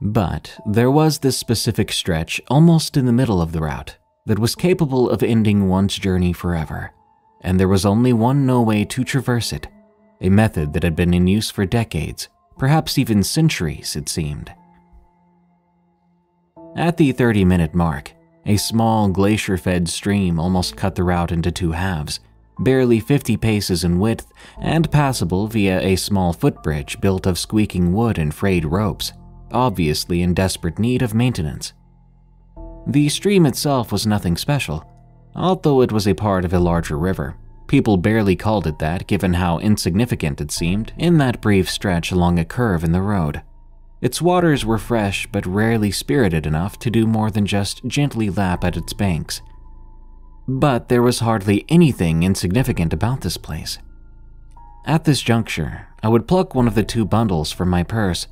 But there was this specific stretch almost in the middle of the route that was capable of ending one's journey forever, and there was only one no way to traverse it, a method that had been in use for decades, perhaps even centuries, it seemed. At the 30 minute mark, a small glacier fed stream almost cut the route into two halves, barely 50 paces in width and passable via a small footbridge built of squeaking wood and frayed ropes obviously in desperate need of maintenance. The stream itself was nothing special, although it was a part of a larger river. People barely called it that given how insignificant it seemed in that brief stretch along a curve in the road. Its waters were fresh but rarely spirited enough to do more than just gently lap at its banks. But there was hardly anything insignificant about this place. At this juncture, I would pluck one of the two bundles from my purse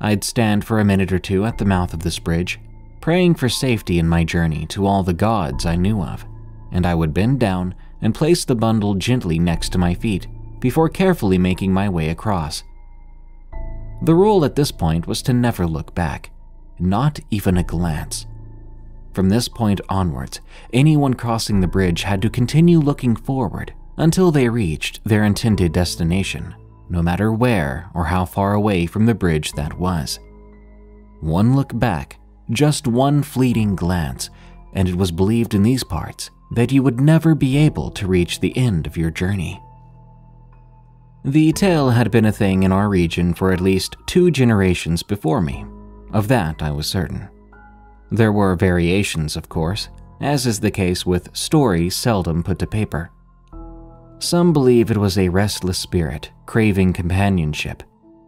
I'd stand for a minute or two at the mouth of this bridge, praying for safety in my journey to all the gods I knew of, and I would bend down and place the bundle gently next to my feet before carefully making my way across. The rule at this point was to never look back, not even a glance. From this point onwards, anyone crossing the bridge had to continue looking forward until they reached their intended destination no matter where or how far away from the bridge that was. One look back, just one fleeting glance, and it was believed in these parts that you would never be able to reach the end of your journey. The tale had been a thing in our region for at least two generations before me. Of that I was certain. There were variations, of course, as is the case with stories seldom put to paper. Some believe it was a restless spirit craving companionship,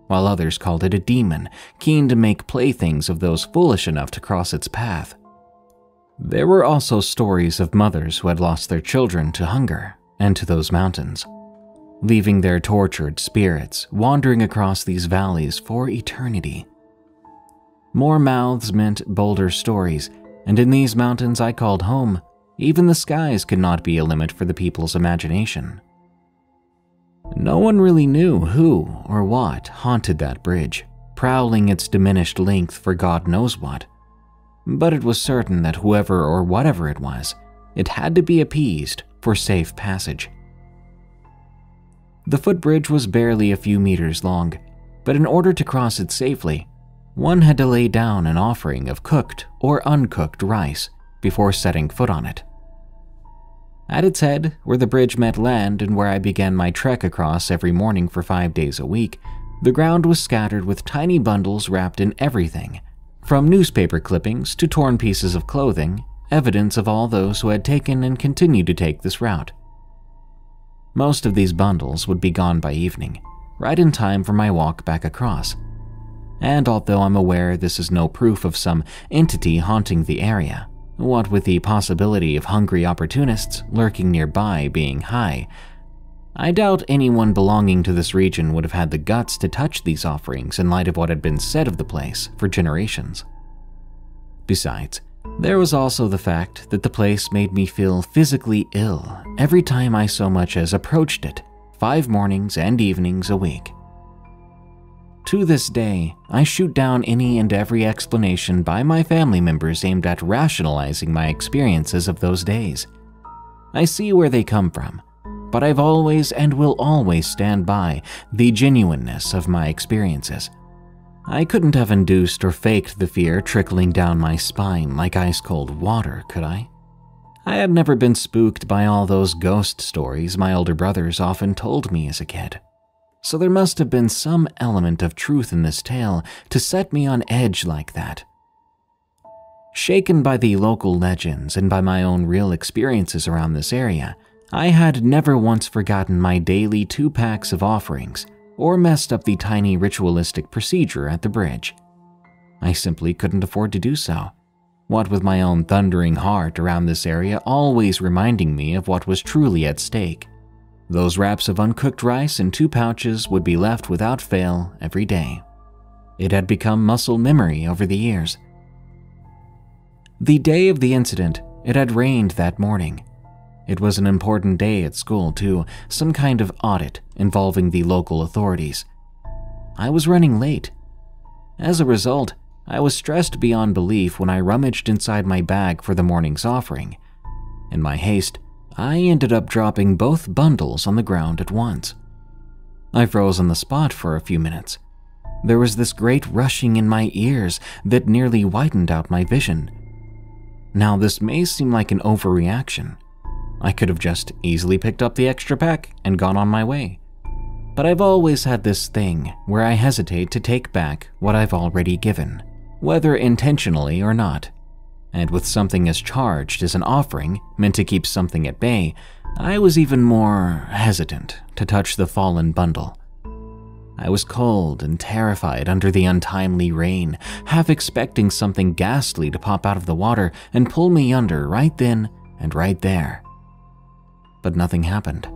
while others called it a demon keen to make playthings of those foolish enough to cross its path. There were also stories of mothers who had lost their children to hunger and to those mountains, leaving their tortured spirits wandering across these valleys for eternity. More mouths meant bolder stories, and in these mountains I called home, even the skies could not be a limit for the people's imagination. No one really knew who or what haunted that bridge, prowling its diminished length for God knows what. But it was certain that whoever or whatever it was, it had to be appeased for safe passage. The footbridge was barely a few meters long, but in order to cross it safely, one had to lay down an offering of cooked or uncooked rice before setting foot on it. At its head, where the bridge met land and where I began my trek across every morning for five days a week, the ground was scattered with tiny bundles wrapped in everything, from newspaper clippings to torn pieces of clothing, evidence of all those who had taken and continued to take this route. Most of these bundles would be gone by evening, right in time for my walk back across. And although I'm aware this is no proof of some entity haunting the area, what with the possibility of hungry opportunists lurking nearby being high, I doubt anyone belonging to this region would have had the guts to touch these offerings in light of what had been said of the place for generations. Besides, there was also the fact that the place made me feel physically ill every time I so much as approached it, five mornings and evenings a week. To this day, I shoot down any and every explanation by my family members aimed at rationalizing my experiences of those days. I see where they come from, but I've always and will always stand by the genuineness of my experiences. I couldn't have induced or faked the fear trickling down my spine like ice cold water, could I? I had never been spooked by all those ghost stories my older brothers often told me as a kid so there must have been some element of truth in this tale to set me on edge like that. Shaken by the local legends and by my own real experiences around this area, I had never once forgotten my daily two packs of offerings or messed up the tiny ritualistic procedure at the bridge. I simply couldn't afford to do so. What with my own thundering heart around this area always reminding me of what was truly at stake. Those wraps of uncooked rice in two pouches would be left without fail every day. It had become muscle memory over the years. The day of the incident, it had rained that morning. It was an important day at school, too, some kind of audit involving the local authorities. I was running late. As a result, I was stressed beyond belief when I rummaged inside my bag for the morning's offering. In my haste, I ended up dropping both bundles on the ground at once. I froze on the spot for a few minutes. There was this great rushing in my ears that nearly whitened out my vision. Now, this may seem like an overreaction. I could have just easily picked up the extra pack and gone on my way. But I've always had this thing where I hesitate to take back what I've already given, whether intentionally or not and with something as charged as an offering meant to keep something at bay, I was even more hesitant to touch the fallen bundle. I was cold and terrified under the untimely rain, half expecting something ghastly to pop out of the water and pull me under right then and right there. But nothing happened.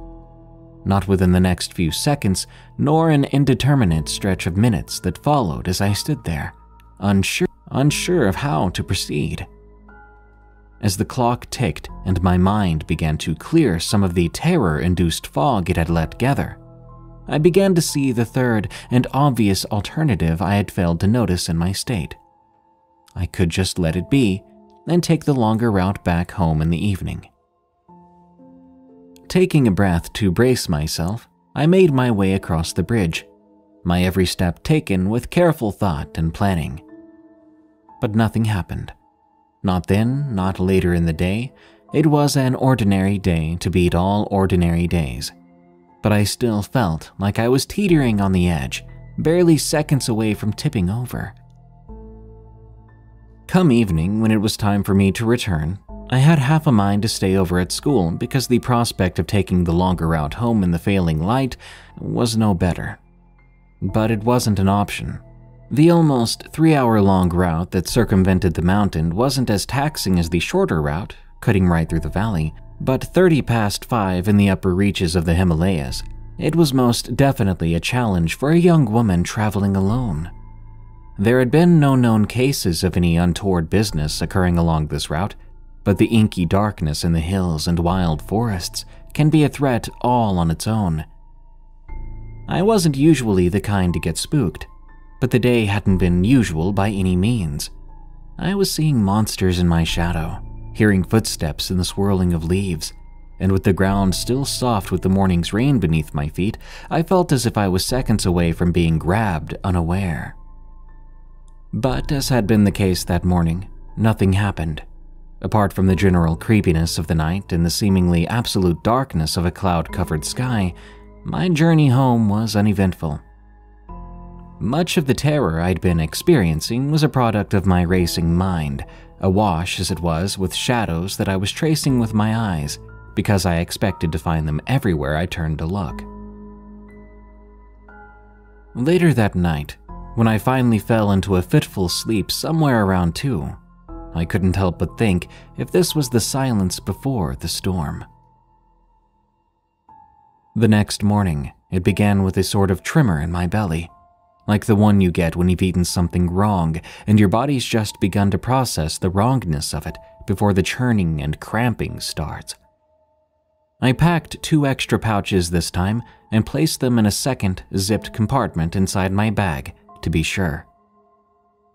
Not within the next few seconds, nor an indeterminate stretch of minutes that followed as I stood there, unsure, unsure of how to proceed. As the clock ticked and my mind began to clear some of the terror induced fog it had let gather, I began to see the third and obvious alternative I had failed to notice in my state. I could just let it be and take the longer route back home in the evening. Taking a breath to brace myself, I made my way across the bridge, my every step taken with careful thought and planning. But nothing happened. Not then, not later in the day. It was an ordinary day to beat all ordinary days. but I still felt like I was teetering on the edge, barely seconds away from tipping over. Come evening, when it was time for me to return, I had half a mind to stay over at school because the prospect of taking the longer route home in the failing light was no better. But it wasn't an option. The almost three hour long route that circumvented the mountain wasn't as taxing as the shorter route, cutting right through the valley, but 30 past 5 in the upper reaches of the Himalayas, it was most definitely a challenge for a young woman traveling alone. There had been no known cases of any untoward business occurring along this route, but the inky darkness in the hills and wild forests can be a threat all on its own. I wasn't usually the kind to get spooked, but the day hadn't been usual by any means. I was seeing monsters in my shadow, hearing footsteps in the swirling of leaves, and with the ground still soft with the morning's rain beneath my feet, I felt as if I was seconds away from being grabbed unaware. But as had been the case that morning, nothing happened. Apart from the general creepiness of the night and the seemingly absolute darkness of a cloud covered sky, my journey home was uneventful. Much of the terror I'd been experiencing was a product of my racing mind, awash as it was with shadows that I was tracing with my eyes because I expected to find them everywhere I turned to look. Later that night, when I finally fell into a fitful sleep somewhere around 2. I couldn't help but think if this was the silence before the storm. The next morning, it began with a sort of tremor in my belly, like the one you get when you've eaten something wrong and your body's just begun to process the wrongness of it before the churning and cramping starts. I packed two extra pouches this time and placed them in a second zipped compartment inside my bag to be sure.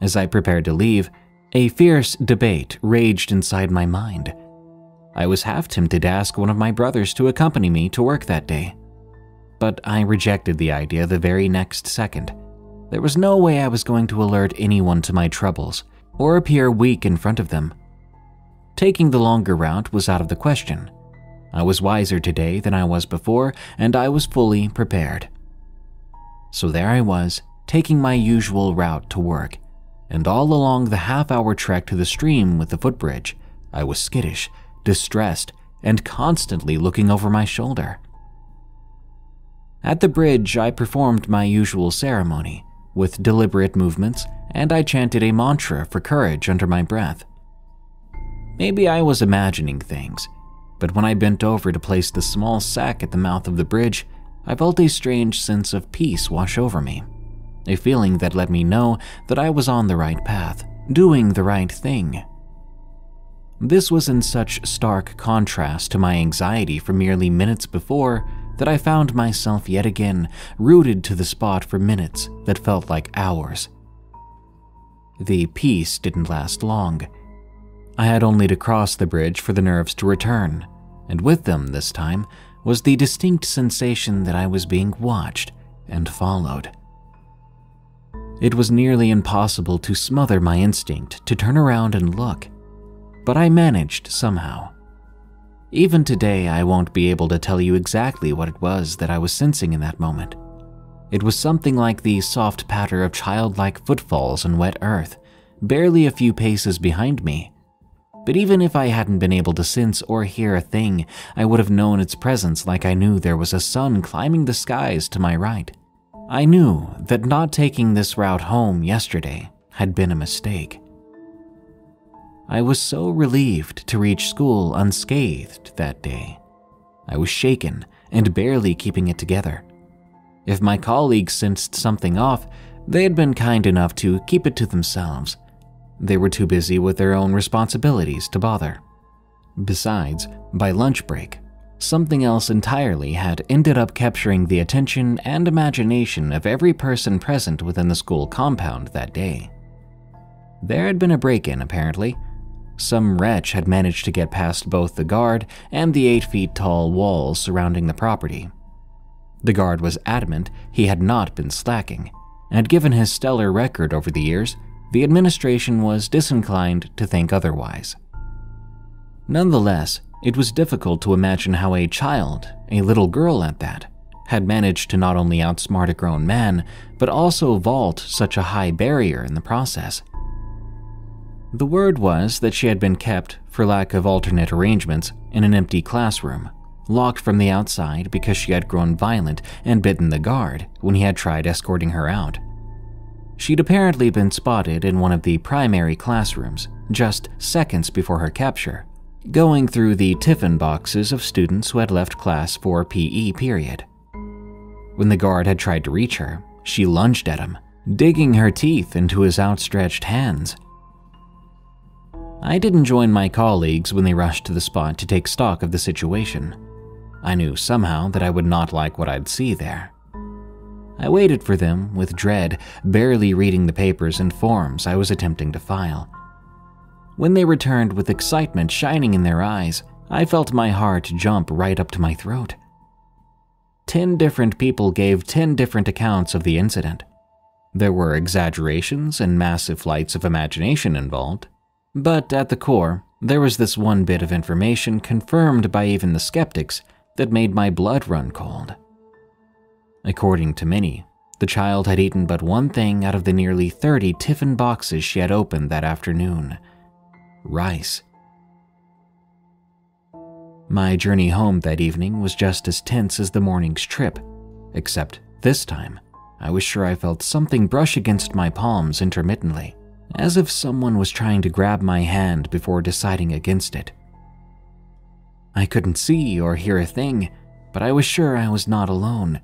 As I prepared to leave, a fierce debate raged inside my mind. I was half tempted to ask one of my brothers to accompany me to work that day. But I rejected the idea the very next second. There was no way I was going to alert anyone to my troubles or appear weak in front of them. Taking the longer route was out of the question. I was wiser today than I was before, and I was fully prepared. So there I was, taking my usual route to work, and all along the half hour trek to the stream with the footbridge, I was skittish, distressed, and constantly looking over my shoulder. At the bridge, I performed my usual ceremony, with deliberate movements, and I chanted a mantra for courage under my breath. Maybe I was imagining things, but when I bent over to place the small sack at the mouth of the bridge, I felt a strange sense of peace wash over me a feeling that let me know that I was on the right path, doing the right thing. This was in such stark contrast to my anxiety for merely minutes before that I found myself yet again rooted to the spot for minutes that felt like hours. The peace didn't last long. I had only to cross the bridge for the nerves to return, and with them this time was the distinct sensation that I was being watched and followed. It was nearly impossible to smother my instinct to turn around and look, but I managed somehow. Even today, I won't be able to tell you exactly what it was that I was sensing in that moment. It was something like the soft patter of childlike footfalls on wet earth, barely a few paces behind me. But even if I hadn't been able to sense or hear a thing, I would have known its presence like I knew there was a sun climbing the skies to my right. I knew that not taking this route home yesterday had been a mistake. I was so relieved to reach school unscathed that day. I was shaken and barely keeping it together. If my colleagues sensed something off, they had been kind enough to keep it to themselves. They were too busy with their own responsibilities to bother. Besides, by lunch break, something else entirely had ended up capturing the attention and imagination of every person present within the school compound that day. There had been a break in, apparently. Some wretch had managed to get past both the guard and the eight feet tall walls surrounding the property. The guard was adamant he had not been slacking, and given his stellar record over the years, the administration was disinclined to think otherwise. Nonetheless, it was difficult to imagine how a child, a little girl at that, had managed to not only outsmart a grown man, but also vault such a high barrier in the process. The word was that she had been kept, for lack of alternate arrangements, in an empty classroom, locked from the outside because she had grown violent and bitten the guard when he had tried escorting her out. She'd apparently been spotted in one of the primary classrooms just seconds before her capture, going through the tiffin boxes of students who had left class for PE period. When the guard had tried to reach her, she lunged at him, digging her teeth into his outstretched hands. I didn't join my colleagues when they rushed to the spot to take stock of the situation. I knew somehow that I would not like what I'd see there. I waited for them with dread, barely reading the papers and forms I was attempting to file. When they returned with excitement shining in their eyes, I felt my heart jump right up to my throat. Ten different people gave ten different accounts of the incident. There were exaggerations and massive flights of imagination involved, but at the core, there was this one bit of information confirmed by even the skeptics that made my blood run cold. According to many, the child had eaten but one thing out of the nearly 30 tiffin boxes she had opened that afternoon rice. My journey home that evening was just as tense as the morning's trip, except this time, I was sure I felt something brush against my palms intermittently, as if someone was trying to grab my hand before deciding against it. I couldn't see or hear a thing, but I was sure I was not alone.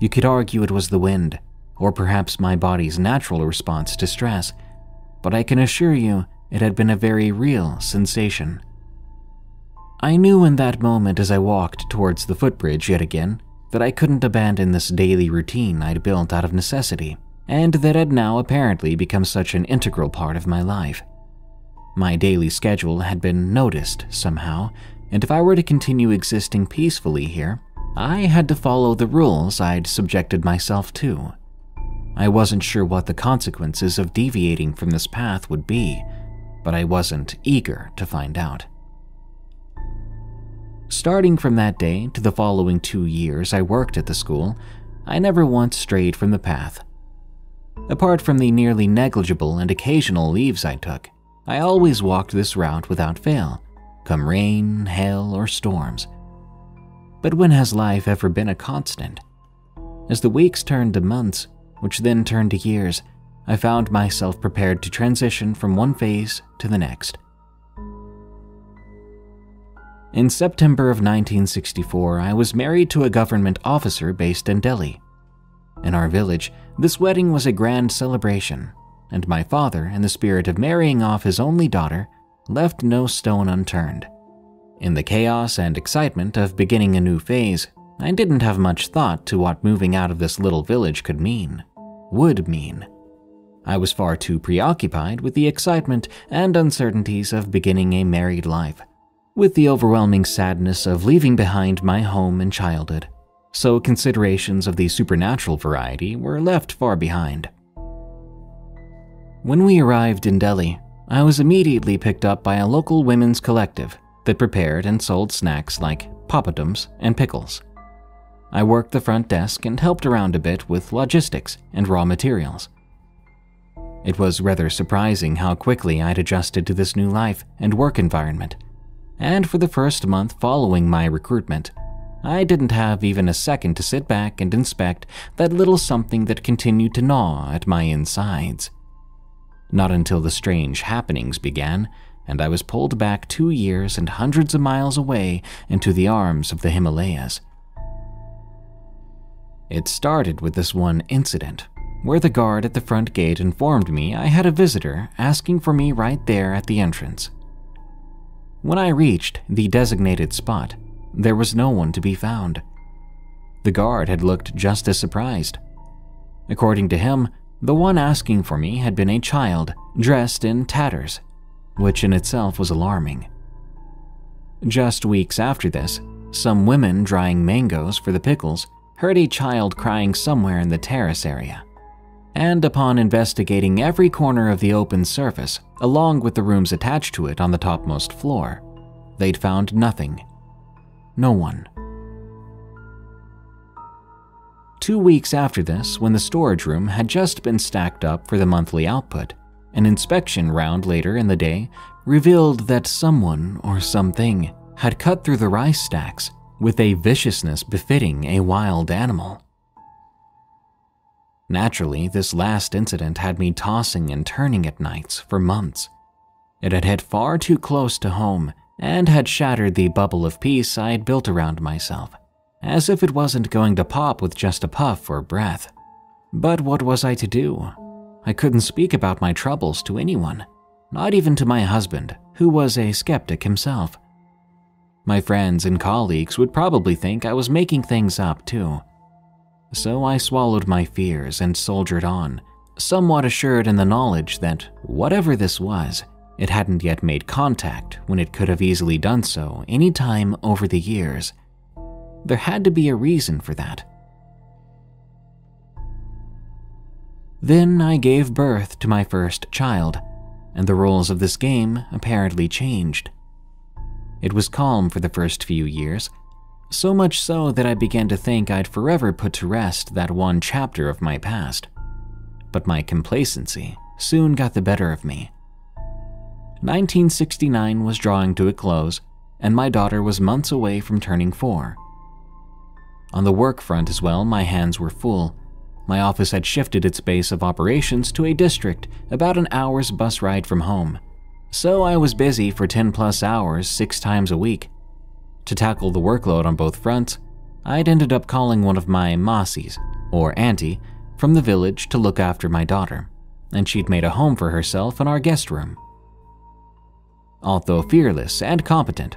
You could argue it was the wind, or perhaps my body's natural response to stress, but I can assure you it had been a very real sensation. I knew in that moment as I walked towards the footbridge yet again that I couldn't abandon this daily routine I'd built out of necessity, and that had now apparently become such an integral part of my life. My daily schedule had been noticed somehow, and if I were to continue existing peacefully here, I had to follow the rules I'd subjected myself to. I wasn't sure what the consequences of deviating from this path would be, but I wasn't eager to find out. Starting from that day to the following two years I worked at the school, I never once strayed from the path. Apart from the nearly negligible and occasional leaves I took, I always walked this route without fail, come rain, hail, or storms. But when has life ever been a constant? As the weeks turned to months, which then turned to years, I found myself prepared to transition from one phase to the next. In September of 1964, I was married to a government officer based in Delhi. In our village, this wedding was a grand celebration, and my father, in the spirit of marrying off his only daughter, left no stone unturned. In the chaos and excitement of beginning a new phase, I didn't have much thought to what moving out of this little village could mean, would mean. I was far too preoccupied with the excitement and uncertainties of beginning a married life, with the overwhelming sadness of leaving behind my home and childhood, so considerations of the supernatural variety were left far behind. When we arrived in Delhi, I was immediately picked up by a local women's collective that prepared and sold snacks like poppadoms and pickles. I worked the front desk and helped around a bit with logistics and raw materials. It was rather surprising how quickly I'd adjusted to this new life and work environment. And for the first month following my recruitment, I didn't have even a second to sit back and inspect that little something that continued to gnaw at my insides. Not until the strange happenings began, and I was pulled back two years and hundreds of miles away into the arms of the Himalayas. It started with this one incident where the guard at the front gate informed me I had a visitor asking for me right there at the entrance. When I reached the designated spot, there was no one to be found. The guard had looked just as surprised. According to him, the one asking for me had been a child dressed in tatters, which in itself was alarming. Just weeks after this, some women drying mangoes for the pickles heard a child crying somewhere in the terrace area and upon investigating every corner of the open surface, along with the rooms attached to it on the topmost floor, they'd found nothing. No one. Two weeks after this, when the storage room had just been stacked up for the monthly output, an inspection round later in the day revealed that someone or something had cut through the rice stacks with a viciousness befitting a wild animal. Naturally, this last incident had me tossing and turning at nights for months. It had hit far too close to home and had shattered the bubble of peace I had built around myself, as if it wasn't going to pop with just a puff or breath. But what was I to do? I couldn't speak about my troubles to anyone, not even to my husband, who was a skeptic himself. My friends and colleagues would probably think I was making things up too. So I swallowed my fears and soldiered on, somewhat assured in the knowledge that whatever this was, it hadn't yet made contact when it could have easily done so any time over the years. There had to be a reason for that. Then I gave birth to my first child, and the rules of this game apparently changed. It was calm for the first few years, so much so that I began to think I'd forever put to rest that one chapter of my past. But my complacency soon got the better of me. 1969 was drawing to a close, and my daughter was months away from turning four. On the work front as well, my hands were full. My office had shifted its base of operations to a district about an hour's bus ride from home, so I was busy for 10 plus hours six times a week. To tackle the workload on both fronts, I'd ended up calling one of my Masis, or auntie, from the village to look after my daughter, and she'd made a home for herself in our guest room. Although fearless and competent,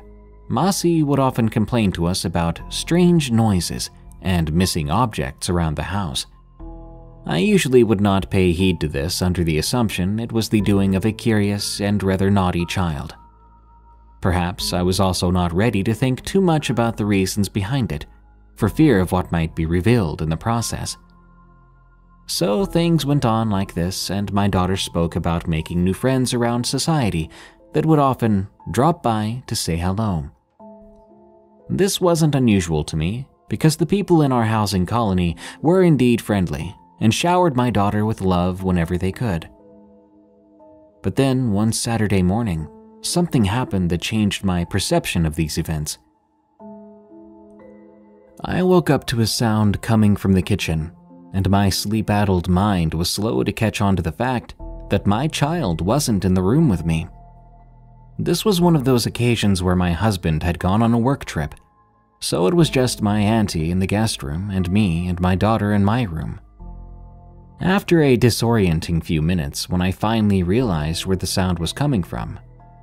Masi would often complain to us about strange noises and missing objects around the house. I usually would not pay heed to this under the assumption it was the doing of a curious and rather naughty child. Perhaps I was also not ready to think too much about the reasons behind it, for fear of what might be revealed in the process. So things went on like this, and my daughter spoke about making new friends around society that would often drop by to say hello. This wasn't unusual to me, because the people in our housing colony were indeed friendly and showered my daughter with love whenever they could. But then, one Saturday morning, something happened that changed my perception of these events. I woke up to a sound coming from the kitchen, and my sleep addled mind was slow to catch on to the fact that my child wasn't in the room with me. This was one of those occasions where my husband had gone on a work trip, so it was just my auntie in the guest room and me and my daughter in my room. After a disorienting few minutes, when I finally realized where the sound was coming from,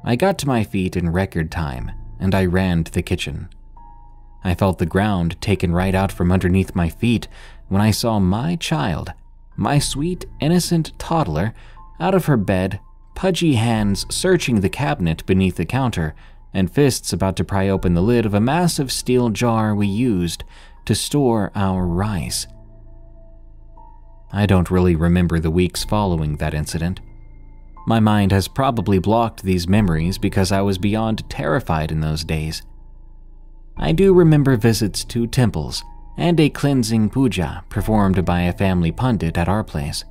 I got to my feet in record time and I ran to the kitchen. I felt the ground taken right out from underneath my feet when I saw my child, my sweet, innocent toddler, out of her bed, pudgy hands searching the cabinet beneath the counter, and fists about to pry open the lid of a massive steel jar we used to store our rice. I don't really remember the weeks following that incident. My mind has probably blocked these memories because I was beyond terrified in those days. I do remember visits to temples and a cleansing puja performed by a family pundit at our place.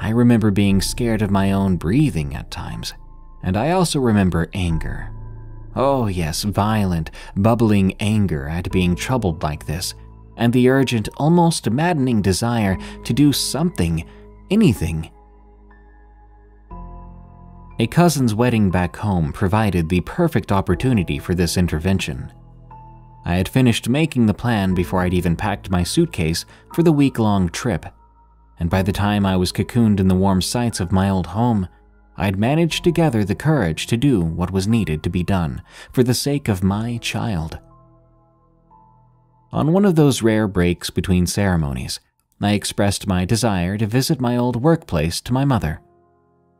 I remember being scared of my own breathing at times, and I also remember anger. Oh, yes, violent, bubbling anger at being troubled like this and the urgent, almost maddening desire to do something, anything. A cousin's wedding back home provided the perfect opportunity for this intervention. I had finished making the plan before I'd even packed my suitcase for the week long trip, and by the time I was cocooned in the warm sights of my old home, I'd managed to gather the courage to do what was needed to be done for the sake of my child. On one of those rare breaks between ceremonies, I expressed my desire to visit my old workplace to my mother.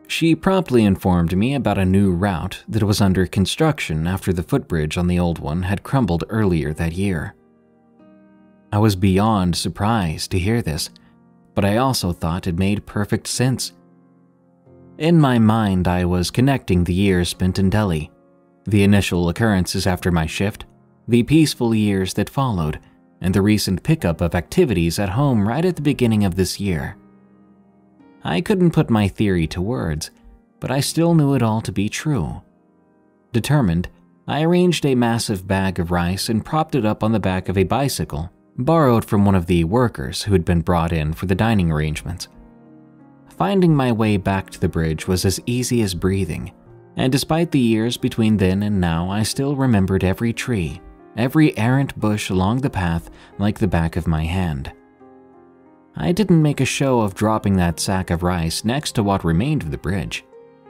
She promptly informed me about a new route that was under construction after the footbridge on the old one had crumbled earlier that year. I was beyond surprised to hear this, but I also thought it made perfect sense. In my mind, I was connecting the years spent in Delhi, the initial occurrences after my shift, the peaceful years that followed, and the recent pickup of activities at home right at the beginning of this year. I couldn't put my theory to words, but I still knew it all to be true. Determined, I arranged a massive bag of rice and propped it up on the back of a bicycle borrowed from one of the workers who had been brought in for the dining arrangements. Finding my way back to the bridge was as easy as breathing, and despite the years between then and now, I still remembered every tree, every errant bush along the path like the back of my hand. I didn't make a show of dropping that sack of rice next to what remained of the bridge.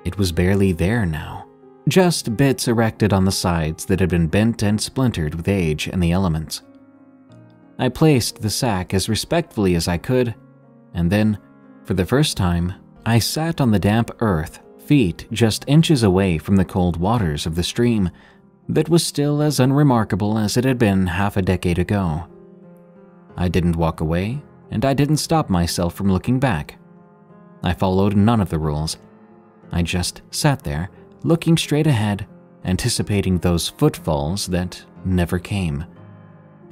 It was barely there now, just bits erected on the sides that had been bent and splintered with age and the elements. I placed the sack as respectfully as I could, and then, for the first time, I sat on the damp earth, feet just inches away from the cold waters of the stream that was still as unremarkable as it had been half a decade ago. I didn't walk away, and I didn't stop myself from looking back. I followed none of the rules. I just sat there, looking straight ahead, anticipating those footfalls that never came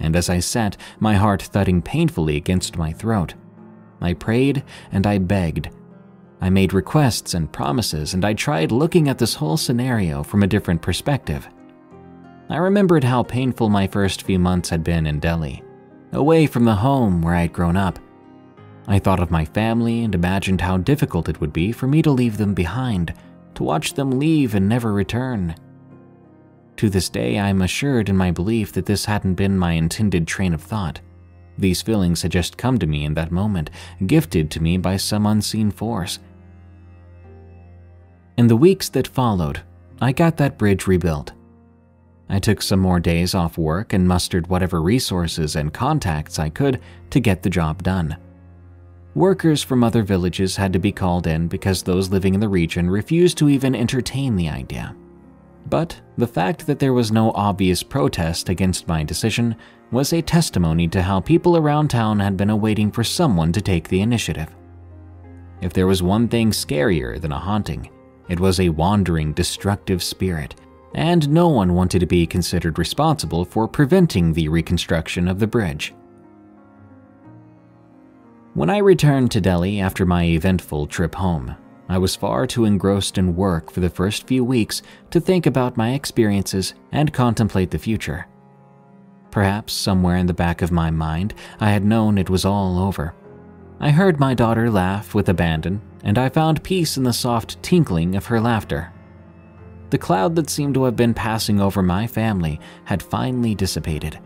and as I sat, my heart thudding painfully against my throat, I prayed and I begged. I made requests and promises, and I tried looking at this whole scenario from a different perspective. I remembered how painful my first few months had been in Delhi, away from the home where I had grown up. I thought of my family and imagined how difficult it would be for me to leave them behind, to watch them leave and never return. To this day, I am assured in my belief that this hadn't been my intended train of thought. These feelings had just come to me in that moment, gifted to me by some unseen force. In the weeks that followed, I got that bridge rebuilt. I took some more days off work and mustered whatever resources and contacts I could to get the job done. Workers from other villages had to be called in because those living in the region refused to even entertain the idea. But the fact that there was no obvious protest against my decision was a testimony to how people around town had been awaiting for someone to take the initiative. If there was one thing scarier than a haunting, it was a wandering, destructive spirit, and no one wanted to be considered responsible for preventing the reconstruction of the bridge. When I returned to Delhi after my eventful trip home, I was far too engrossed in work for the first few weeks to think about my experiences and contemplate the future. Perhaps somewhere in the back of my mind, I had known it was all over. I heard my daughter laugh with abandon, and I found peace in the soft tinkling of her laughter. The cloud that seemed to have been passing over my family had finally dissipated,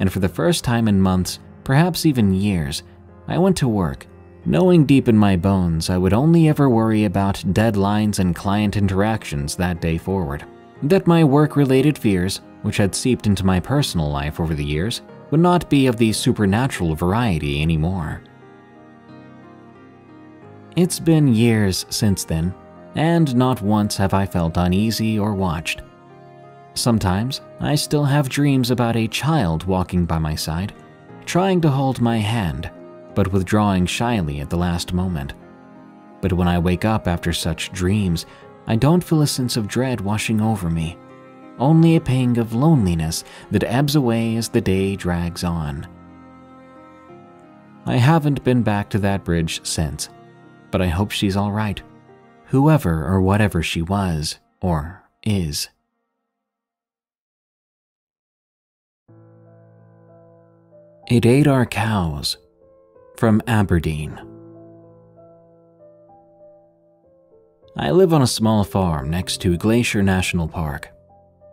and for the first time in months, perhaps even years, I went to work knowing deep in my bones I would only ever worry about deadlines and client interactions that day forward. That my work related fears, which had seeped into my personal life over the years, would not be of the supernatural variety anymore. It's been years since then, and not once have I felt uneasy or watched. Sometimes I still have dreams about a child walking by my side, trying to hold my hand but withdrawing shyly at the last moment. But when I wake up after such dreams, I don't feel a sense of dread washing over me, only a pang of loneliness that ebbs away as the day drags on. I haven't been back to that bridge since, but I hope she's all right, whoever or whatever she was or is. It ate our cows, from Aberdeen. I live on a small farm next to Glacier National Park.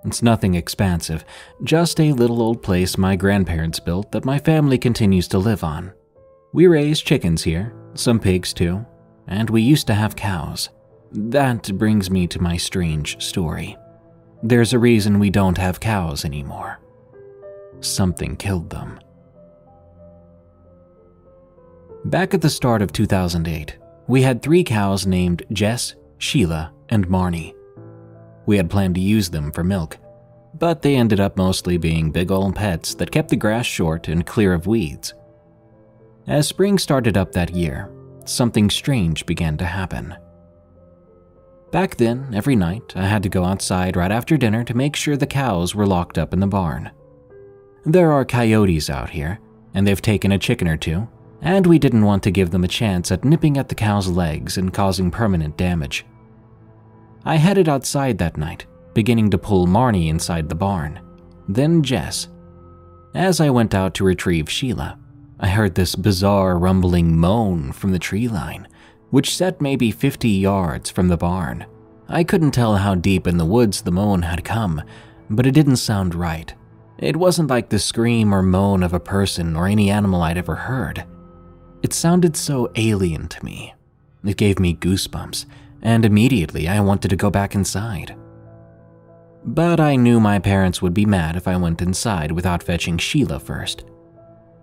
It's nothing expansive, just a little old place my grandparents built that my family continues to live on. We raise chickens here, some pigs too, and we used to have cows. That brings me to my strange story. There's a reason we don't have cows anymore. Something killed them. Back at the start of 2008, we had three cows named Jess, Sheila, and Marnie. We had planned to use them for milk, but they ended up mostly being big old pets that kept the grass short and clear of weeds. As spring started up that year, something strange began to happen. Back then, every night, I had to go outside right after dinner to make sure the cows were locked up in the barn. There are coyotes out here, and they've taken a chicken or two, and we didn't want to give them a chance at nipping at the cow's legs and causing permanent damage. I headed outside that night, beginning to pull Marnie inside the barn, then Jess. As I went out to retrieve Sheila, I heard this bizarre rumbling moan from the tree line, which set maybe 50 yards from the barn. I couldn't tell how deep in the woods the moan had come, but it didn't sound right. It wasn't like the scream or moan of a person or any animal I'd ever heard. It sounded so alien to me. It gave me goosebumps, and immediately I wanted to go back inside. But I knew my parents would be mad if I went inside without fetching Sheila first.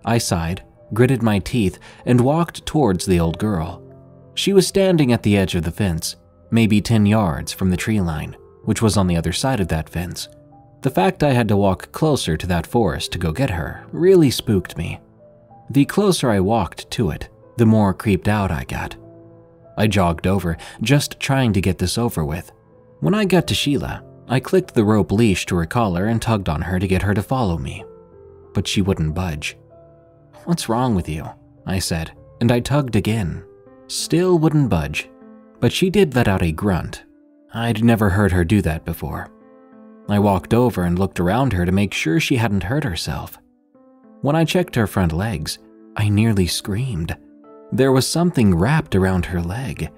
I sighed, gritted my teeth, and walked towards the old girl. She was standing at the edge of the fence, maybe 10 yards from the tree line, which was on the other side of that fence. The fact I had to walk closer to that forest to go get her really spooked me. The closer I walked to it, the more creeped out I got. I jogged over, just trying to get this over with. When I got to Sheila, I clicked the rope leash to her collar and tugged on her to get her to follow me. But she wouldn't budge. What's wrong with you? I said, and I tugged again. Still wouldn't budge, but she did let out a grunt. I'd never heard her do that before. I walked over and looked around her to make sure she hadn't hurt herself. When I checked her front legs, I nearly screamed. There was something wrapped around her leg.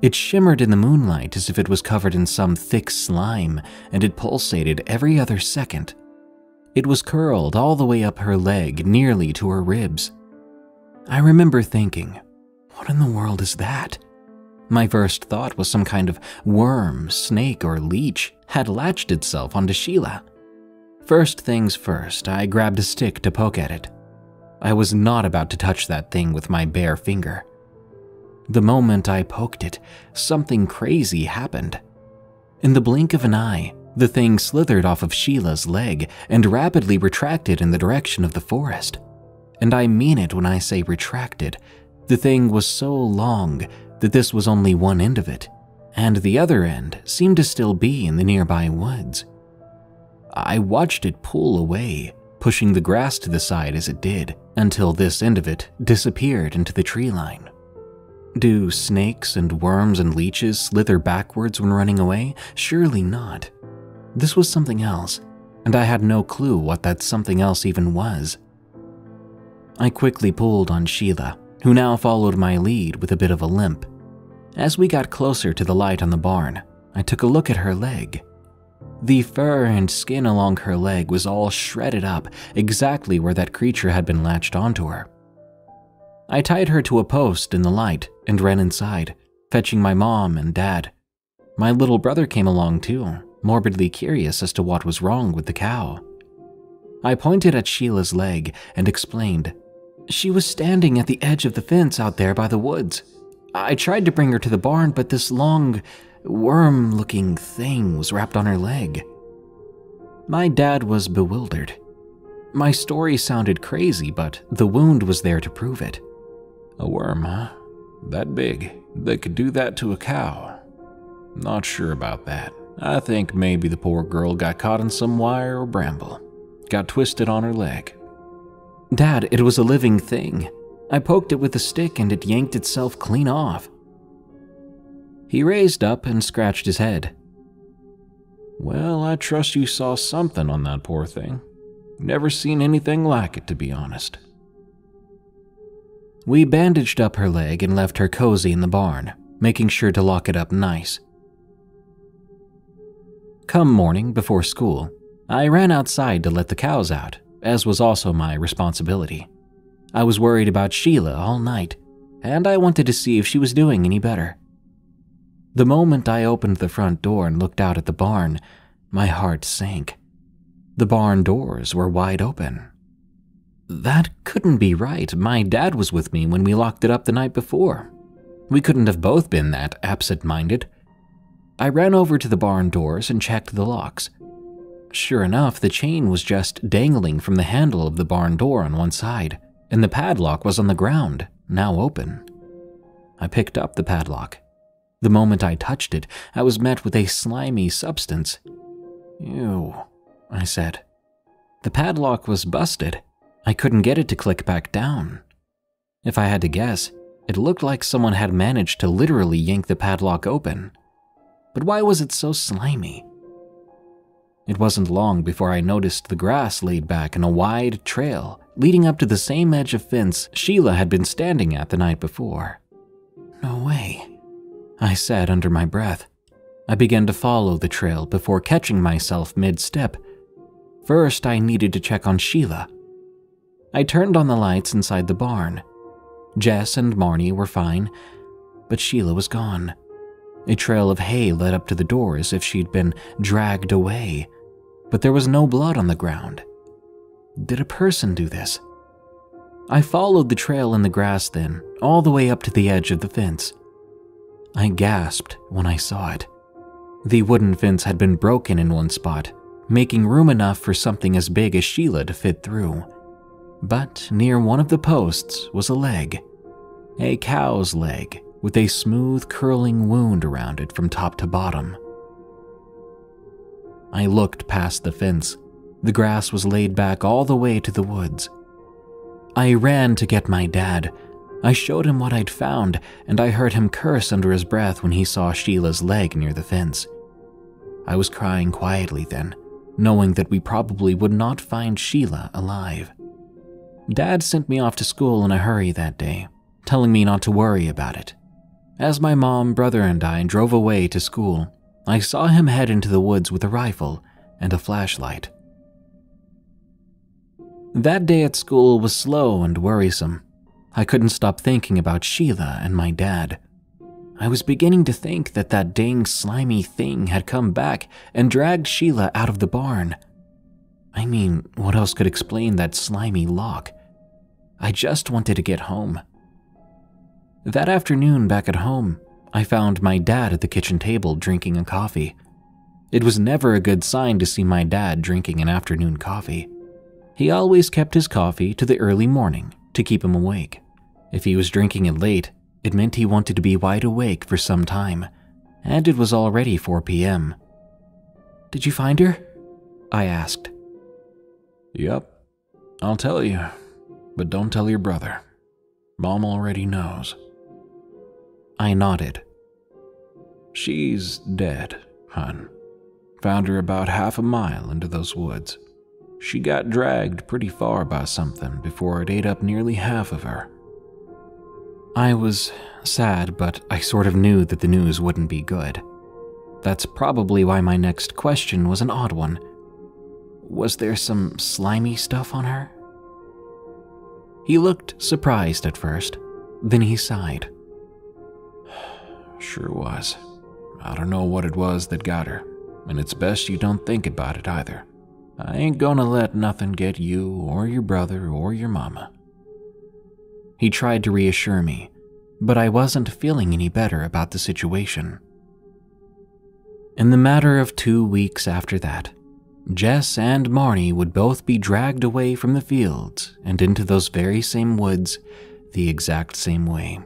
It shimmered in the moonlight as if it was covered in some thick slime, and it pulsated every other second. It was curled all the way up her leg, nearly to her ribs. I remember thinking, what in the world is that? My first thought was some kind of worm, snake, or leech had latched itself onto Sheila. First things first, I grabbed a stick to poke at it. I was not about to touch that thing with my bare finger. The moment I poked it, something crazy happened. In the blink of an eye, the thing slithered off of Sheila's leg and rapidly retracted in the direction of the forest. And I mean it when I say retracted. The thing was so long that this was only one end of it, and the other end seemed to still be in the nearby woods. I watched it pull away, pushing the grass to the side as it did, until this end of it disappeared into the tree line. Do snakes and worms and leeches slither backwards when running away? Surely not. This was something else, and I had no clue what that something else even was. I quickly pulled on Sheila, who now followed my lead with a bit of a limp. As we got closer to the light on the barn, I took a look at her leg. The fur and skin along her leg was all shredded up exactly where that creature had been latched onto her. I tied her to a post in the light and ran inside, fetching my mom and dad. My little brother came along too, morbidly curious as to what was wrong with the cow. I pointed at Sheila's leg and explained. She was standing at the edge of the fence out there by the woods. I tried to bring her to the barn, but this long, worm looking thing was wrapped on her leg. My dad was bewildered. My story sounded crazy, but the wound was there to prove it. A worm, huh? That big? They could do that to a cow? Not sure about that. I think maybe the poor girl got caught in some wire or bramble. Got twisted on her leg. Dad, it was a living thing. I poked it with a stick and it yanked itself clean off. He raised up and scratched his head. Well, I trust you saw something on that poor thing. Never seen anything like it, to be honest. We bandaged up her leg and left her cozy in the barn, making sure to lock it up nice. Come morning before school, I ran outside to let the cows out, as was also my responsibility. I was worried about Sheila all night, and I wanted to see if she was doing any better. The moment I opened the front door and looked out at the barn, my heart sank. The barn doors were wide open. That couldn't be right. My dad was with me when we locked it up the night before. We couldn't have both been that absent minded. I ran over to the barn doors and checked the locks. Sure enough, the chain was just dangling from the handle of the barn door on one side and the padlock was on the ground, now open. I picked up the padlock. The moment I touched it, I was met with a slimy substance. Ew, I said. The padlock was busted. I couldn't get it to click back down. If I had to guess, it looked like someone had managed to literally yank the padlock open. But why was it so slimy? It wasn't long before I noticed the grass laid back in a wide trail leading up to the same edge of fence Sheila had been standing at the night before. No way, I said under my breath. I began to follow the trail before catching myself mid step. First, I needed to check on Sheila. I turned on the lights inside the barn. Jess and Marnie were fine, but Sheila was gone. A trail of hay led up to the door as if she'd been dragged away, but there was no blood on the ground. Did a person do this? I followed the trail in the grass then, all the way up to the edge of the fence. I gasped when I saw it. The wooden fence had been broken in one spot, making room enough for something as big as Sheila to fit through. But near one of the posts was a leg. A cow's leg with a smooth curling wound around it from top to bottom. I looked past the fence. The grass was laid back all the way to the woods. I ran to get my dad. I showed him what I'd found, and I heard him curse under his breath when he saw Sheila's leg near the fence. I was crying quietly then, knowing that we probably would not find Sheila alive. Dad sent me off to school in a hurry that day, telling me not to worry about it. As my mom, brother, and I drove away to school, I saw him head into the woods with a rifle and a flashlight. That day at school was slow and worrisome. I couldn't stop thinking about Sheila and my dad. I was beginning to think that that dang slimy thing had come back and dragged Sheila out of the barn. I mean, what else could explain that slimy lock? I just wanted to get home. That afternoon back at home, I found my dad at the kitchen table drinking a coffee. It was never a good sign to see my dad drinking an afternoon coffee. He always kept his coffee to the early morning to keep him awake. If he was drinking it late, it meant he wanted to be wide awake for some time, and it was already 4 p.m. Did you find her? I asked. Yep. I'll tell you, but don't tell your brother. Mom already knows. I nodded. She's dead, hon. Found her about half a mile into those woods. She got dragged pretty far by something before it ate up nearly half of her. I was sad, but I sort of knew that the news wouldn't be good. That's probably why my next question was an odd one. Was there some slimy stuff on her? He looked surprised at first, then he sighed. Sure was. I don't know what it was that got her, and it's best you don't think about it either. I ain't gonna let nothing get you or your brother or your mama. He tried to reassure me, but I wasn't feeling any better about the situation. In the matter of two weeks after that, Jess and Marnie would both be dragged away from the fields and into those very same woods the exact same way.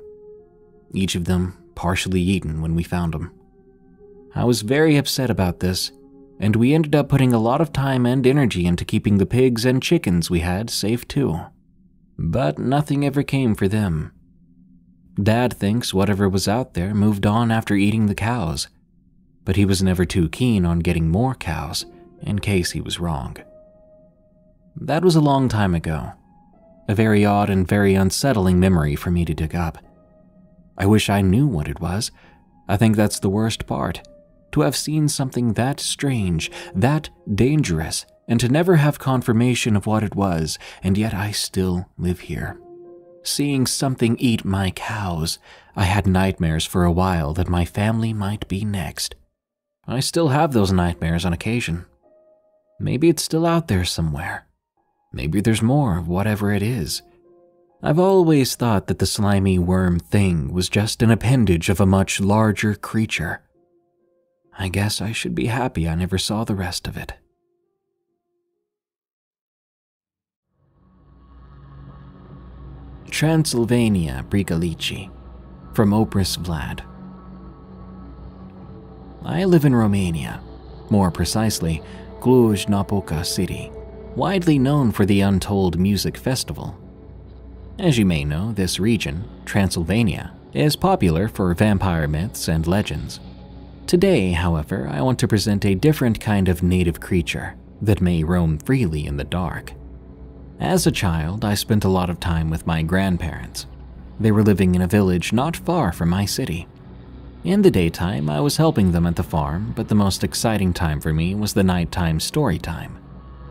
Each of them partially eaten when we found them. I was very upset about this, and we ended up putting a lot of time and energy into keeping the pigs and chickens we had safe too. But nothing ever came for them. Dad thinks whatever was out there moved on after eating the cows, but he was never too keen on getting more cows in case he was wrong. That was a long time ago. A very odd and very unsettling memory for me to dig up. I wish I knew what it was. I think that's the worst part. To have seen something that strange, that dangerous, and to never have confirmation of what it was, and yet I still live here. Seeing something eat my cows, I had nightmares for a while that my family might be next. I still have those nightmares on occasion. Maybe it's still out there somewhere. Maybe there's more of whatever it is. I've always thought that the slimy worm thing was just an appendage of a much larger creature. I guess I should be happy I never saw the rest of it. Transylvania Pricolici from Opris Vlad. I live in Romania, more precisely, Cluj Napoca City, widely known for the Untold Music Festival. As you may know, this region, Transylvania, is popular for vampire myths and legends. Today, however, I want to present a different kind of native creature that may roam freely in the dark. As a child, I spent a lot of time with my grandparents. They were living in a village not far from my city. In the daytime, I was helping them at the farm, but the most exciting time for me was the nighttime story time.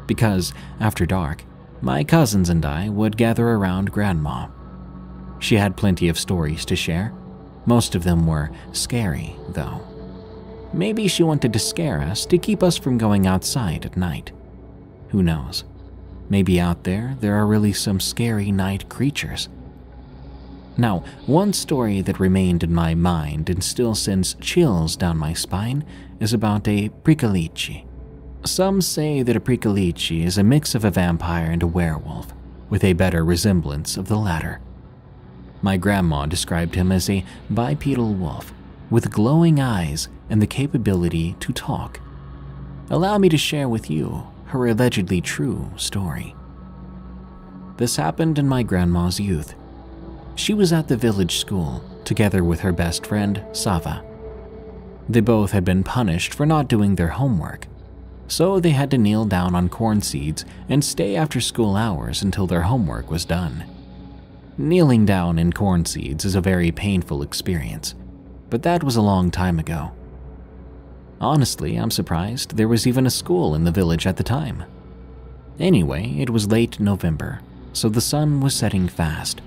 Because, after dark, my cousins and I would gather around Grandma. She had plenty of stories to share. Most of them were scary, though. Maybe she wanted to scare us to keep us from going outside at night. Who knows? Maybe out there, there are really some scary night creatures. Now, one story that remained in my mind and still sends chills down my spine is about a Pricolici. Some say that a Pricolici is a mix of a vampire and a werewolf, with a better resemblance of the latter. My grandma described him as a bipedal wolf with glowing eyes and the capability to talk. Allow me to share with you her allegedly true story. This happened in my grandma's youth. She was at the village school together with her best friend, Sava. They both had been punished for not doing their homework, so they had to kneel down on corn seeds and stay after school hours until their homework was done. Kneeling down in corn seeds is a very painful experience, but that was a long time ago. Honestly, I'm surprised there was even a school in the village at the time. Anyway, it was late November, so the sun was setting fast.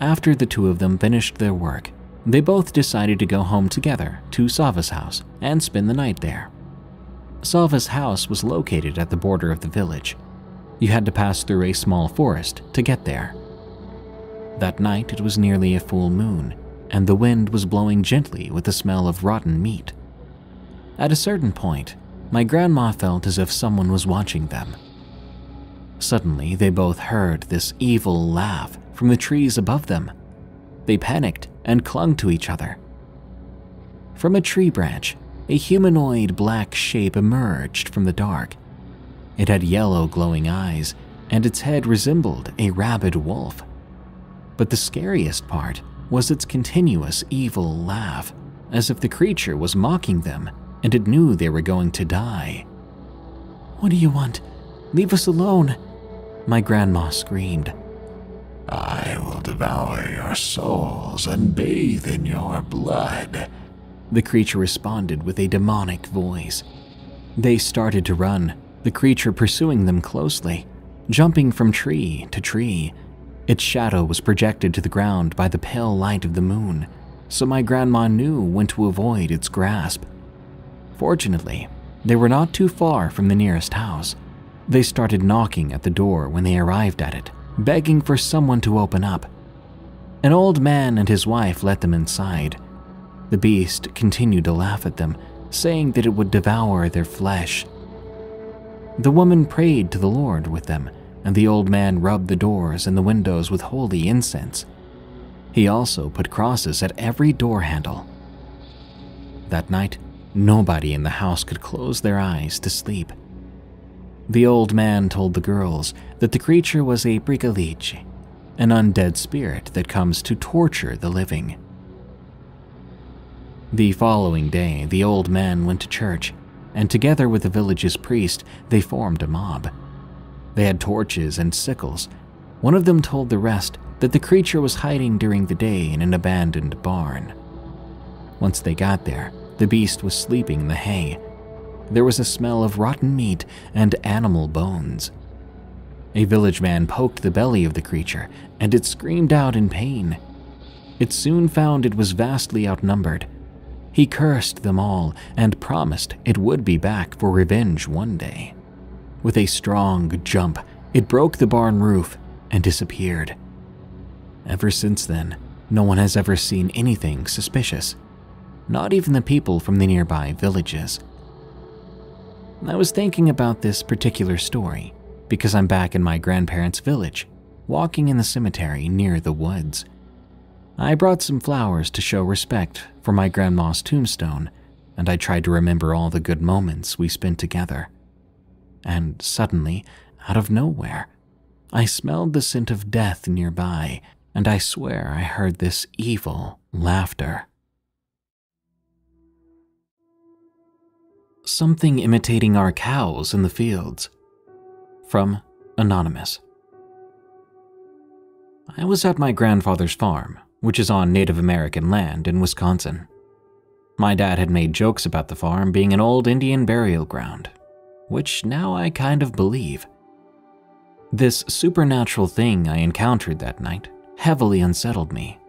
After the two of them finished their work, they both decided to go home together to Sava's house and spend the night there. Sava's house was located at the border of the village. You had to pass through a small forest to get there. That night it was nearly a full moon, and the wind was blowing gently with the smell of rotten meat. At a certain point, my grandma felt as if someone was watching them. Suddenly, they both heard this evil laugh from the trees above them. They panicked and clung to each other. From a tree branch, a humanoid black shape emerged from the dark. It had yellow glowing eyes, and its head resembled a rabid wolf. But the scariest part was its continuous evil laugh, as if the creature was mocking them and it knew they were going to die. What do you want? Leave us alone, my grandma screamed. I will devour your souls and bathe in your blood, the creature responded with a demonic voice. They started to run, the creature pursuing them closely, jumping from tree to tree. Its shadow was projected to the ground by the pale light of the moon, so my grandma knew when to avoid its grasp. Fortunately, they were not too far from the nearest house. They started knocking at the door when they arrived at it, begging for someone to open up. An old man and his wife let them inside. The beast continued to laugh at them, saying that it would devour their flesh. The woman prayed to the Lord with them, and the old man rubbed the doors and the windows with holy incense. He also put crosses at every door handle. That night, Nobody in the house could close their eyes to sleep. The old man told the girls that the creature was a Pricolici, an undead spirit that comes to torture the living. The following day, the old man went to church, and together with the village's priest, they formed a mob. They had torches and sickles. One of them told the rest that the creature was hiding during the day in an abandoned barn. Once they got there, the beast was sleeping in the hay. There was a smell of rotten meat and animal bones. A village man poked the belly of the creature, and it screamed out in pain. It soon found it was vastly outnumbered. He cursed them all and promised it would be back for revenge one day. With a strong jump, it broke the barn roof and disappeared. Ever since then, no one has ever seen anything suspicious not even the people from the nearby villages. I was thinking about this particular story because I'm back in my grandparents' village, walking in the cemetery near the woods. I brought some flowers to show respect for my grandma's tombstone, and I tried to remember all the good moments we spent together. and suddenly, out of nowhere, I smelled the scent of death nearby, and I swear I heard this evil laughter. Something imitating our cows in the fields. From Anonymous. I was at my grandfather's farm, which is on Native American land in Wisconsin. My dad had made jokes about the farm being an old Indian burial ground, which now I kind of believe. This supernatural thing I encountered that night heavily unsettled me,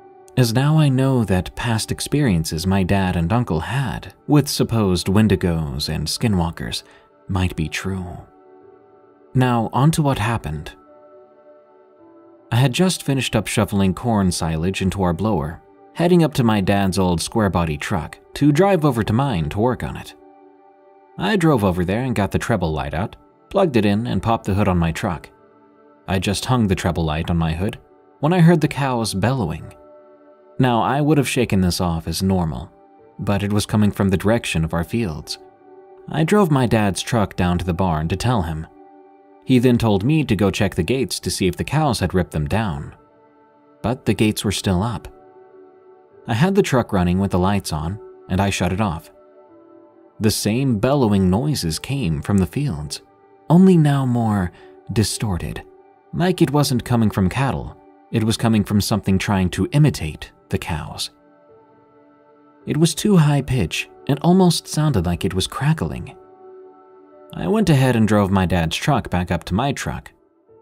as now I know that past experiences my dad and uncle had with supposed wendigos and skinwalkers might be true. Now, on to what happened. I had just finished up shoveling corn silage into our blower, heading up to my dad's old square body truck to drive over to mine to work on it. I drove over there and got the treble light out, plugged it in, and popped the hood on my truck. I just hung the treble light on my hood when I heard the cows bellowing. Now, I would have shaken this off as normal, but it was coming from the direction of our fields. I drove my dad's truck down to the barn to tell him. He then told me to go check the gates to see if the cows had ripped them down. But the gates were still up. I had the truck running with the lights on, and I shut it off. The same bellowing noises came from the fields, only now more distorted. Like it wasn't coming from cattle, it was coming from something trying to imitate the cows. It was too high pitch and almost sounded like it was crackling. I went ahead and drove my dad's truck back up to my truck.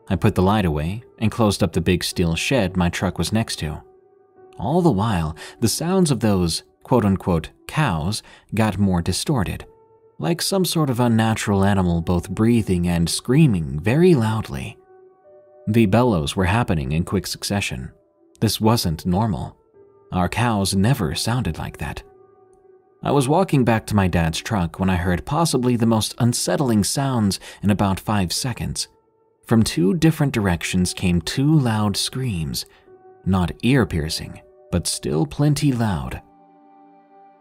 I put the light away and closed up the big steel shed my truck was next to. All the while, the sounds of those quote unquote cows got more distorted, like some sort of unnatural animal both breathing and screaming very loudly. The bellows were happening in quick succession. This wasn't normal. Our cows never sounded like that. I was walking back to my dad's truck when I heard possibly the most unsettling sounds in about five seconds. From two different directions came two loud screams, not ear piercing, but still plenty loud.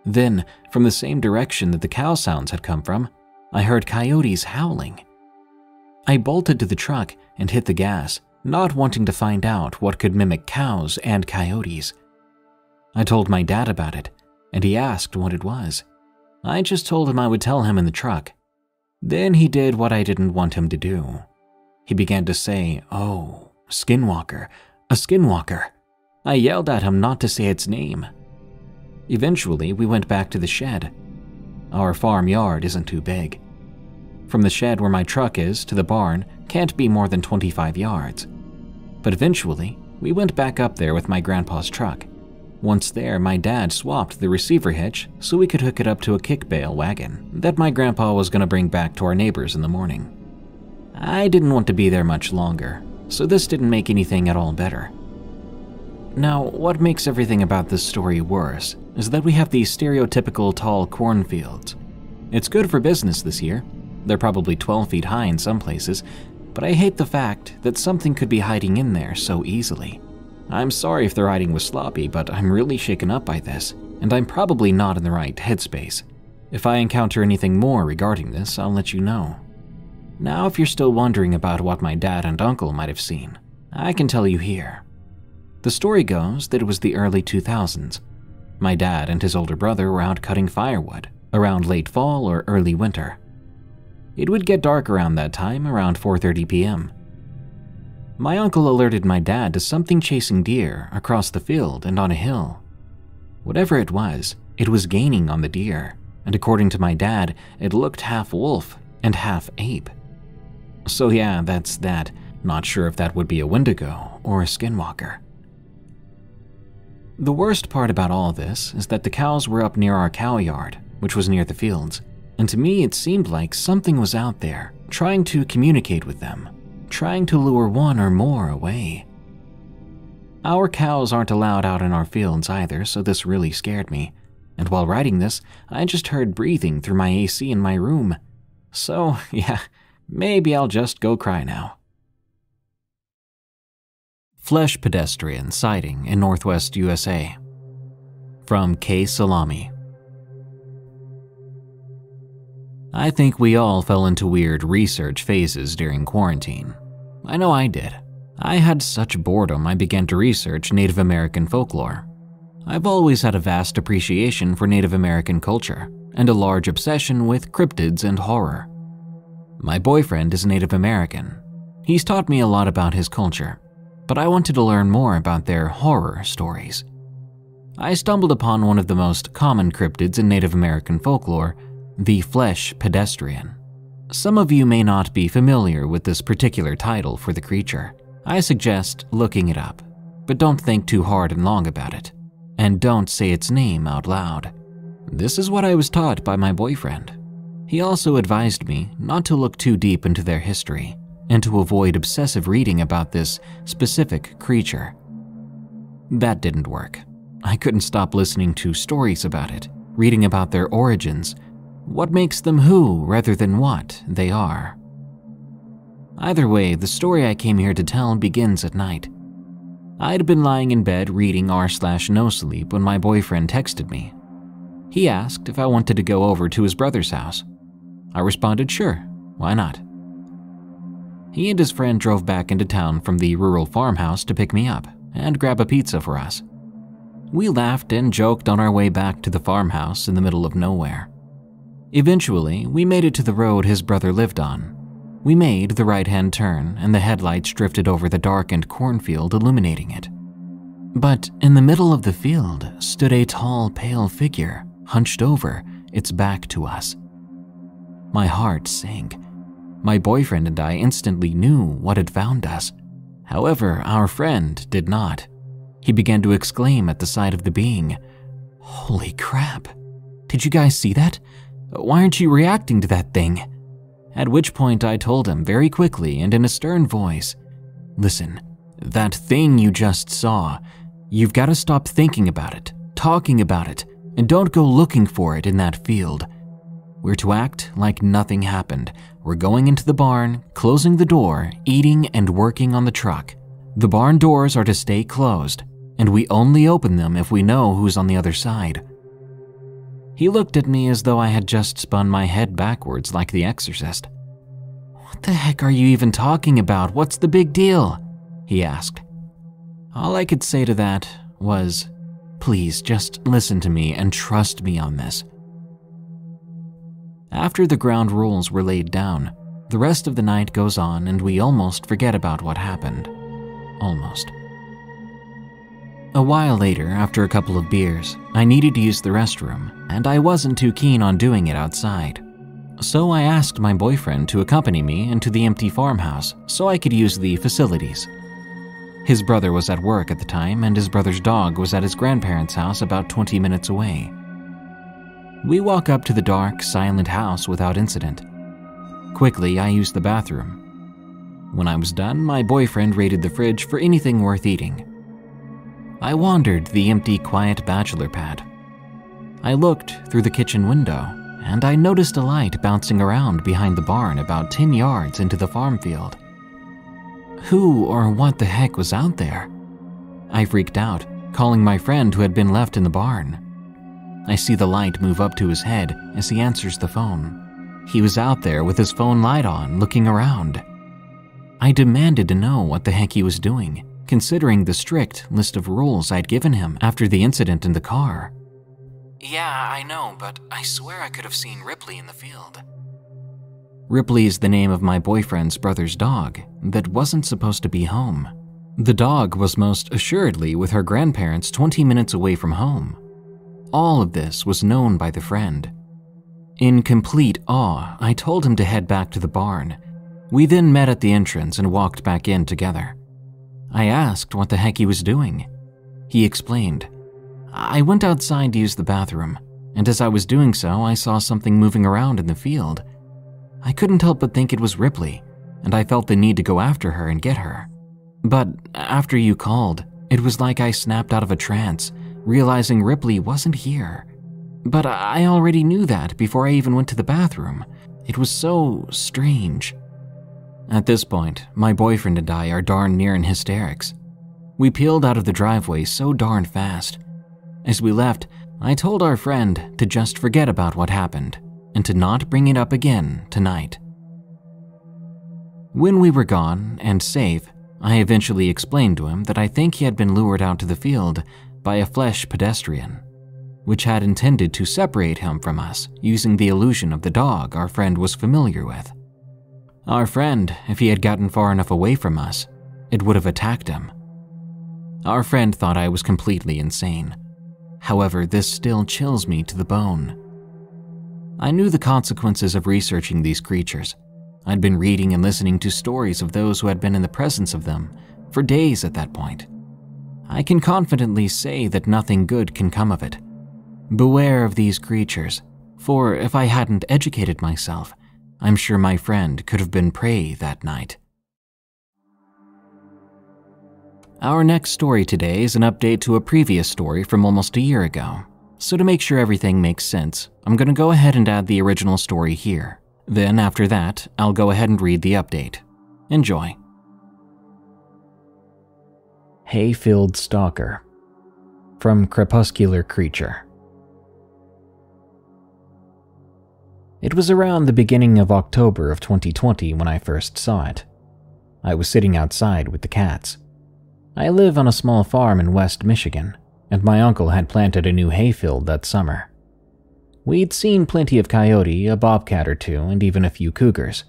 Then, from the same direction that the cow sounds had come from, I heard coyotes howling. I bolted to the truck and hit the gas, not wanting to find out what could mimic cows and coyotes. I told my dad about it, and he asked what it was. I just told him I would tell him in the truck. Then he did what I didn't want him to do. He began to say, Oh, Skinwalker, a Skinwalker. I yelled at him not to say its name. Eventually, we went back to the shed. Our farm yard isn't too big. From the shed where my truck is to the barn can't be more than 25 yards. But eventually, we went back up there with my grandpa's truck. Once there, my dad swapped the receiver hitch so we could hook it up to a kick bale wagon that my grandpa was going to bring back to our neighbors in the morning. I didn't want to be there much longer, so this didn't make anything at all better. Now, what makes everything about this story worse is that we have these stereotypical tall cornfields. It's good for business this year. They're probably 12 feet high in some places, but I hate the fact that something could be hiding in there so easily. I'm sorry if the writing was sloppy, but I'm really shaken up by this, and I'm probably not in the right headspace. If I encounter anything more regarding this, I'll let you know. Now, if you're still wondering about what my dad and uncle might have seen, I can tell you here. The story goes that it was the early 2000s. My dad and his older brother were out cutting firewood around late fall or early winter. It would get dark around that time, around 4:30 p.m. My uncle alerted my dad to something chasing deer across the field and on a hill. Whatever it was, it was gaining on the deer, and according to my dad, it looked half wolf and half ape. So, yeah, that's that. Not sure if that would be a Wendigo or a Skinwalker. The worst part about all this is that the cows were up near our cow yard, which was near the fields, and to me it seemed like something was out there, trying to communicate with them trying to lure one or more away. Our cows aren't allowed out in our fields either, so this really scared me. And while writing this, I just heard breathing through my AC in my room. So, yeah, maybe I'll just go cry now. Flesh pedestrian sighting in northwest USA. From K. Salami. I think we all fell into weird research phases during quarantine. I know I did. I had such boredom I began to research Native American folklore. I've always had a vast appreciation for Native American culture and a large obsession with cryptids and horror. My boyfriend is Native American. He's taught me a lot about his culture, but I wanted to learn more about their horror stories. I stumbled upon one of the most common cryptids in Native American folklore, the flesh pedestrian. Some of you may not be familiar with this particular title for the creature. I suggest looking it up, but don't think too hard and long about it and don't say its name out loud. This is what I was taught by my boyfriend. He also advised me not to look too deep into their history and to avoid obsessive reading about this specific creature. That didn't work. I couldn't stop listening to stories about it, reading about their origins, what makes them who rather than what they are. Either way, the story I came here to tell begins at night I'd been lying in bed reading r slash no sleep when my boyfriend texted me. He asked if I wanted to go over to his brother's house. I responded, sure, why not? He and his friend drove back into town from the rural farmhouse to pick me up and grab a pizza for us. We laughed and joked on our way back to the farmhouse in the middle of nowhere. Eventually, we made it to the road his brother lived on, we made the right hand turn, and the headlights drifted over the darkened cornfield, illuminating it. But in the middle of the field stood a tall, pale figure, hunched over, its back to us. My heart sank. My boyfriend and I instantly knew what had found us. However, our friend did not. He began to exclaim at the sight of the being. Holy crap! Did you guys see that? Why aren't you reacting to that thing? At which point I told him very quickly and in a stern voice Listen, that thing you just saw, you've got to stop thinking about it, talking about it, and don't go looking for it in that field. We're to act like nothing happened. We're going into the barn, closing the door, eating, and working on the truck. The barn doors are to stay closed, and we only open them if we know who's on the other side. He looked at me as though I had just spun my head backwards like the exorcist. What the heck are you even talking about? What's the big deal? He asked. All I could say to that was, please just listen to me and trust me on this. After the ground rules were laid down, the rest of the night goes on and we almost forget about what happened. Almost. A while later, after a couple of beers, I needed to use the restroom, and I wasn't too keen on doing it outside. So I asked my boyfriend to accompany me into the empty farmhouse so I could use the facilities. His brother was at work at the time, and his brother's dog was at his grandparents' house about 20 minutes away. We walk up to the dark, silent house without incident. Quickly, I used the bathroom. When I was done, my boyfriend raided the fridge for anything worth eating. I wandered the empty, quiet bachelor pad. I looked through the kitchen window, and I noticed a light bouncing around behind the barn about 10 yards into the farm field. Who or what the heck was out there? I freaked out, calling my friend who had been left in the barn. I see the light move up to his head as he answers the phone. He was out there with his phone light on, looking around. I demanded to know what the heck he was doing considering the strict list of rules I'd given him after the incident in the car. Yeah, I know, but I swear I could have seen Ripley in the field. Ripley is the name of my boyfriend's brother's dog that wasn't supposed to be home. The dog was most assuredly with her grandparents 20 minutes away from home. All of this was known by the friend. In complete awe, I told him to head back to the barn. We then met at the entrance and walked back in together. I asked what the heck he was doing. He explained. I went outside to use the bathroom, and as I was doing so, I saw something moving around in the field. I couldn't help but think it was Ripley, and I felt the need to go after her and get her. But after you called, it was like I snapped out of a trance, realizing Ripley wasn't here. But I already knew that before I even went to the bathroom. It was so strange. At this point, my boyfriend and I are darn near in hysterics. We peeled out of the driveway so darn fast. As we left, I told our friend to just forget about what happened, and to not bring it up again tonight. When we were gone and safe, I eventually explained to him that I think he had been lured out to the field by a flesh pedestrian, which had intended to separate him from us using the illusion of the dog our friend was familiar with. Our friend, if he had gotten far enough away from us, it would have attacked him. Our friend thought I was completely insane. However, this still chills me to the bone. I knew the consequences of researching these creatures I'd been reading and listening to stories of those who had been in the presence of them for days at that point. I can confidently say that nothing good can come of it. Beware of these creatures, for if I hadn't educated myself, I'm sure my friend could have been prey that night. Our next story today is an update to a previous story from almost a year ago. So, to make sure everything makes sense, I'm going to go ahead and add the original story here. Then, after that, I'll go ahead and read the update. Enjoy. Hayfield Stalker from Crepuscular Creature. It was around the beginning of October of 2020 when I first saw it. I was sitting outside with the cats. I live on a small farm in West Michigan, and my uncle had planted a new hayfield that summer. We'd seen plenty of coyote, a bobcat or two, and even a few cougars,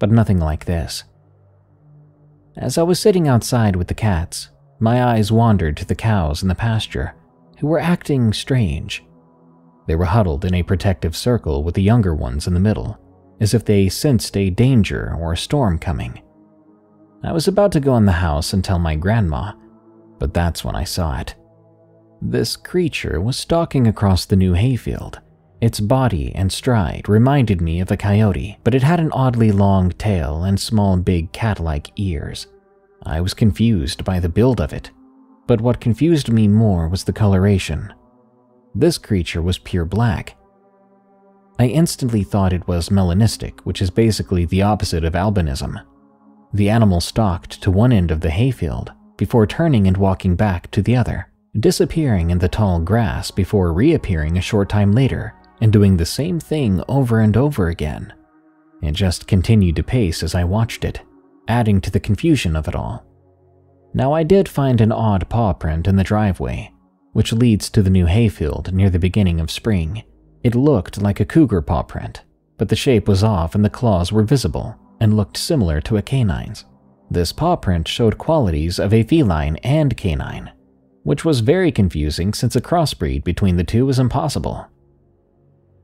but nothing like this. As I was sitting outside with the cats, my eyes wandered to the cows in the pasture, who were acting strange. They were huddled in a protective circle with the younger ones in the middle, as if they sensed a danger or a storm coming. I was about to go in the house and tell my grandma, but that's when I saw it. This creature was stalking across the new hayfield, its body and stride reminded me of a coyote, but it had an oddly long tail and small, big cat like ears. I was confused by the build of it, but what confused me more was the coloration. This creature was pure black. I instantly thought it was melanistic, which is basically the opposite of albinism. The animal stalked to one end of the hayfield before turning and walking back to the other, disappearing in the tall grass before reappearing a short time later and doing the same thing over and over again. It just continued to pace as I watched it, adding to the confusion of it all. Now, I did find an odd paw print in the driveway, which leads to the new hayfield near the beginning of spring. It looked like a cougar paw print, but the shape was off and the claws were visible and looked similar to a canine's. This paw print showed qualities of a feline and canine, which was very confusing since a crossbreed between the two was impossible.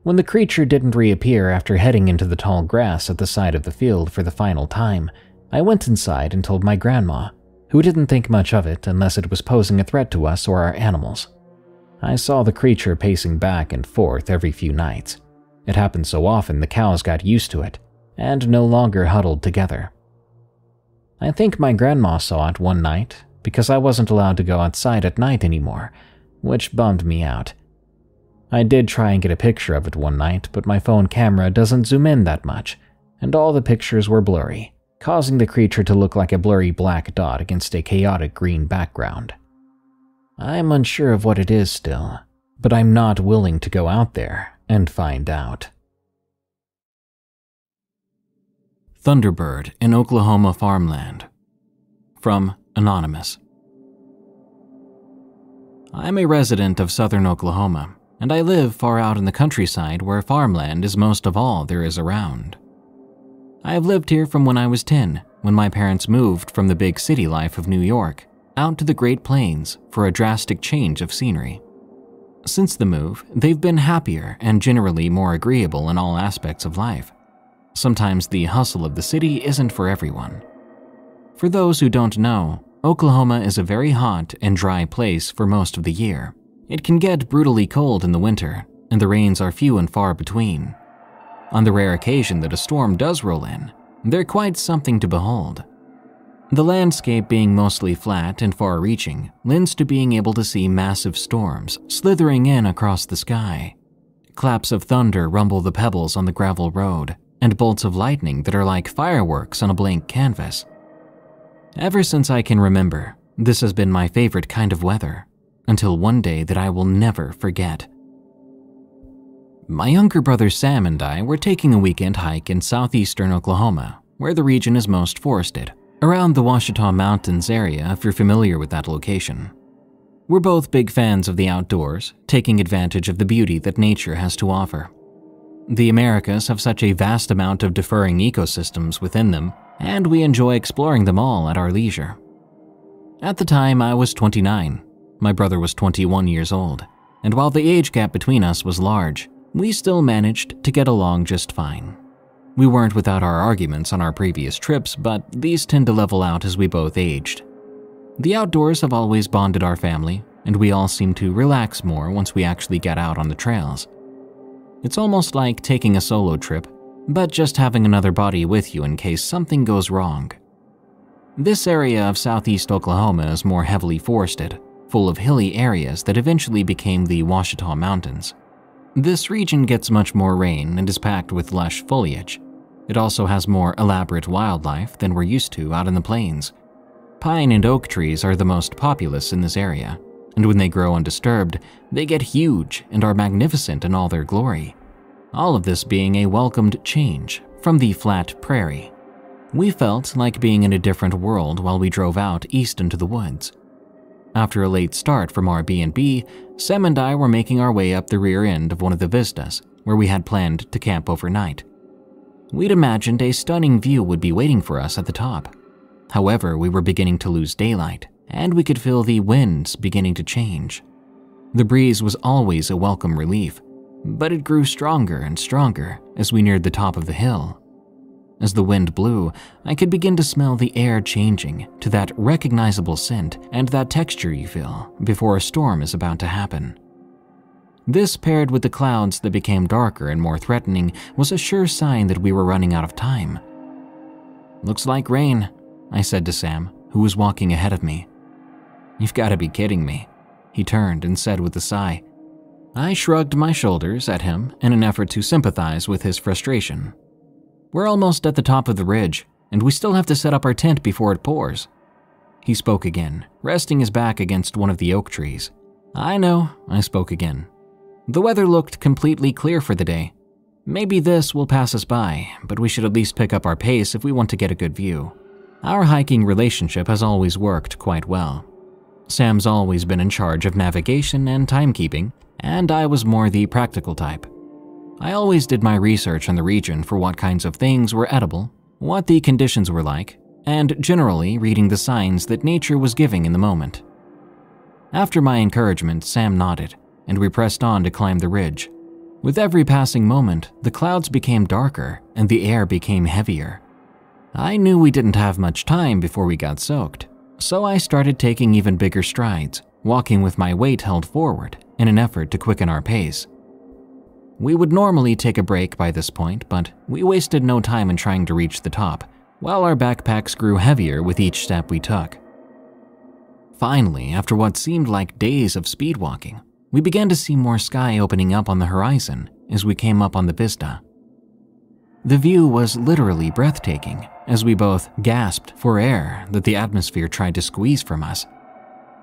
When the creature didn't reappear after heading into the tall grass at the side of the field for the final time, I went inside and told my grandma, who didn't think much of it unless it was posing a threat to us or our animals. I saw the creature pacing back and forth every few nights. It happened so often the cows got used to it and no longer huddled together. I think my grandma saw it one night because I wasn't allowed to go outside at night anymore, which bummed me out. I did try and get a picture of it one night, but my phone camera doesn't zoom in that much, and all the pictures were blurry, causing the creature to look like a blurry black dot against a chaotic green background. I'm unsure of what it is still, but I'm not willing to go out there and find out. Thunderbird in Oklahoma farmland. From Anonymous. I'm a resident of southern Oklahoma and I live far out in the countryside where farmland is most of all there is around. I have lived here from when I was 10, when my parents moved from the big city life of New York out to the Great Plains for a drastic change of scenery. Since the move, they've been happier and generally more agreeable in all aspects of life. Sometimes the hustle of the city isn't for everyone. For those who don't know, Oklahoma is a very hot and dry place for most of the year. It can get brutally cold in the winter, and the rains are few and far between. On the rare occasion that a storm does roll in, they're quite something to behold. The landscape being mostly flat and far reaching lends to being able to see massive storms slithering in across the sky. Claps of thunder rumble the pebbles on the gravel road, and bolts of lightning that are like fireworks on a blank canvas. Ever since I can remember, this has been my favorite kind of weather until one day that I will never forget. My younger brother Sam and I were taking a weekend hike in southeastern Oklahoma, where the region is most forested, around the Ouachita Mountains area if you're familiar with that location. We're both big fans of the outdoors, taking advantage of the beauty that nature has to offer. The Americas have such a vast amount of differing ecosystems within them, and we enjoy exploring them all at our leisure. At the time, I was 29. My brother was 21 years old, and while the age gap between us was large, we still managed to get along just fine. We weren't without our arguments on our previous trips, but these tend to level out as we both aged. The outdoors have always bonded our family, and we all seem to relax more once we actually get out on the trails. It's almost like taking a solo trip, but just having another body with you in case something goes wrong. This area of southeast Oklahoma is more heavily forested, full of hilly areas that eventually became the Ouachita Mountains. This region gets much more rain and is packed with lush foliage. It also has more elaborate wildlife than we're used to out in the plains. Pine and oak trees are the most populous in this area, and when they grow undisturbed, they get huge and are magnificent in all their glory. All of this being a welcomed change from the flat prairie. We felt like being in a different world while we drove out east into the woods. After a late start from our B&B, Sam and I were making our way up the rear end of one of the vistas where we had planned to camp overnight. We'd imagined a stunning view would be waiting for us at the top. However, we were beginning to lose daylight, and we could feel the winds beginning to change. The breeze was always a welcome relief, but it grew stronger and stronger as we neared the top of the hill. As the wind blew, I could begin to smell the air changing to that recognizable scent and that texture you feel before a storm is about to happen. This, paired with the clouds that became darker and more threatening, was a sure sign that we were running out of time. Looks like rain, I said to Sam, who was walking ahead of me. You've got to be kidding me, he turned and said with a sigh. I shrugged my shoulders at him in an effort to sympathize with his frustration. We're almost at the top of the ridge, and we still have to set up our tent before it pours. He spoke again, resting his back against one of the oak trees. I know, I spoke again. The weather looked completely clear for the day. Maybe this will pass us by, but we should at least pick up our pace if we want to get a good view. Our hiking relationship has always worked quite well. Sam's always been in charge of navigation and timekeeping, and I was more the practical type. I always did my research on the region for what kinds of things were edible, what the conditions were like, and generally reading the signs that nature was giving in the moment. After my encouragement, Sam nodded, and we pressed on to climb the ridge. With every passing moment, the clouds became darker and the air became heavier. I knew we didn't have much time before we got soaked, so I started taking even bigger strides, walking with my weight held forward in an effort to quicken our pace. We would normally take a break by this point, but we wasted no time in trying to reach the top, while our backpacks grew heavier with each step we took. Finally, after what seemed like days of speed walking, we began to see more sky opening up on the horizon as we came up on the vista. The view was literally breathtaking as we both gasped for air that the atmosphere tried to squeeze from us.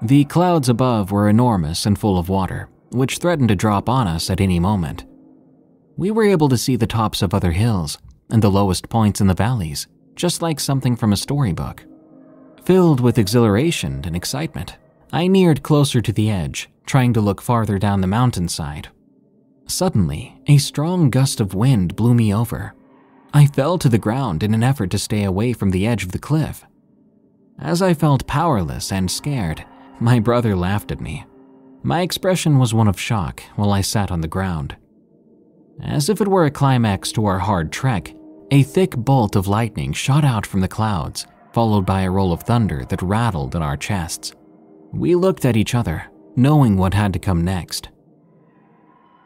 The clouds above were enormous and full of water, which threatened to drop on us at any moment. We were able to see the tops of other hills and the lowest points in the valleys, just like something from a storybook. Filled with exhilaration and excitement, I neared closer to the edge, trying to look farther down the mountainside. Suddenly, a strong gust of wind blew me over. I fell to the ground in an effort to stay away from the edge of the cliff. As I felt powerless and scared, my brother laughed at me. My expression was one of shock while I sat on the ground. As if it were a climax to our hard trek, a thick bolt of lightning shot out from the clouds, followed by a roll of thunder that rattled in our chests. We looked at each other, knowing what had to come next.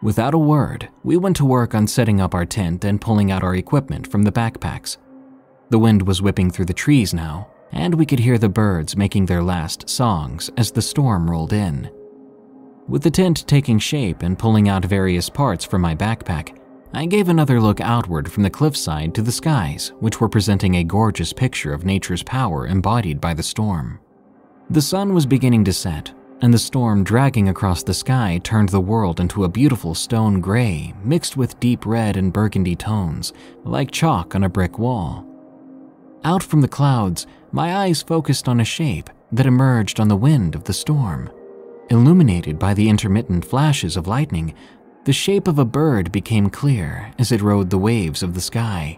Without a word, we went to work on setting up our tent and pulling out our equipment from the backpacks. The wind was whipping through the trees now, and we could hear the birds making their last songs as the storm rolled in. With the tent taking shape and pulling out various parts from my backpack, I gave another look outward from the cliffside to the skies, which were presenting a gorgeous picture of nature's power embodied by the storm. The sun was beginning to set, and the storm dragging across the sky turned the world into a beautiful stone gray mixed with deep red and burgundy tones, like chalk on a brick wall. Out from the clouds, my eyes focused on a shape that emerged on the wind of the storm. Illuminated by the intermittent flashes of lightning, the shape of a bird became clear as it rode the waves of the sky.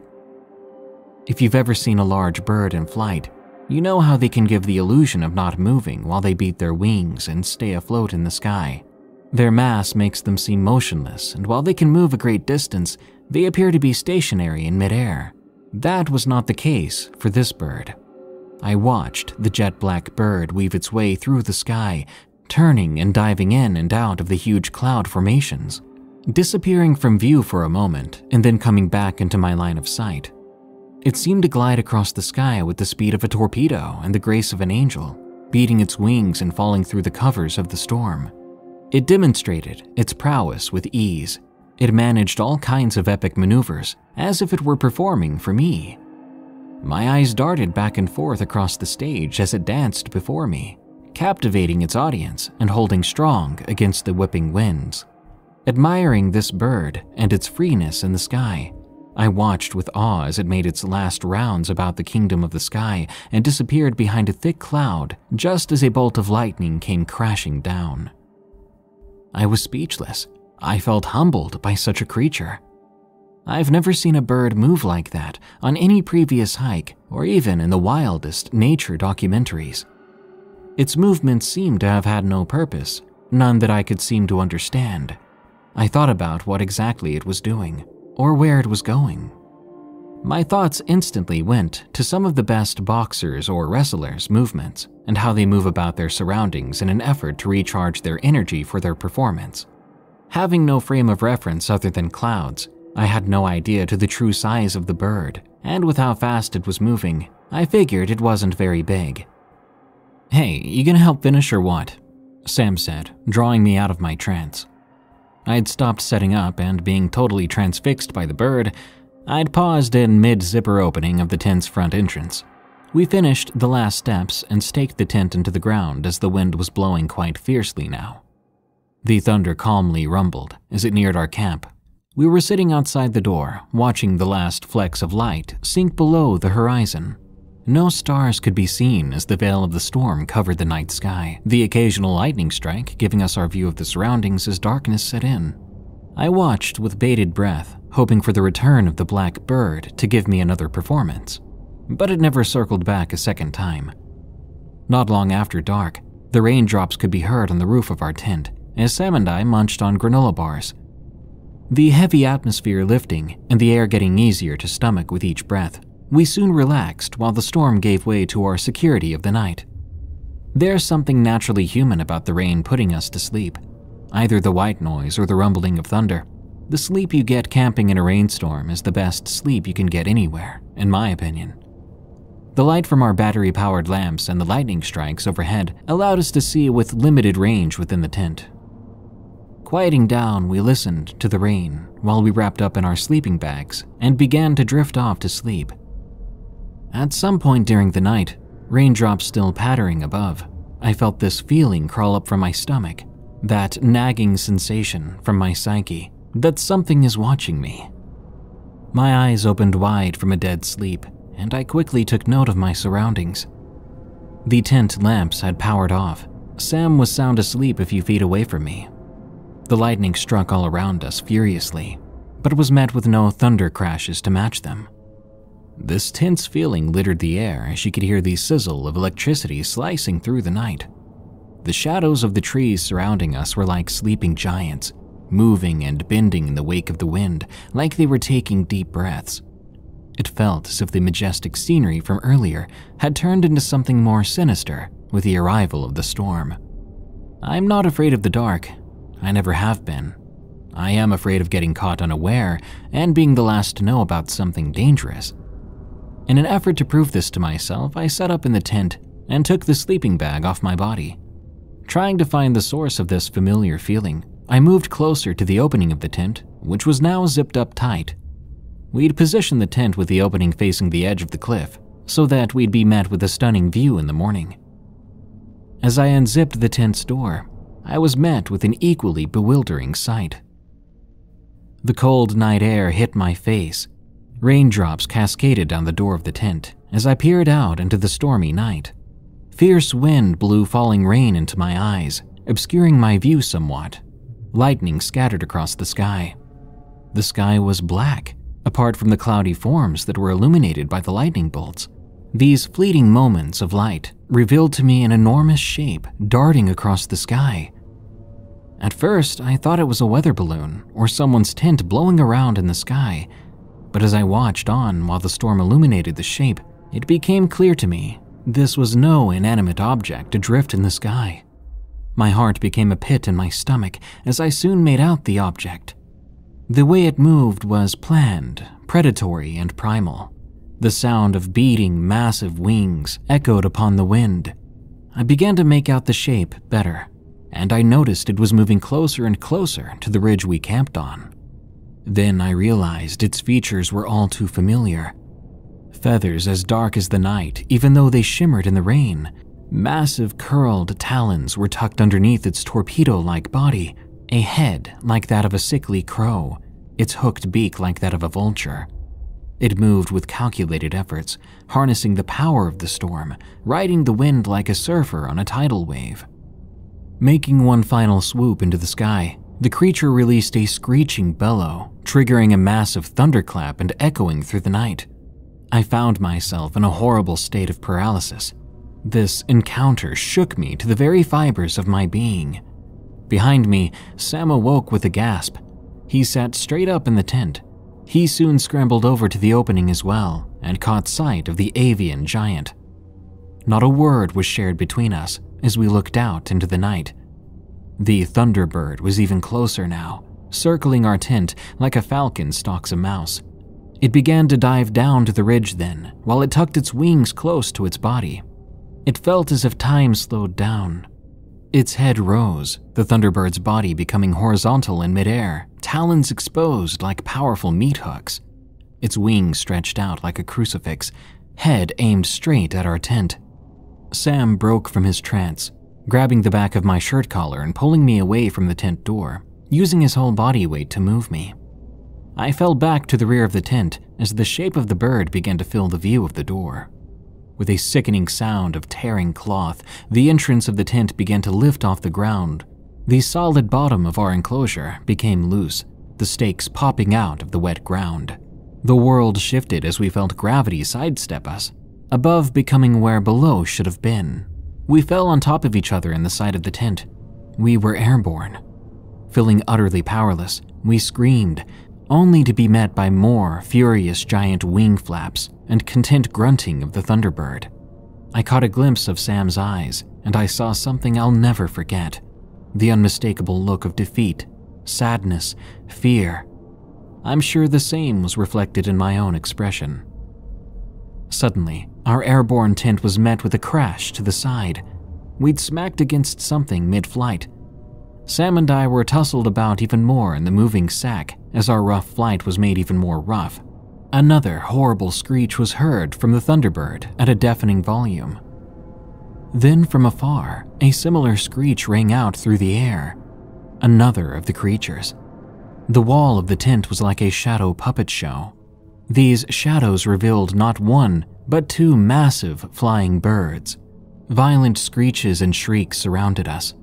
If you've ever seen a large bird in flight, you know how they can give the illusion of not moving while they beat their wings and stay afloat in the sky. Their mass makes them seem motionless, and while they can move a great distance, they appear to be stationary in midair. That was not the case for this bird. I watched the jet black bird weave its way through the sky, turning and diving in and out of the huge cloud formations, disappearing from view for a moment and then coming back into my line of sight. It seemed to glide across the sky with the speed of a torpedo and the grace of an angel, beating its wings and falling through the covers of the storm. It demonstrated its prowess with ease. It managed all kinds of epic maneuvers, as if it were performing for me. My eyes darted back and forth across the stage as it danced before me, captivating its audience and holding strong against the whipping winds. Admiring this bird and its freeness in the sky, I watched with awe as it made its last rounds about the kingdom of the sky and disappeared behind a thick cloud just as a bolt of lightning came crashing down. I was speechless. I felt humbled by such a creature. I've never seen a bird move like that on any previous hike or even in the wildest nature documentaries. Its movements seemed to have had no purpose, none that I could seem to understand. I thought about what exactly it was doing or where it was going. My thoughts instantly went to some of the best boxers or wrestlers' movements and how they move about their surroundings in an effort to recharge their energy for their performance. Having no frame of reference other than clouds, I had no idea to the true size of the bird, and with how fast it was moving, I figured it wasn't very big. Hey, you gonna help finish or what? Sam said, drawing me out of my trance. I'd stopped setting up and being totally transfixed by the bird, I'd paused in mid zipper opening of the tent's front entrance. We finished the last steps and staked the tent into the ground as the wind was blowing quite fiercely now. The thunder calmly rumbled as it neared our camp. We were sitting outside the door, watching the last flecks of light sink below the horizon. No stars could be seen as the veil of the storm covered the night sky, the occasional lightning strike giving us our view of the surroundings as darkness set in. I watched with bated breath, hoping for the return of the black bird to give me another performance. But it never circled back a second time. Not long after dark, the raindrops could be heard on the roof of our tent as Sam and I munched on granola bars. The heavy atmosphere lifting and the air getting easier to stomach with each breath we soon relaxed while the storm gave way to our security of the night. There's something naturally human about the rain putting us to sleep. Either the white noise or the rumbling of thunder. The sleep you get camping in a rainstorm is the best sleep you can get anywhere, in my opinion. The light from our battery powered lamps and the lightning strikes overhead allowed us to see with limited range within the tent. Quieting down, we listened to the rain while we wrapped up in our sleeping bags and began to drift off to sleep. At some point during the night, raindrops still pattering above, I felt this feeling crawl up from my stomach, that nagging sensation from my psyche that something is watching me. My eyes opened wide from a dead sleep, and I quickly took note of my surroundings. The tent lamps had powered off. Sam was sound asleep a few feet away from me. The lightning struck all around us furiously, but was met with no thunder crashes to match them. This tense feeling littered the air as she could hear the sizzle of electricity slicing through the night. The shadows of the trees surrounding us were like sleeping giants, moving and bending in the wake of the wind like they were taking deep breaths. It felt as if the majestic scenery from earlier had turned into something more sinister with the arrival of the storm. I'm not afraid of the dark. I never have been. I am afraid of getting caught unaware and being the last to know about something dangerous. In an effort to prove this to myself, I sat up in the tent and took the sleeping bag off my body. Trying to find the source of this familiar feeling, I moved closer to the opening of the tent, which was now zipped up tight. We'd positioned the tent with the opening facing the edge of the cliff, so that we'd be met with a stunning view in the morning. As I unzipped the tent's door, I was met with an equally bewildering sight. The cold night air hit my face. Raindrops cascaded down the door of the tent as I peered out into the stormy night. Fierce wind blew falling rain into my eyes, obscuring my view somewhat. Lightning scattered across the sky. The sky was black, apart from the cloudy forms that were illuminated by the lightning bolts. These fleeting moments of light revealed to me an enormous shape darting across the sky. At first, I thought it was a weather balloon or someone's tent blowing around in the sky, but as I watched on while the storm illuminated the shape, it became clear to me this was no inanimate object adrift in the sky. My heart became a pit in my stomach as I soon made out the object. The way it moved was planned, predatory, and primal. The sound of beating, massive wings echoed upon the wind. I began to make out the shape better, and I noticed it was moving closer and closer to the ridge we camped on. Then I realized its features were all too familiar. Feathers as dark as the night, even though they shimmered in the rain. Massive curled talons were tucked underneath its torpedo like body, a head like that of a sickly crow, its hooked beak like that of a vulture. It moved with calculated efforts, harnessing the power of the storm, riding the wind like a surfer on a tidal wave. Making one final swoop into the sky, the creature released a screeching bellow, triggering a massive thunderclap and echoing through the night. I found myself in a horrible state of paralysis. This encounter shook me to the very fibers of my being. Behind me, Sam awoke with a gasp. He sat straight up in the tent, he soon scrambled over to the opening as well and caught sight of the avian giant. Not a word was shared between us as we looked out into the night. The Thunderbird was even closer now, circling our tent like a falcon stalks a mouse. It began to dive down to the ridge then, while it tucked its wings close to its body. It felt as if time slowed down. Its head rose, the Thunderbird's body becoming horizontal in midair, talons exposed like powerful meat hooks. Its wings stretched out like a crucifix, head aimed straight at our tent. Sam broke from his trance, grabbing the back of my shirt collar and pulling me away from the tent door, using his whole body weight to move me. I fell back to the rear of the tent as the shape of the bird began to fill the view of the door. With a sickening sound of tearing cloth, the entrance of the tent began to lift off the ground, the solid bottom of our enclosure became loose, the stakes popping out of the wet ground. The world shifted as we felt gravity sidestep us, above becoming where below should have been. We fell on top of each other in the side of the tent. We were airborne. Feeling utterly powerless, we screamed, only to be met by more furious giant wing flaps and content grunting of the Thunderbird. I caught a glimpse of Sam's eyes, and I saw something I'll never forget the unmistakable look of defeat, sadness, fear. I'm sure the same was reflected in my own expression. Suddenly, our airborne tent was met with a crash to the side. We'd smacked against something mid flight. Sam and I were tussled about even more in the moving sack as our rough flight was made even more rough. Another horrible screech was heard from the Thunderbird at a deafening volume. Then, from afar, a similar screech rang out through the air. Another of the creatures. The wall of the tent was like a shadow puppet show. These shadows revealed not one, but two massive flying birds. Violent screeches and shrieks surrounded us.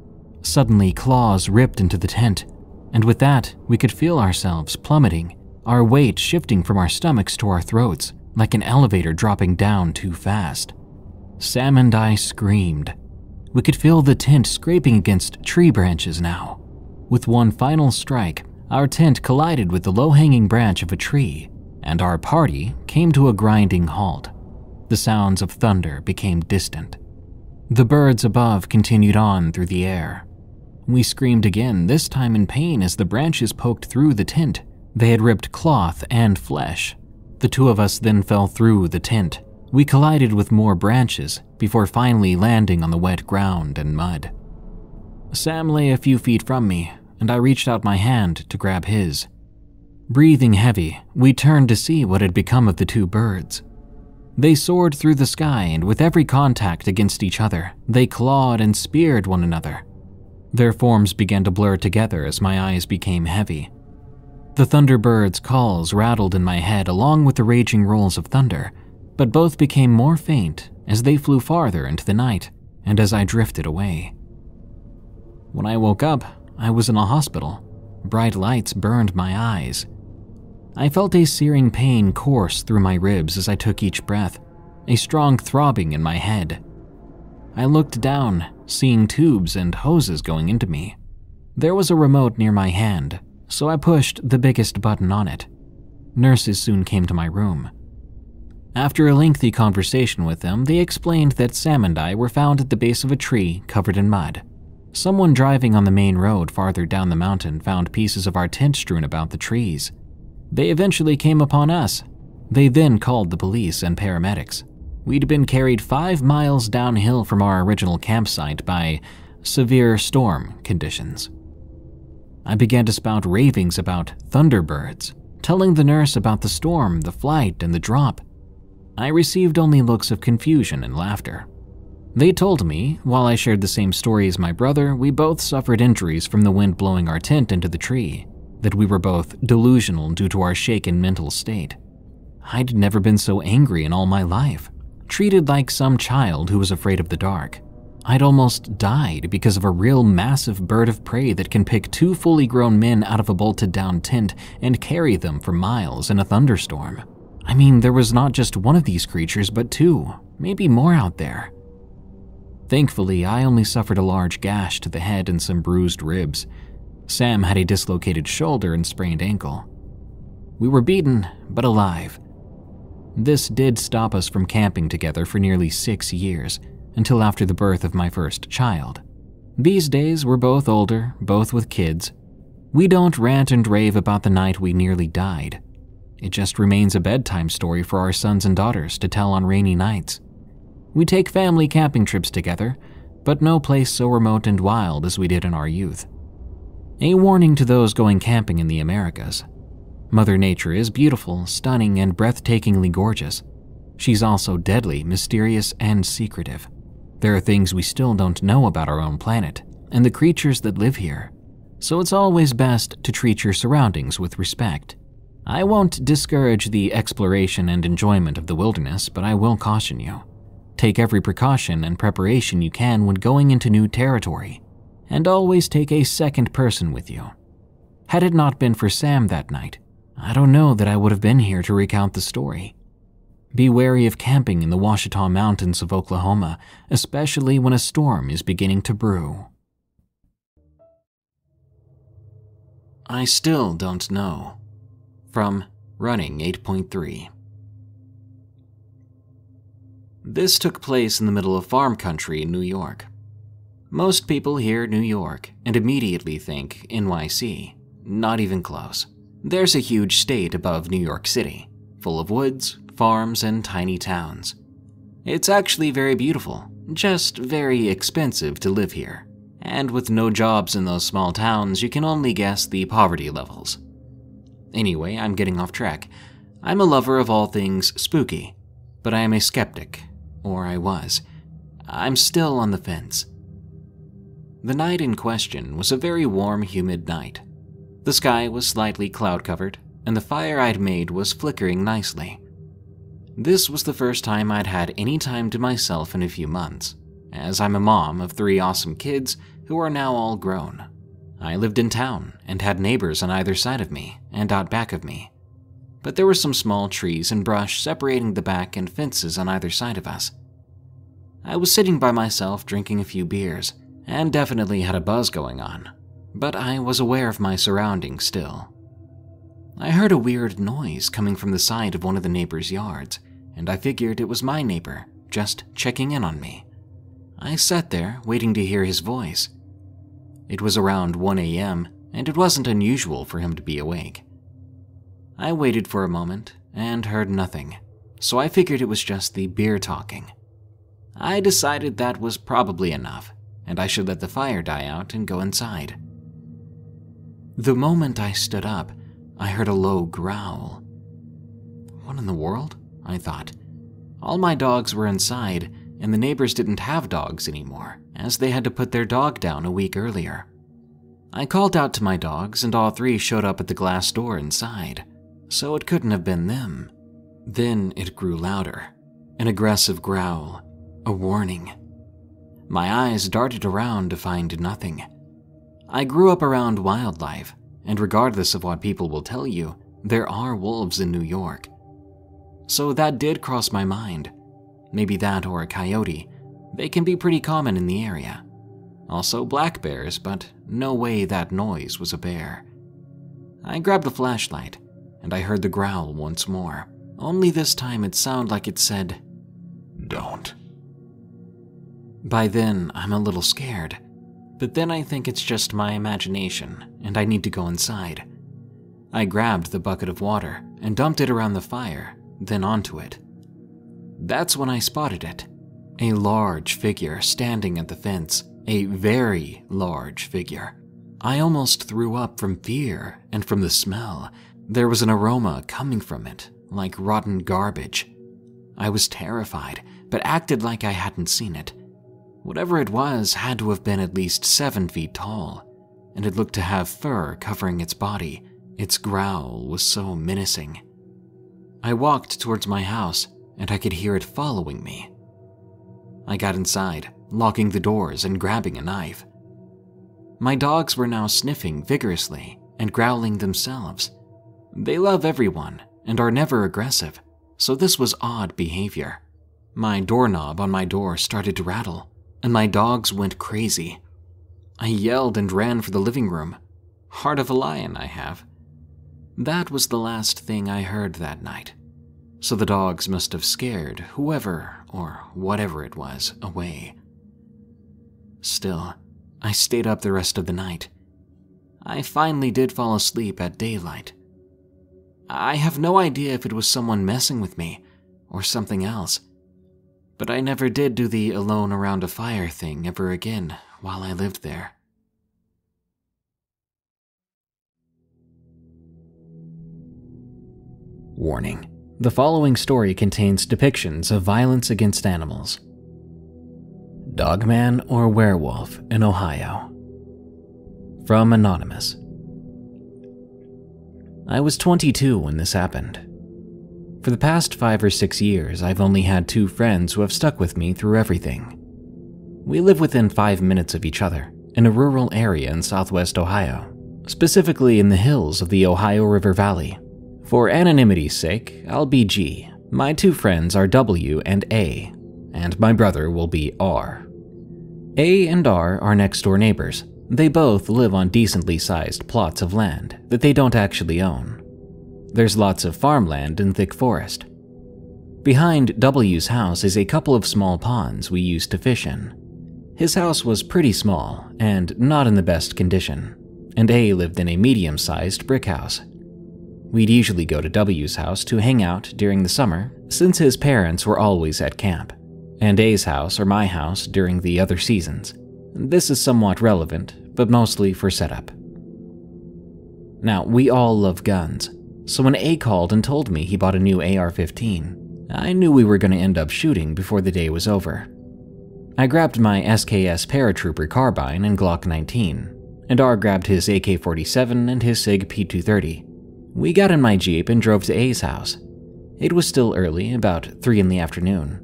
Suddenly, claws ripped into the tent, and with that, we could feel ourselves plummeting, our weight shifting from our stomachs to our throats, like an elevator dropping down too fast. Sam and I screamed. We could feel the tent scraping against tree branches now. With one final strike, our tent collided with the low hanging branch of a tree, and our party came to a grinding halt. The sounds of thunder became distant. The birds above continued on through the air. We screamed again, this time in pain as the branches poked through the tent. They had ripped cloth and flesh. The two of us then fell through the tent, we collided with more branches before finally landing on the wet ground and mud. Sam lay a few feet from me, and I reached out my hand to grab his. Breathing heavy, we turned to see what had become of the two birds. They soared through the sky, and with every contact against each other, they clawed and speared one another. Their forms began to blur together as my eyes became heavy. The thunderbird's calls rattled in my head along with the raging rolls of thunder, but both became more faint as they flew farther into the night and as I drifted away. When I woke up, I was in a hospital. Bright lights burned my eyes. I felt a searing pain course through my ribs as I took each breath, a strong throbbing in my head. I looked down, seeing tubes and hoses going into me. There was a remote near my hand, so I pushed the biggest button on it. Nurses soon came to my room. After a lengthy conversation with them, they explained that Sam and I were found at the base of a tree covered in mud. Someone driving on the main road farther down the mountain found pieces of our tent strewn about the trees. They eventually came upon us. They then called the police and paramedics. We'd been carried five miles downhill from our original campsite by severe storm conditions. I began to spout ravings about thunderbirds, telling the nurse about the storm, the flight, and the drop. I received only looks of confusion and laughter. They told me, while I shared the same story as my brother, we both suffered injuries from the wind blowing our tent into the tree, that we were both delusional due to our shaken mental state. I'd never been so angry in all my life, treated like some child who was afraid of the dark. I'd almost died because of a real massive bird of prey that can pick two fully grown men out of a bolted down tent and carry them for miles in a thunderstorm. I mean, there was not just one of these creatures, but two, maybe more out there. Thankfully, I only suffered a large gash to the head and some bruised ribs. Sam had a dislocated shoulder and sprained ankle. We were beaten, but alive. This did stop us from camping together for nearly six years, until after the birth of my first child. These days, we're both older, both with kids. We don't rant and rave about the night we nearly died. It just remains a bedtime story for our sons and daughters to tell on rainy nights. We take family camping trips together, but no place so remote and wild as we did in our youth. A warning to those going camping in the Americas. Mother Nature is beautiful, stunning, and breathtakingly gorgeous. She's also deadly, mysterious, and secretive. There are things we still don't know about our own planet and the creatures that live here, so it's always best to treat your surroundings with respect. I won't discourage the exploration and enjoyment of the wilderness, but I will caution you. Take every precaution and preparation you can when going into new territory, and always take a second person with you. Had it not been for Sam that night, I don't know that I would have been here to recount the story. Be wary of camping in the Ouachita Mountains of Oklahoma, especially when a storm is beginning to brew. I still don't know from Running 8.3. This took place in the middle of farm country in New York. Most people hear New York and immediately think NYC. Not even close. There's a huge state above New York City, full of woods, farms, and tiny towns. It's actually very beautiful, just very expensive to live here. And with no jobs in those small towns, you can only guess the poverty levels. Anyway, I'm getting off track. I'm a lover of all things spooky, but I am a skeptic, or I was. I'm still on the fence. The night in question was a very warm, humid night. The sky was slightly cloud covered, and the fire I'd made was flickering nicely. This was the first time I'd had any time to myself in a few months, as I'm a mom of three awesome kids who are now all grown. I lived in town and had neighbors on either side of me and out back of me. But there were some small trees and brush separating the back and fences on either side of us. I was sitting by myself drinking a few beers and definitely had a buzz going on, but I was aware of my surroundings still. I heard a weird noise coming from the side of one of the neighbors' yards, and I figured it was my neighbor just checking in on me. I sat there waiting to hear his voice it was around 1 a.m., and it wasn't unusual for him to be awake. I waited for a moment and heard nothing, so I figured it was just the beer talking. I decided that was probably enough, and I should let the fire die out and go inside. The moment I stood up, I heard a low growl. What in the world? I thought. All my dogs were inside, and the neighbors didn't have dogs anymore, as they had to put their dog down a week earlier. I called out to my dogs, and all three showed up at the glass door inside, so it couldn't have been them. Then it grew louder an aggressive growl, a warning. My eyes darted around to find nothing. I grew up around wildlife, and regardless of what people will tell you, there are wolves in New York. So that did cross my mind. Maybe that or a coyote. They can be pretty common in the area. Also, black bears, but no way that noise was a bear. I grabbed a flashlight, and I heard the growl once more. Only this time it sounded like it said, Don't. By then, I'm a little scared. But then I think it's just my imagination, and I need to go inside. I grabbed the bucket of water and dumped it around the fire, then onto it. That's when I spotted it a large figure standing at the fence, a very large figure. I almost threw up from fear and from the smell. There was an aroma coming from it, like rotten garbage. I was terrified, but acted like I hadn't seen it. Whatever it was had to have been at least seven feet tall, and it looked to have fur covering its body. Its growl was so menacing. I walked towards my house, and I could hear it following me. I got inside, locking the doors and grabbing a knife. My dogs were now sniffing vigorously and growling themselves. They love everyone and are never aggressive, so this was odd behavior. My doorknob on my door started to rattle, and my dogs went crazy. I yelled and ran for the living room. Heart of a lion, I have. That was the last thing I heard that night. So the dogs must have scared whoever or whatever it was away. Still, I stayed up the rest of the night. I finally did fall asleep at daylight. I have no idea if it was someone messing with me or something else, but I never did do the alone around a fire thing ever again while I lived there. Warning The following story contains depictions of violence against animals. Dogman or Werewolf in Ohio. From Anonymous. I was 22 when this happened. For the past five or six years, I've only had two friends who have stuck with me through everything. We live within five minutes of each other in a rural area in southwest Ohio, specifically in the hills of the Ohio River Valley. For anonymity's sake, I'll be G. My two friends are W and A, and my brother will be R. A and R are next door neighbors. They both live on decently sized plots of land that they don't actually own. There's lots of farmland and thick forest. Behind W's house is a couple of small ponds we used to fish in. His house was pretty small and not in the best condition, and A lived in a medium sized brick house. We'd usually go to W's house to hang out during the summer since his parents were always at camp and A's house or my house during the other seasons. This is somewhat relevant, but mostly for setup. Now, we all love guns, so when A called and told me he bought a new AR 15, I knew we were going to end up shooting before the day was over. I grabbed my SKS Paratrooper carbine and Glock 19, and R grabbed his AK 47 and his SIG P230. We got in my Jeep and drove to A's house. It was still early, about 3 in the afternoon.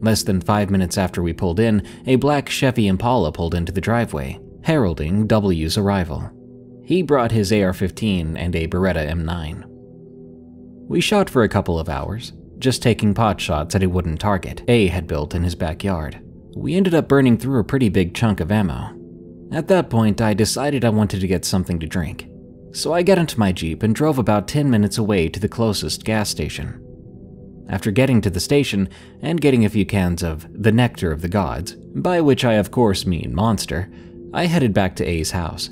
Less than five minutes after we pulled in, a black Chevy Impala pulled into the driveway, heralding W's arrival. He brought his AR 15 and a Beretta M9. We shot for a couple of hours, just taking pot shots at a wooden target A had built in his backyard. We ended up burning through a pretty big chunk of ammo. At that point, I decided I wanted to get something to drink. So I got into my Jeep and drove about 10 minutes away to the closest gas station. After getting to the station and getting a few cans of the Nectar of the Gods, by which I of course mean Monster, I headed back to A's house.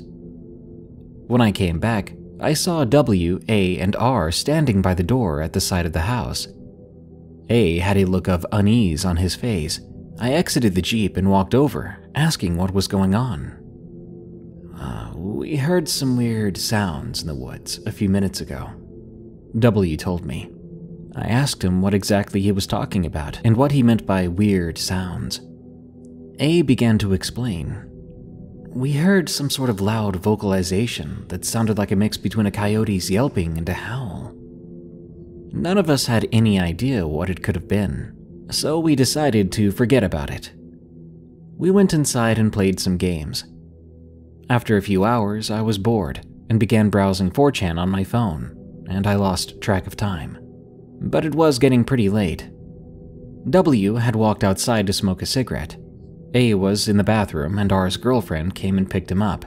When I came back, I saw W, A, and R standing by the door at the side of the house. A had a look of unease on his face. I exited the Jeep and walked over, asking what was going on. Uh, we heard some weird sounds in the woods a few minutes ago. W told me. I asked him what exactly he was talking about and what he meant by weird sounds. A began to explain. We heard some sort of loud vocalization that sounded like a mix between a coyote's yelping and a howl. None of us had any idea what it could have been, so we decided to forget about it. We went inside and played some games. After a few hours, I was bored and began browsing 4chan on my phone, and I lost track of time. But it was getting pretty late. W had walked outside to smoke a cigarette. A was in the bathroom, and R's girlfriend came and picked him up.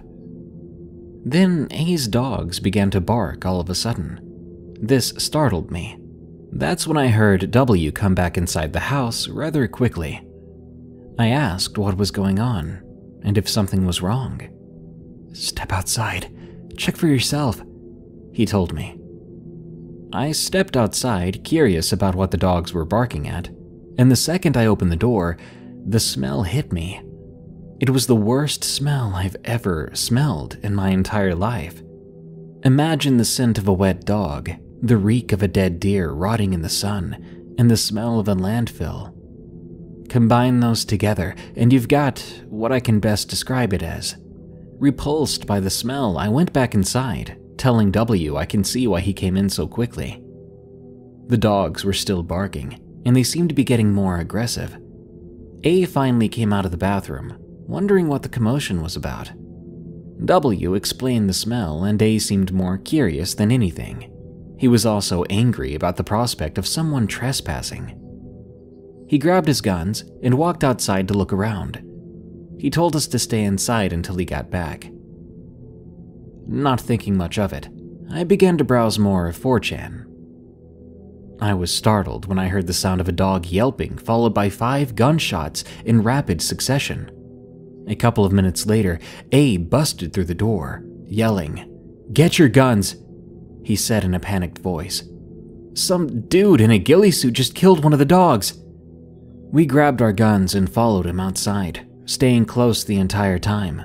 Then A's dogs began to bark all of a sudden. This startled me. That's when I heard W come back inside the house rather quickly. I asked what was going on and if something was wrong. Step outside. Check for yourself, he told me. I stepped outside, curious about what the dogs were barking at, and the second I opened the door, the smell hit me. It was the worst smell I've ever smelled in my entire life. Imagine the scent of a wet dog, the reek of a dead deer rotting in the sun, and the smell of a landfill. Combine those together, and you've got what I can best describe it as. Repulsed by the smell, I went back inside, telling W I can see why he came in so quickly. The dogs were still barking, and they seemed to be getting more aggressive. A finally came out of the bathroom, wondering what the commotion was about. W explained the smell, and A seemed more curious than anything. He was also angry about the prospect of someone trespassing. He grabbed his guns and walked outside to look around. He told us to stay inside until he got back. Not thinking much of it, I began to browse more of 4chan. I was startled when I heard the sound of a dog yelping, followed by five gunshots in rapid succession. A couple of minutes later, Abe busted through the door, yelling, Get your guns, he said in a panicked voice. Some dude in a ghillie suit just killed one of the dogs. We grabbed our guns and followed him outside, staying close the entire time.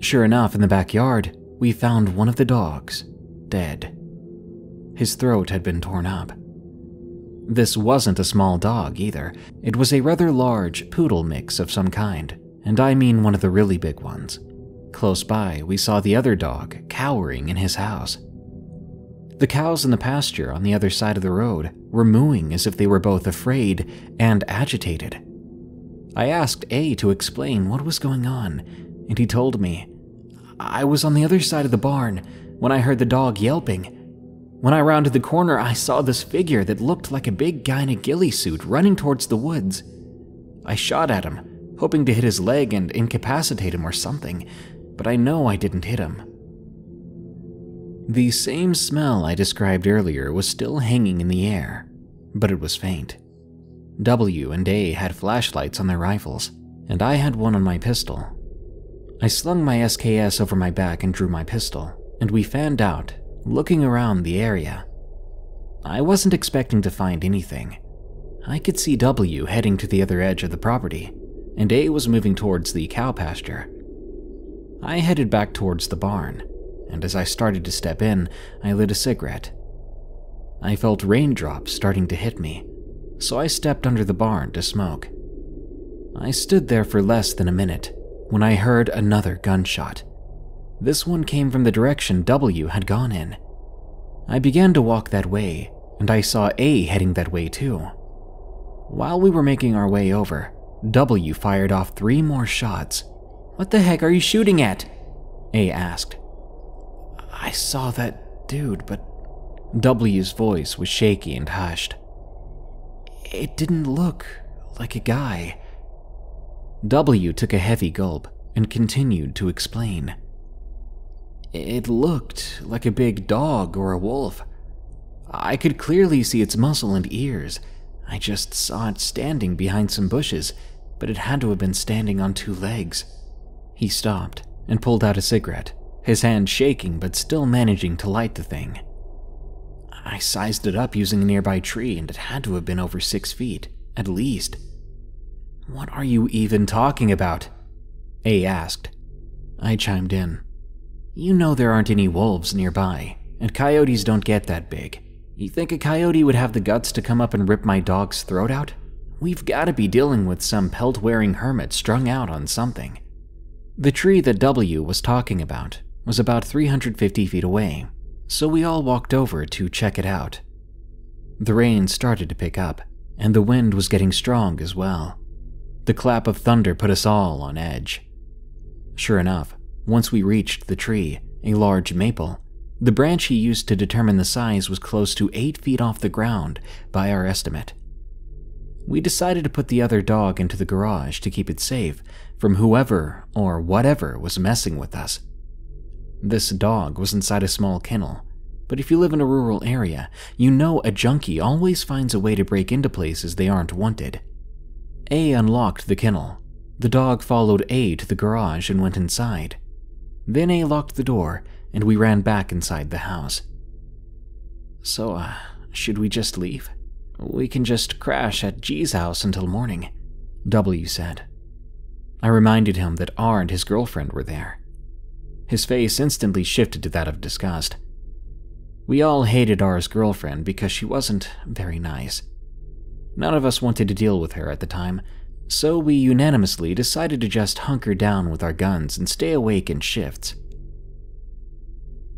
Sure enough, in the backyard, we found one of the dogs, dead. His throat had been torn up. This wasn't a small dog either, it was a rather large poodle mix of some kind, and I mean one of the really big ones. Close by, we saw the other dog cowering in his house. The cows in the pasture on the other side of the road were mooing as if they were both afraid and agitated. I asked A to explain what was going on, and he told me. I was on the other side of the barn when I heard the dog yelping. When I rounded the corner, I saw this figure that looked like a big guy in a ghillie suit running towards the woods. I shot at him, hoping to hit his leg and incapacitate him or something, but I know I didn't hit him. The same smell I described earlier was still hanging in the air, but it was faint. W and A had flashlights on their rifles, and I had one on my pistol. I slung my SKS over my back and drew my pistol, and we fanned out, looking around the area. I wasn't expecting to find anything. I could see W heading to the other edge of the property, and A was moving towards the cow pasture. I headed back towards the barn, and as I started to step in, I lit a cigarette. I felt raindrops starting to hit me, so I stepped under the barn to smoke. I stood there for less than a minute when I heard another gunshot. This one came from the direction W had gone in. I began to walk that way, and I saw A heading that way too. While we were making our way over, W fired off three more shots. What the heck are you shooting at? A asked. I saw that dude, but W's voice was shaky and hushed. It didn't look like a guy. W took a heavy gulp and continued to explain. It looked like a big dog or a wolf. I could clearly see its muzzle and ears. I just saw it standing behind some bushes, but it had to have been standing on two legs. He stopped and pulled out a cigarette his hand shaking but still managing to light the thing. I sized it up using a nearby tree, and it had to have been over six feet, at least. What are you even talking about? A asked. I chimed in. You know there aren't any wolves nearby, and coyotes don't get that big. You think a coyote would have the guts to come up and rip my dog's throat out? We've got to be dealing with some pelt wearing hermit strung out on something. The tree that W was talking about was about 350 feet away, so we all walked over to check it out. The rain started to pick up, and the wind was getting strong as well. The clap of thunder put us all on edge. Sure enough, once we reached the tree, a large maple, the branch he used to determine the size was close to 8 feet off the ground by our estimate. We decided to put the other dog into the garage to keep it safe from whoever or whatever was messing with us. This dog was inside a small kennel, but if you live in a rural area, you know a junkie always finds a way to break into places they aren't wanted. A unlocked the kennel. The dog followed A to the garage and went inside. Then A locked the door, and we ran back inside the house. So, uh, should we just leave? We can just crash at G's house until morning, W said. I reminded him that R and his girlfriend were there. His face instantly shifted to that of disgust. We all hated R's girlfriend because she wasn't very nice. None of us wanted to deal with her at the time, so we unanimously decided to just hunker down with our guns and stay awake in shifts.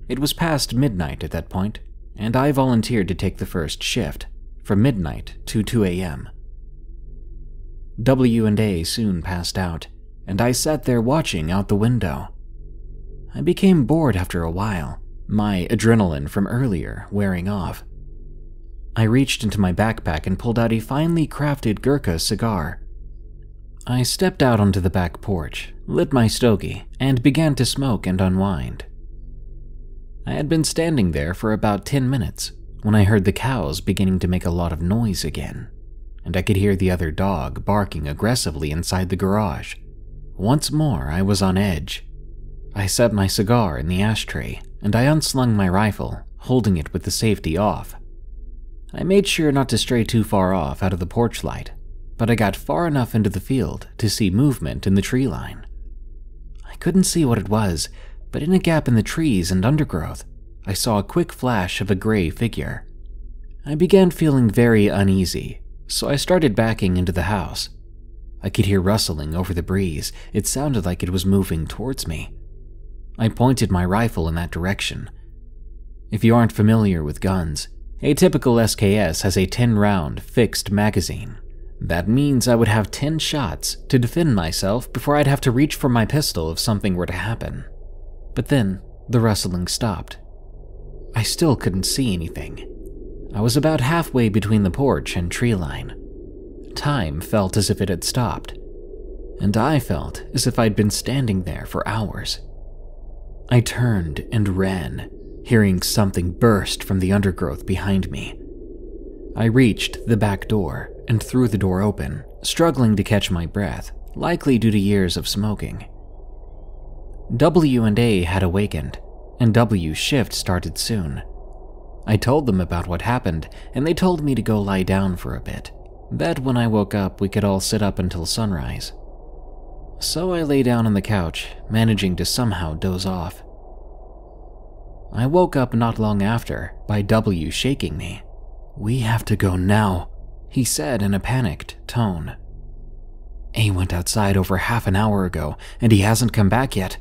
It was past midnight at that point, and I volunteered to take the first shift from midnight to 2 a.m. W and A soon passed out, and I sat there watching out the window. I became bored after a while, my adrenaline from earlier wearing off. I reached into my backpack and pulled out a finely crafted Gurkha cigar. I stepped out onto the back porch, lit my stogie, and began to smoke and unwind. I had been standing there for about 10 minutes when I heard the cows beginning to make a lot of noise again, and I could hear the other dog barking aggressively inside the garage. Once more, I was on edge. I set my cigar in the ashtray, and I unslung my rifle, holding it with the safety off. I made sure not to stray too far off out of the porch light, but I got far enough into the field to see movement in the tree line. I couldn't see what it was, but in a gap in the trees and undergrowth, I saw a quick flash of a gray figure. I began feeling very uneasy, so I started backing into the house. I could hear rustling over the breeze. It sounded like it was moving towards me. I pointed my rifle in that direction. If you aren't familiar with guns, a typical SKS has a 10 round fixed magazine. That means I would have 10 shots to defend myself before I'd have to reach for my pistol if something were to happen. But then the rustling stopped. I still couldn't see anything. I was about halfway between the porch and tree line. Time felt as if it had stopped, and I felt as if I'd been standing there for hours. I turned and ran, hearing something burst from the undergrowth behind me. I reached the back door and threw the door open, struggling to catch my breath, likely due to years of smoking. W and A had awakened, and W's shift started soon. I told them about what happened, and they told me to go lie down for a bit. That when I woke up, we could all sit up until sunrise. So I lay down on the couch, managing to somehow doze off. I woke up not long after by W shaking me. We have to go now, he said in a panicked tone. A went outside over half an hour ago, and he hasn't come back yet.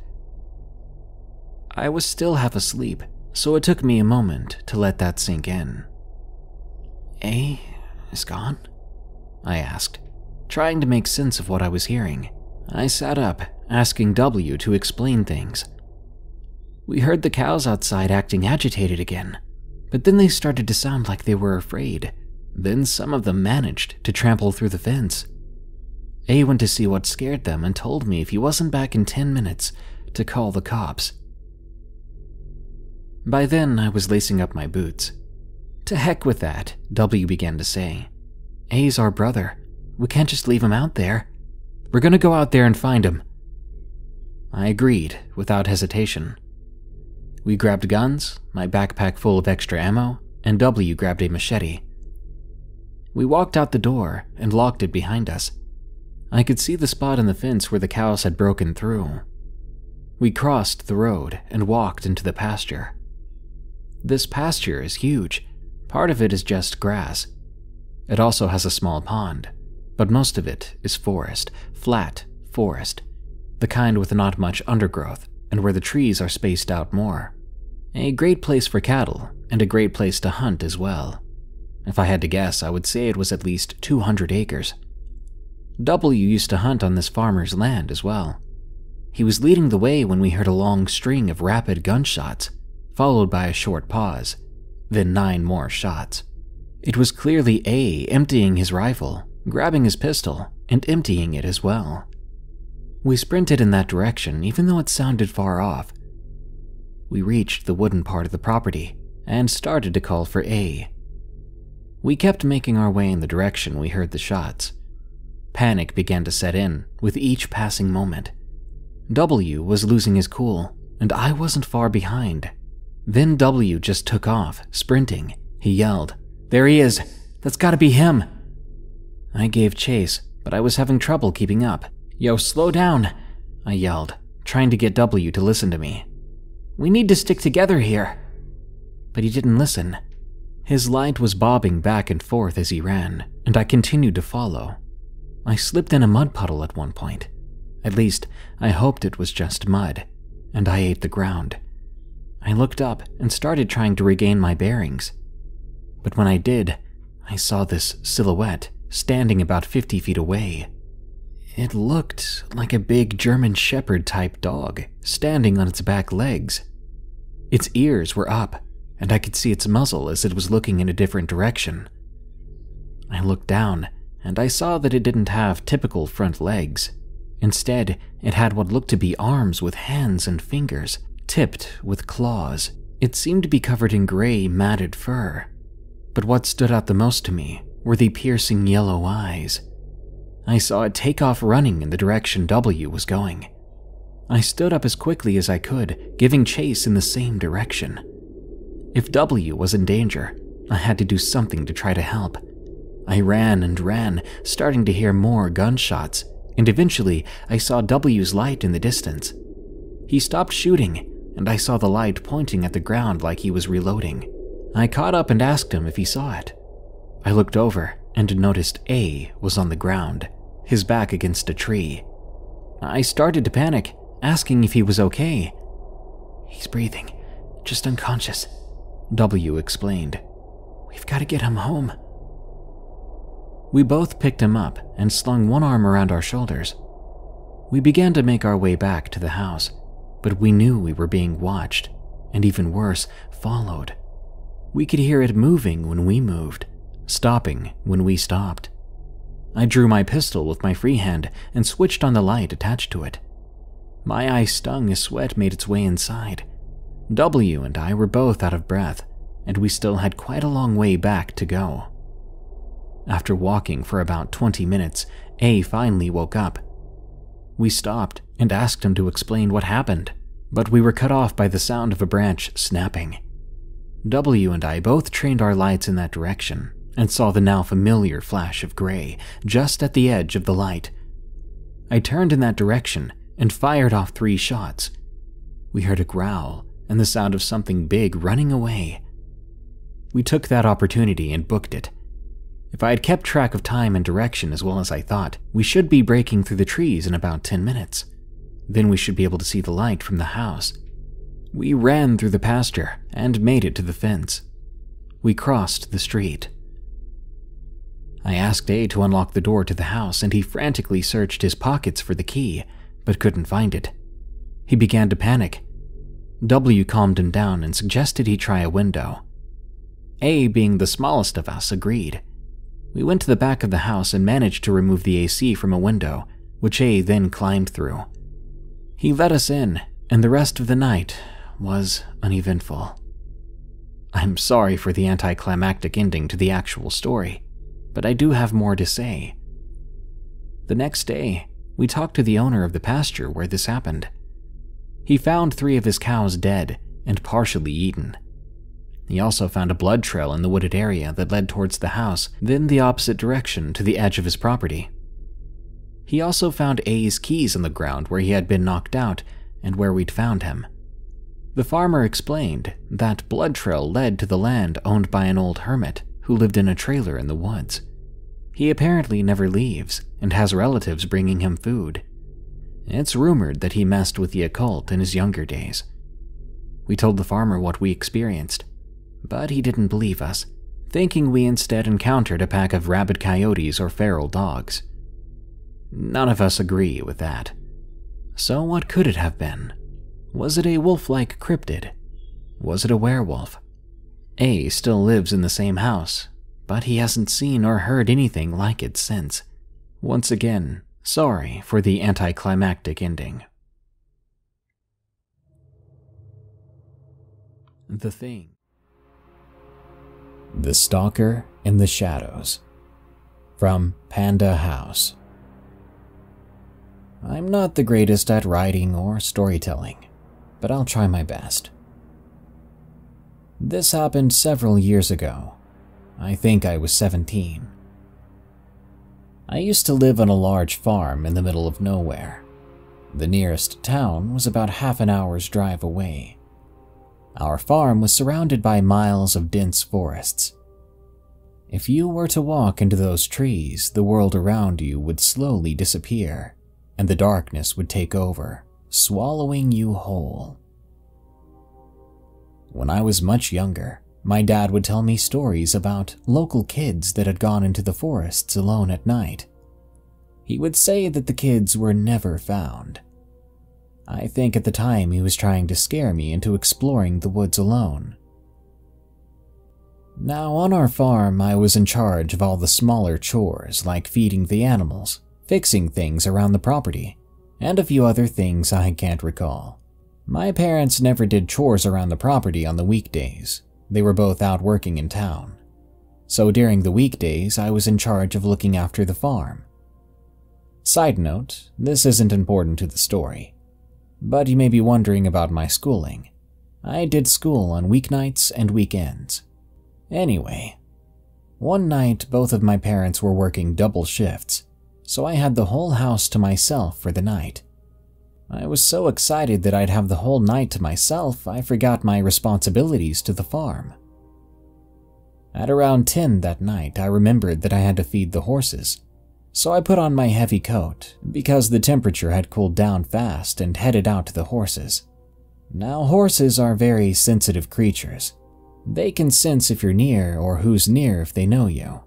I was still half asleep, so it took me a moment to let that sink in. A is gone? I asked, trying to make sense of what I was hearing. I sat up, asking W to explain things. We heard the cows outside acting agitated again, but then they started to sound like they were afraid. Then some of them managed to trample through the fence. A went to see what scared them and told me if he wasn't back in 10 minutes to call the cops. By then, I was lacing up my boots. To heck with that, W began to say. A's our brother. We can't just leave him out there. We're gonna go out there and find him. I agreed, without hesitation. We grabbed guns, my backpack full of extra ammo, and W grabbed a machete. We walked out the door and locked it behind us. I could see the spot in the fence where the cows had broken through. We crossed the road and walked into the pasture. This pasture is huge, Part of it is just grass. It also has a small pond, but most of it is forest, flat forest, the kind with not much undergrowth and where the trees are spaced out more. A great place for cattle and a great place to hunt as well. If I had to guess, I would say it was at least 200 acres. W used to hunt on this farmer's land as well. He was leading the way when we heard a long string of rapid gunshots, followed by a short pause, then nine more shots. It was clearly A emptying his rifle, grabbing his pistol, and emptying it as well. We sprinted in that direction, even though it sounded far off. We reached the wooden part of the property and started to call for A. We kept making our way in the direction we heard the shots. Panic began to set in with each passing moment. W was losing his cool, and I wasn't far behind. Then W just took off, sprinting. He yelled, There he is! That's gotta be him! I gave chase, but I was having trouble keeping up. Yo, slow down! I yelled, trying to get W to listen to me. We need to stick together here. But he didn't listen. His light was bobbing back and forth as he ran, and I continued to follow. I slipped in a mud puddle at one point. At least, I hoped it was just mud, and I ate the ground. I looked up and started trying to regain my bearings. But when I did, I saw this silhouette standing about 50 feet away. It looked like a big German Shepherd type dog standing on its back legs. Its ears were up, and I could see its muzzle as it was looking in a different direction. I looked down, and I saw that it didn't have typical front legs. Instead, it had what looked to be arms with hands and fingers, tipped with claws. It seemed to be covered in gray, matted fur. But what stood out the most to me were the piercing yellow eyes. I saw it take off running in the direction W was going. I stood up as quickly as I could, giving chase in the same direction. If W was in danger, I had to do something to try to help. I ran and ran, starting to hear more gunshots, and eventually I saw W's light in the distance. He stopped shooting, and I saw the light pointing at the ground like he was reloading. I caught up and asked him if he saw it. I looked over and noticed A was on the ground, his back against a tree. I started to panic, asking if he was okay. He's breathing, just unconscious, W explained. We've got to get him home. We both picked him up and slung one arm around our shoulders. We began to make our way back to the house, but we knew we were being watched, and even worse, followed. We could hear it moving when we moved stopping when we stopped. I drew my pistol with my free hand and switched on the light attached to it. My eyes stung as sweat made its way inside. W and I were both out of breath, and we still had quite a long way back to go. After walking for about 20 minutes, A finally woke up. We stopped and asked him to explain what happened, but we were cut off by the sound of a branch snapping. W and I both trained our lights in that direction and saw the now familiar flash of gray just at the edge of the light. I turned in that direction and fired off three shots. We heard a growl and the sound of something big running away. We took that opportunity and booked it. If I had kept track of time and direction as well as I thought, we should be breaking through the trees in about 10 minutes. Then we should be able to see the light from the house. We ran through the pasture and made it to the fence. We crossed the street. I asked A to unlock the door to the house, and he frantically searched his pockets for the key, but couldn't find it. He began to panic. W calmed him down and suggested he try a window. A, being the smallest of us, agreed. We went to the back of the house and managed to remove the AC from a window, which A then climbed through. He let us in, and the rest of the night was uneventful. I'm sorry for the anticlimactic ending to the actual story but I do have more to say. The next day, we talked to the owner of the pasture where this happened. He found three of his cows dead and partially eaten. He also found a blood trail in the wooded area that led towards the house, then the opposite direction to the edge of his property. He also found A's keys on the ground where he had been knocked out and where we'd found him. The farmer explained that blood trail led to the land owned by an old hermit who lived in a trailer in the woods. He apparently never leaves and has relatives bringing him food. It's rumored that he messed with the occult in his younger days. We told the farmer what we experienced, but he didn't believe us, thinking we instead encountered a pack of rabid coyotes or feral dogs. None of us agree with that. So, what could it have been? Was it a wolf like cryptid? Was it a werewolf? A still lives in the same house, but he hasn't seen or heard anything like it since. Once again, sorry for the anticlimactic ending. The Thing The Stalker in the Shadows From Panda House I'm not the greatest at writing or storytelling, but I'll try my best. This happened several years ago. I think I was 17. I used to live on a large farm in the middle of nowhere. The nearest town was about half an hour's drive away. Our farm was surrounded by miles of dense forests. If you were to walk into those trees, the world around you would slowly disappear and the darkness would take over, swallowing you whole. When I was much younger, my dad would tell me stories about local kids that had gone into the forests alone at night. He would say that the kids were never found. I think at the time he was trying to scare me into exploring the woods alone. Now, on our farm, I was in charge of all the smaller chores like feeding the animals, fixing things around the property, and a few other things I can't recall. My parents never did chores around the property on the weekdays. They were both out working in town. So during the weekdays, I was in charge of looking after the farm. Side note, this isn't important to the story, but you may be wondering about my schooling. I did school on weeknights and weekends. Anyway, one night both of my parents were working double shifts, so I had the whole house to myself for the night. I was so excited that I'd have the whole night to myself, I forgot my responsibilities to the farm. At around 10 that night, I remembered that I had to feed the horses, so I put on my heavy coat because the temperature had cooled down fast and headed out to the horses. Now, horses are very sensitive creatures. They can sense if you're near or who's near if they know you.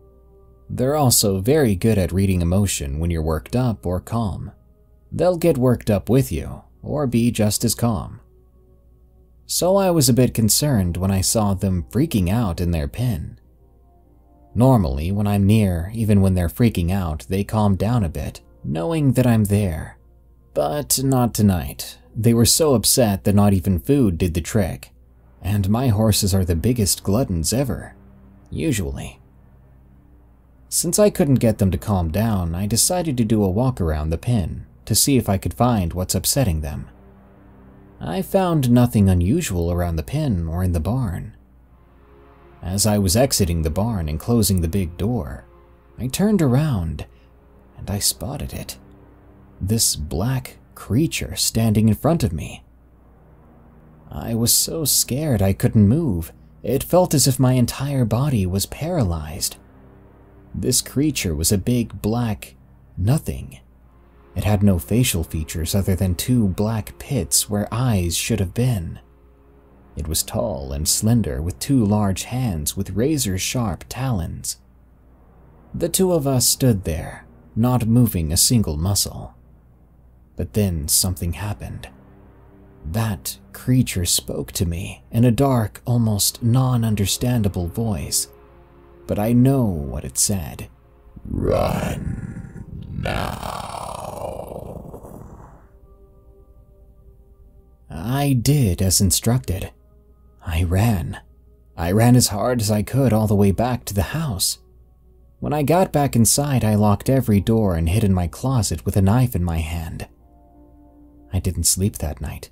They're also very good at reading emotion when you're worked up or calm. They'll get worked up with you, or be just as calm. So I was a bit concerned when I saw them freaking out in their pen. Normally, when I'm near, even when they're freaking out, they calm down a bit, knowing that I'm there. But not tonight. They were so upset that not even food did the trick. And my horses are the biggest gluttons ever. Usually. Since I couldn't get them to calm down, I decided to do a walk around the pen to see if I could find what's upsetting them. I found nothing unusual around the pen or in the barn. As I was exiting the barn and closing the big door, I turned around and I spotted it. This black creature standing in front of me. I was so scared I couldn't move. It felt as if my entire body was paralyzed. This creature was a big black nothing. It had no facial features other than two black pits where eyes should have been. It was tall and slender with two large hands with razor sharp talons. The two of us stood there, not moving a single muscle. But then something happened. That creature spoke to me in a dark, almost non understandable voice but I know what it said. Run now. I did as instructed. I ran. I ran as hard as I could all the way back to the house. When I got back inside, I locked every door and hid in my closet with a knife in my hand. I didn't sleep that night.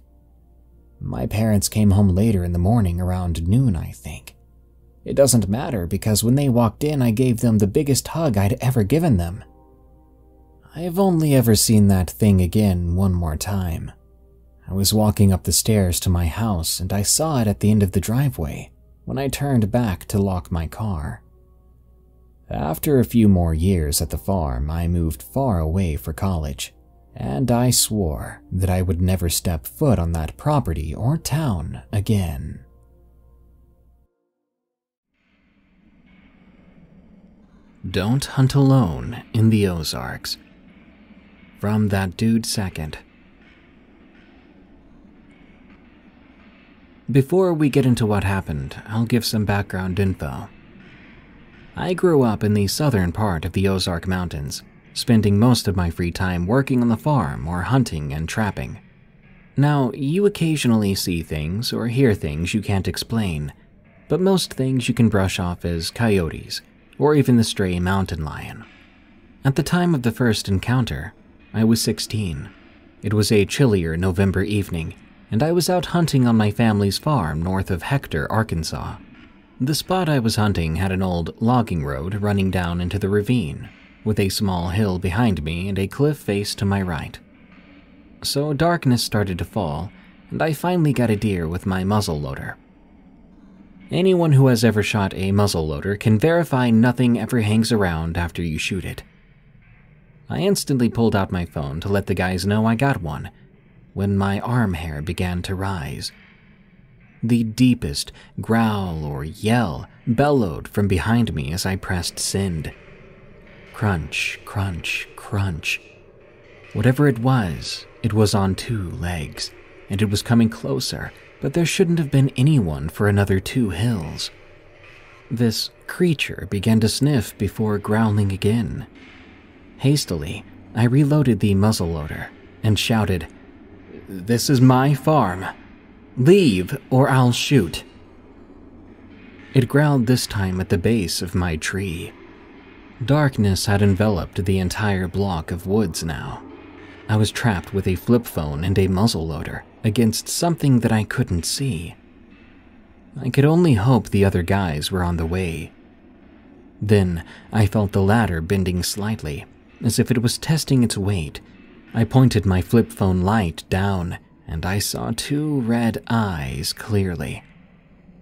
My parents came home later in the morning around noon, I think. It doesn't matter because when they walked in, I gave them the biggest hug I'd ever given them. I've only ever seen that thing again one more time. I was walking up the stairs to my house and I saw it at the end of the driveway when I turned back to lock my car. After a few more years at the farm, I moved far away for college, and I swore that I would never step foot on that property or town again. Don't hunt alone in the Ozarks. From that dude second. Before we get into what happened, I'll give some background info. I grew up in the southern part of the Ozark Mountains, spending most of my free time working on the farm or hunting and trapping. Now, you occasionally see things or hear things you can't explain, but most things you can brush off as coyotes or even the stray mountain lion. At the time of the first encounter, I was 16. It was a chillier November evening, and I was out hunting on my family's farm north of Hector, Arkansas. The spot I was hunting had an old logging road running down into the ravine, with a small hill behind me and a cliff face to my right. So darkness started to fall, and I finally got a deer with my muzzle loader. Anyone who has ever shot a muzzle loader can verify nothing ever hangs around after you shoot it. I instantly pulled out my phone to let the guys know I got one when my arm hair began to rise. The deepest growl or yell bellowed from behind me as I pressed send. Crunch, crunch, crunch. Whatever it was, it was on two legs, and it was coming closer but there shouldn't have been anyone for another two hills. This creature began to sniff before growling again. Hastily, I reloaded the muzzleloader and shouted, This is my farm. Leave or I'll shoot. It growled this time at the base of my tree. Darkness had enveloped the entire block of woods now. I was trapped with a flip phone and a muzzle loader against something that I couldn't see. I could only hope the other guys were on the way. Then I felt the ladder bending slightly, as if it was testing its weight. I pointed my flip phone light down, and I saw two red eyes clearly.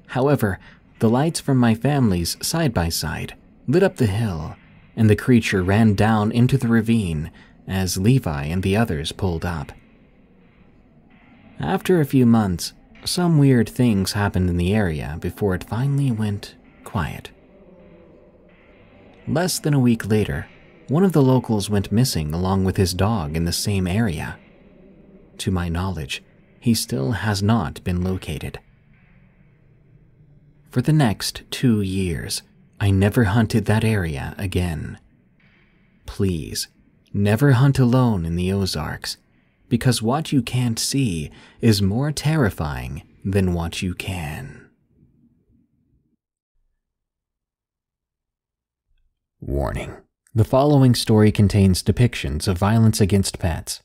However, the lights from my family's side by side lit up the hill, and the creature ran down into the ravine as Levi and the others pulled up. After a few months, some weird things happened in the area before it finally went quiet. Less than a week later, one of the locals went missing along with his dog in the same area. To my knowledge, he still has not been located. For the next two years, I never hunted that area again. Please, never hunt alone in the Ozarks because what you can't see is more terrifying than what you can. Warning The following story contains depictions of violence against pets.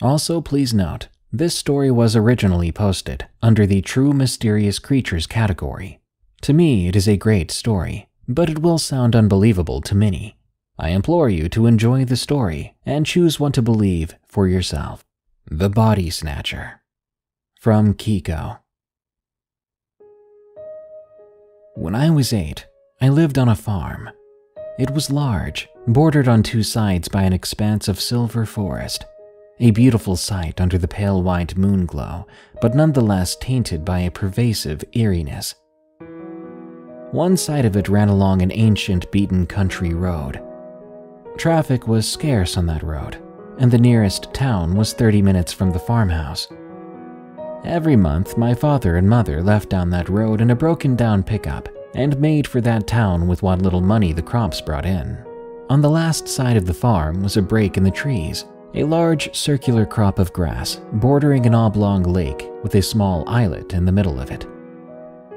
Also, please note, this story was originally posted under the True Mysterious Creatures category. To me, it is a great story, but it will sound unbelievable to many. I implore you to enjoy the story and choose what to believe for yourself. The Body Snatcher from Kiko. When I was eight, I lived on a farm. It was large, bordered on two sides by an expanse of silver forest, a beautiful sight under the pale white moon glow, but nonetheless tainted by a pervasive eeriness. One side of it ran along an ancient beaten country road, Traffic was scarce on that road, and the nearest town was 30 minutes from the farmhouse. Every month, my father and mother left down that road in a broken down pickup and made for that town with what little money the crops brought in. On the last side of the farm was a break in the trees, a large circular crop of grass bordering an oblong lake with a small islet in the middle of it.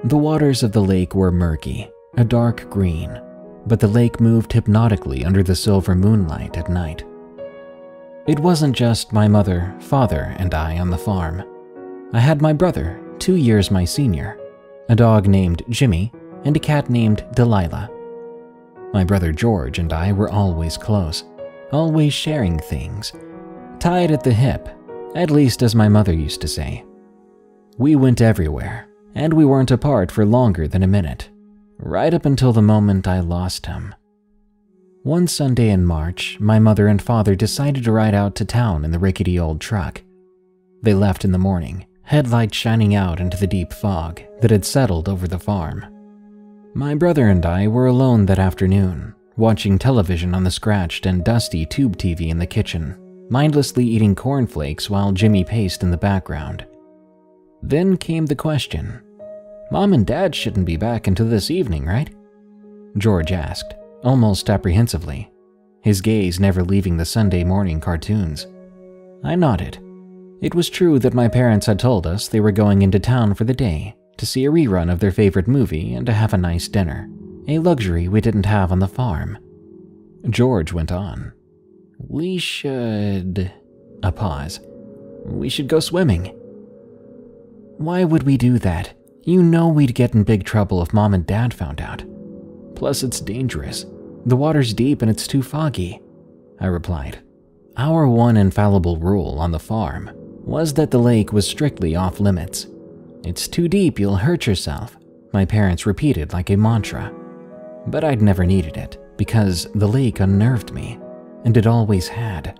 The waters of the lake were murky, a dark green, but the lake moved hypnotically under the silver moonlight at night. It wasn't just my mother, father, and I on the farm. I had my brother, two years my senior, a dog named Jimmy, and a cat named Delilah. My brother George and I were always close, always sharing things. Tied at the hip, At least, as my mother used to say. We went everywhere, and we weren't apart for longer than a minute, right up until the moment I lost him. One Sunday in March, my mother and father decided to ride out to town in the rickety old truck. They left in the morning, headlights shining out into the deep fog that had settled over the farm. My brother and I were alone that afternoon, watching television on the scratched and dusty tube TV in the kitchen, mindlessly eating cornflakes while Jimmy paced in the background. Then came the question Mom and Dad shouldn't be back until this evening, right? George asked, almost apprehensively, his gaze never leaving the Sunday morning cartoons. I nodded. It was true that my parents had told us they were going into town for the day to see a rerun of their favorite movie and to have a nice dinner, a luxury we didn't have on the farm. George went on. We should. A pause. We should go swimming. Why would we do that? You know we'd get in big trouble if mom and dad found out. Plus, it's dangerous. The water's deep and it's too foggy. I replied. Our one infallible rule on the farm was that the lake was strictly off limits. It's too deep, you'll hurt yourself, my parents repeated like a mantra. But I'd never needed it because the lake unnerved me, and it always had.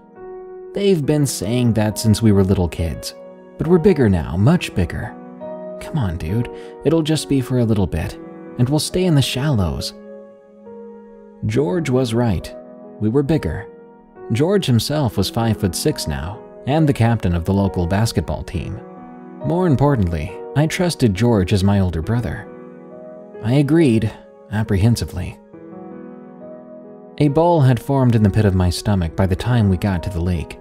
They've been saying that since we were little kids, but we're bigger now, much bigger. Come on, dude, it'll just be for a little bit, and we'll stay in the shallows. George was right. We were bigger. George himself was five foot six now, and the captain of the local basketball team. More importantly, I trusted George as my older brother. I agreed, apprehensively. A ball had formed in the pit of my stomach by the time we got to the lake.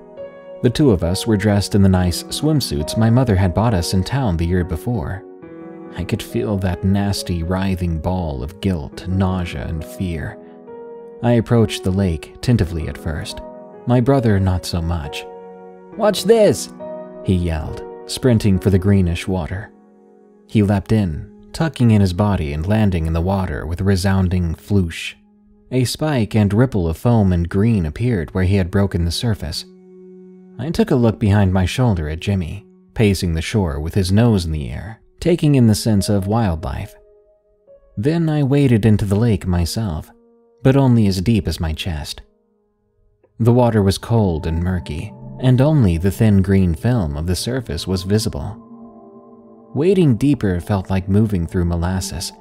The two of us were dressed in the nice swimsuits my mother had bought us in town the year before. I could feel that nasty, writhing ball of guilt, nausea, and fear. I approached the lake tentatively at first, my brother not so much. Watch this! He yelled, sprinting for the greenish water. He leapt in, tucking in his body and landing in the water with a resounding floosh. A spike and ripple of foam and green appeared where he had broken the surface. I took a look behind my shoulder at Jimmy, pacing the shore with his nose in the air, taking in the sense of wildlife. Then I waded into the lake myself, but only as deep as my chest. The water was cold and murky, and only the thin green film of the surface was visible. Wading deeper felt like moving through molasses,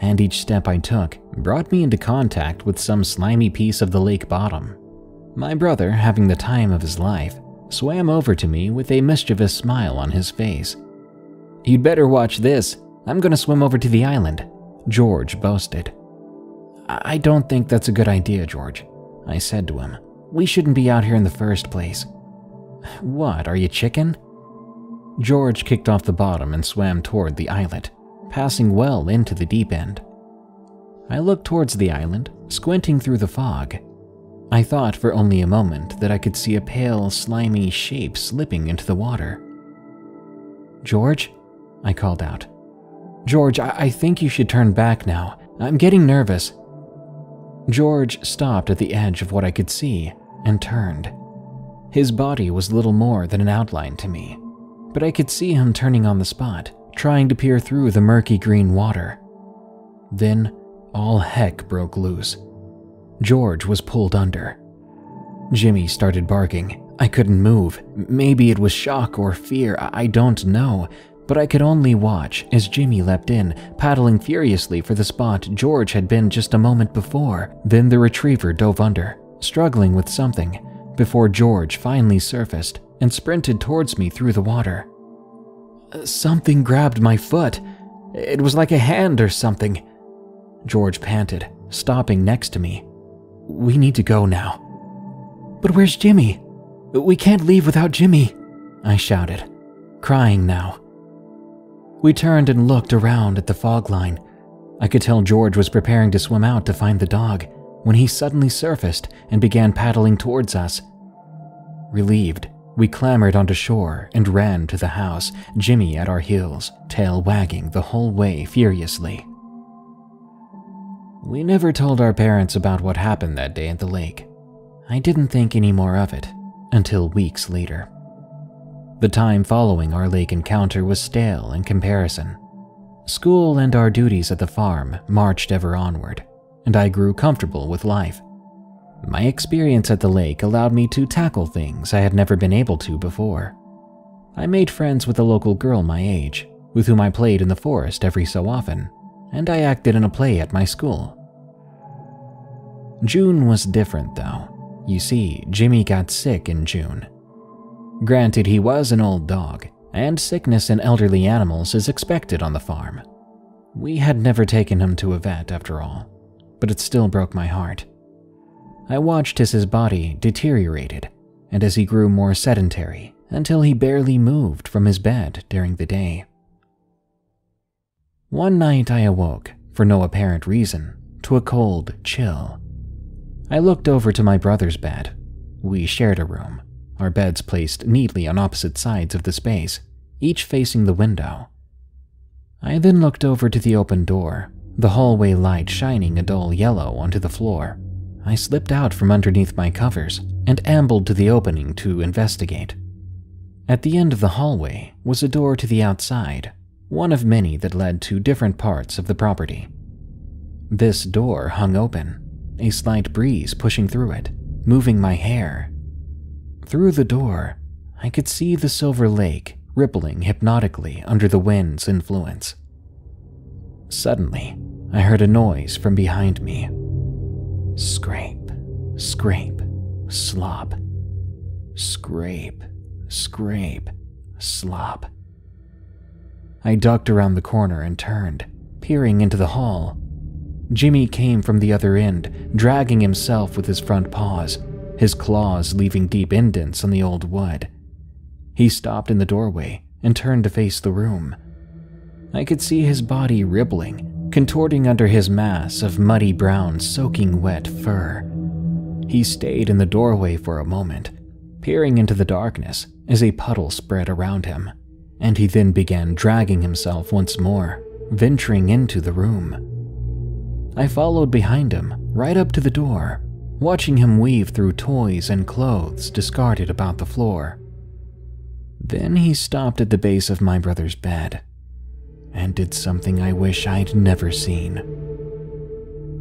and each step I took brought me into contact with some slimy piece of the lake bottom. My brother, having the time of his life, swam over to me with a mischievous smile on his face. You'd better watch this. I'm going to swim over to the island, George boasted. I don't think that's a good idea, George, I said to him. We shouldn't be out here in the first place. What, are you chicken? George kicked off the bottom and swam toward the islet, passing well into the deep end. I looked towards the island, squinting through the fog. I thought for only a moment that I could see a pale, slimy shape slipping into the water. George? I called out. George, I, I think you should turn back now. I'm getting nervous. George stopped at the edge of what I could see and turned. His body was little more than an outline to me, but I could see him turning on the spot, trying to peer through the murky green water. Then all heck broke loose. George was pulled under. Jimmy started barking. I couldn't move. Maybe it was shock or fear, I don't know, but I could only watch as Jimmy leapt in, paddling furiously for the spot George had been just a moment before. Then the retriever dove under, struggling with something before George finally surfaced and sprinted towards me through the water. Something grabbed my foot. It was like a hand or something. George panted, stopping next to me. We need to go now. But where's Jimmy? We can't leave without Jimmy, I shouted, crying now. We turned and looked around at the fog line. I could tell George was preparing to swim out to find the dog when he suddenly surfaced and began paddling towards us. Relieved, we clambered onto shore and ran to the house, Jimmy at our heels, tail wagging the whole way furiously. We never told our parents about what happened that day at the lake. I didn't think any more of it until weeks later. The time following our lake encounter was stale in comparison. School and our duties at the farm marched ever onward, and I grew comfortable with life. My experience at the lake allowed me to tackle things I had never been able to before. I made friends with a local girl my age, with whom I played in the forest every so often, and I acted in a play at my school. June was different, though. You see, Jimmy got sick in June. Granted, he was an old dog, and sickness in elderly animals is expected on the farm. We had never taken him to a vet, after all, but it still broke my heart. I watched as his body deteriorated, and as he grew more sedentary until he barely moved from his bed during the day. One night I awoke, for no apparent reason, to a cold chill. I looked over to my brother's bed. We shared a room, our beds placed neatly on opposite sides of the space, each facing the window. I then looked over to the open door, the hallway light shining a dull yellow onto the floor. I slipped out from underneath my covers and ambled to the opening to investigate. At the end of the hallway was a door to the outside, one of many that led to different parts of the property. This door hung open, a slight breeze pushing through it, moving my hair. Through the door, I could see the silver lake rippling hypnotically under the wind's influence. Suddenly, I heard a noise from behind me. Scrape, scrape, slop. Scrape, scrape, slop. I ducked around the corner and turned, peering into the hall. Jimmy came from the other end, dragging himself with his front paws, his claws leaving deep indents on the old wood. He stopped in the doorway and turned to face the room. I could see his body rippling, contorting under his mass of muddy brown, soaking wet fur. He stayed in the doorway for a moment, peering into the darkness as a puddle spread around him, and he then began dragging himself once more, venturing into the room. I followed behind him, right up to the door, watching him weave through toys and clothes discarded about the floor. Then he stopped at the base of my brother's bed and did something I wish I'd never seen.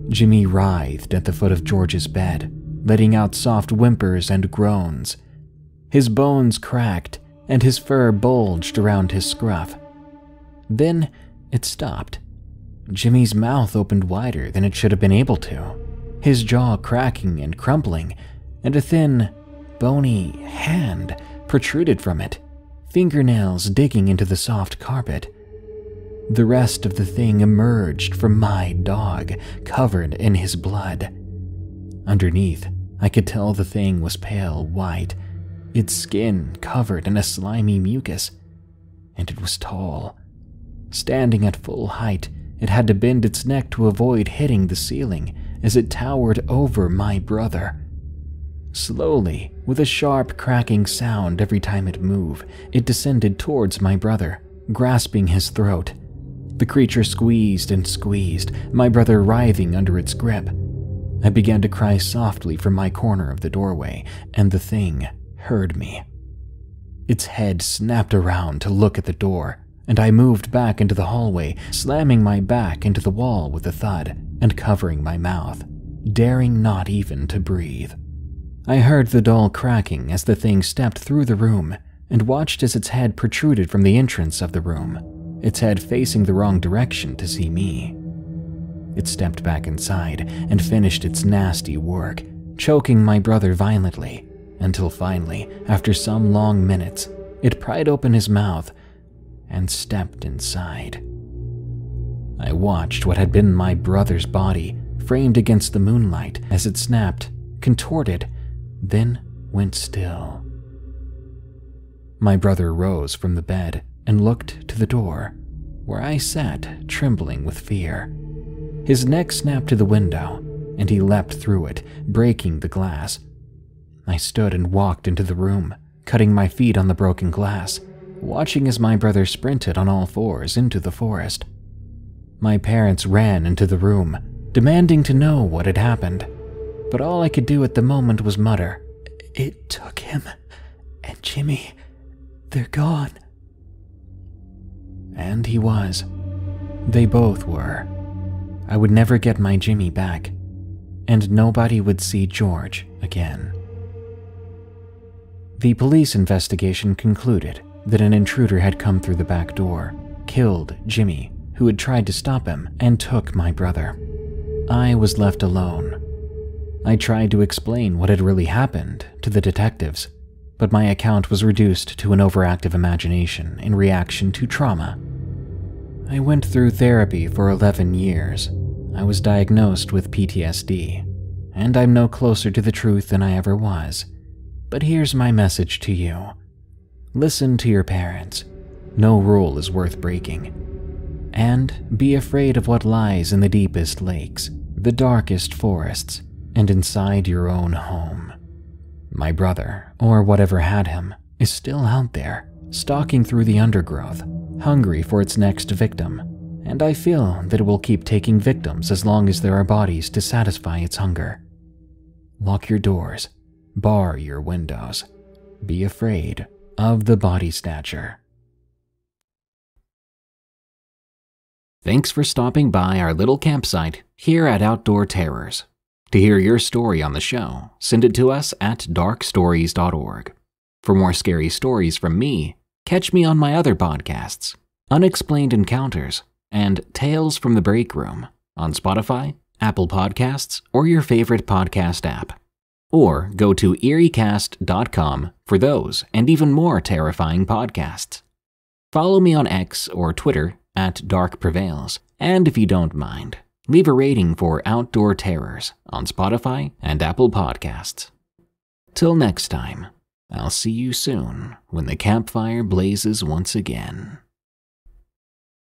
Jimmy writhed at the foot of George's bed, letting out soft whimpers and groans. His bones cracked and his fur bulged around his scruff. Then it stopped. Jimmy's mouth opened wider than it should have been able to, his jaw cracking and crumpling, and a thin, bony hand protruded from it, fingernails digging into the soft carpet. The rest of the thing emerged from my dog, covered in his blood. Underneath, I could tell the thing was pale white, its skin covered in a slimy mucus, and it was tall. Standing at full height, it had to bend its neck to avoid hitting the ceiling as it towered over my brother. Slowly, with a sharp cracking sound every time it moved, it descended towards my brother, grasping his throat. The creature squeezed and squeezed, my brother writhing under its grip. I began to cry softly from my corner of the doorway, and the thing heard me. Its head snapped around to look at the door, and I moved back into the hallway, slamming my back into the wall with a thud and covering my mouth, daring not even to breathe. I heard the dull cracking as the thing stepped through the room and watched as its head protruded from the entrance of the room, its head facing the wrong direction to see me. It stepped back inside and finished its nasty work, choking my brother violently, until finally, after some long minutes, it pried open his mouth and stepped inside. I watched what had been my brother's body framed against the moonlight as it snapped, contorted, then went still. My brother rose from the bed and looked to the door, where I sat trembling with fear. His neck snapped to the window, and he leapt through it, breaking the glass. I stood and walked into the room, cutting my feet on the broken glass, watching as my brother sprinted on all fours into the forest. My parents ran into the room, demanding to know what had happened, but all I could do at the moment was mutter, It took him and Jimmy They're gone. And he was. They both were. I would never get my Jimmy back, and nobody would see George again. The police investigation concluded that an intruder had come through the back door, killed Jimmy, who had tried to stop him, and took my brother. I was left alone. I tried to explain what had really happened to the detectives, but my account was reduced to an overactive imagination in reaction to trauma. I went through therapy for 11 years. I was diagnosed with PTSD, and I'm no closer to the truth than I ever was. But here's my message to you listen to your parents. No rule is worth breaking. And be afraid of what lies in the deepest lakes, the darkest forests, and inside your own home. My brother, or whatever had him, is still out there, stalking through the undergrowth, hungry for its next victim, and I feel that it will keep taking victims as long as there are bodies to satisfy its hunger. Lock your doors, bar your windows, be afraid of the body snatcher. Thanks for stopping by our little campsite here at Outdoor Terrors. To hear your story on the show, send it to us at darkstories.org. For more scary stories from me, catch me on my other podcasts, Unexplained Encounters and Tales from the Break Room on Spotify, Apple Podcasts, or your favorite podcast app. Or go to eeriecast.com for those and even more terrifying podcasts. Follow me on X or Twitter at Dark Prevails, and if you don't mind, leave a rating for Outdoor Terrors on Spotify and Apple Podcasts. Till next time, I'll see you soon when the campfire blazes once again.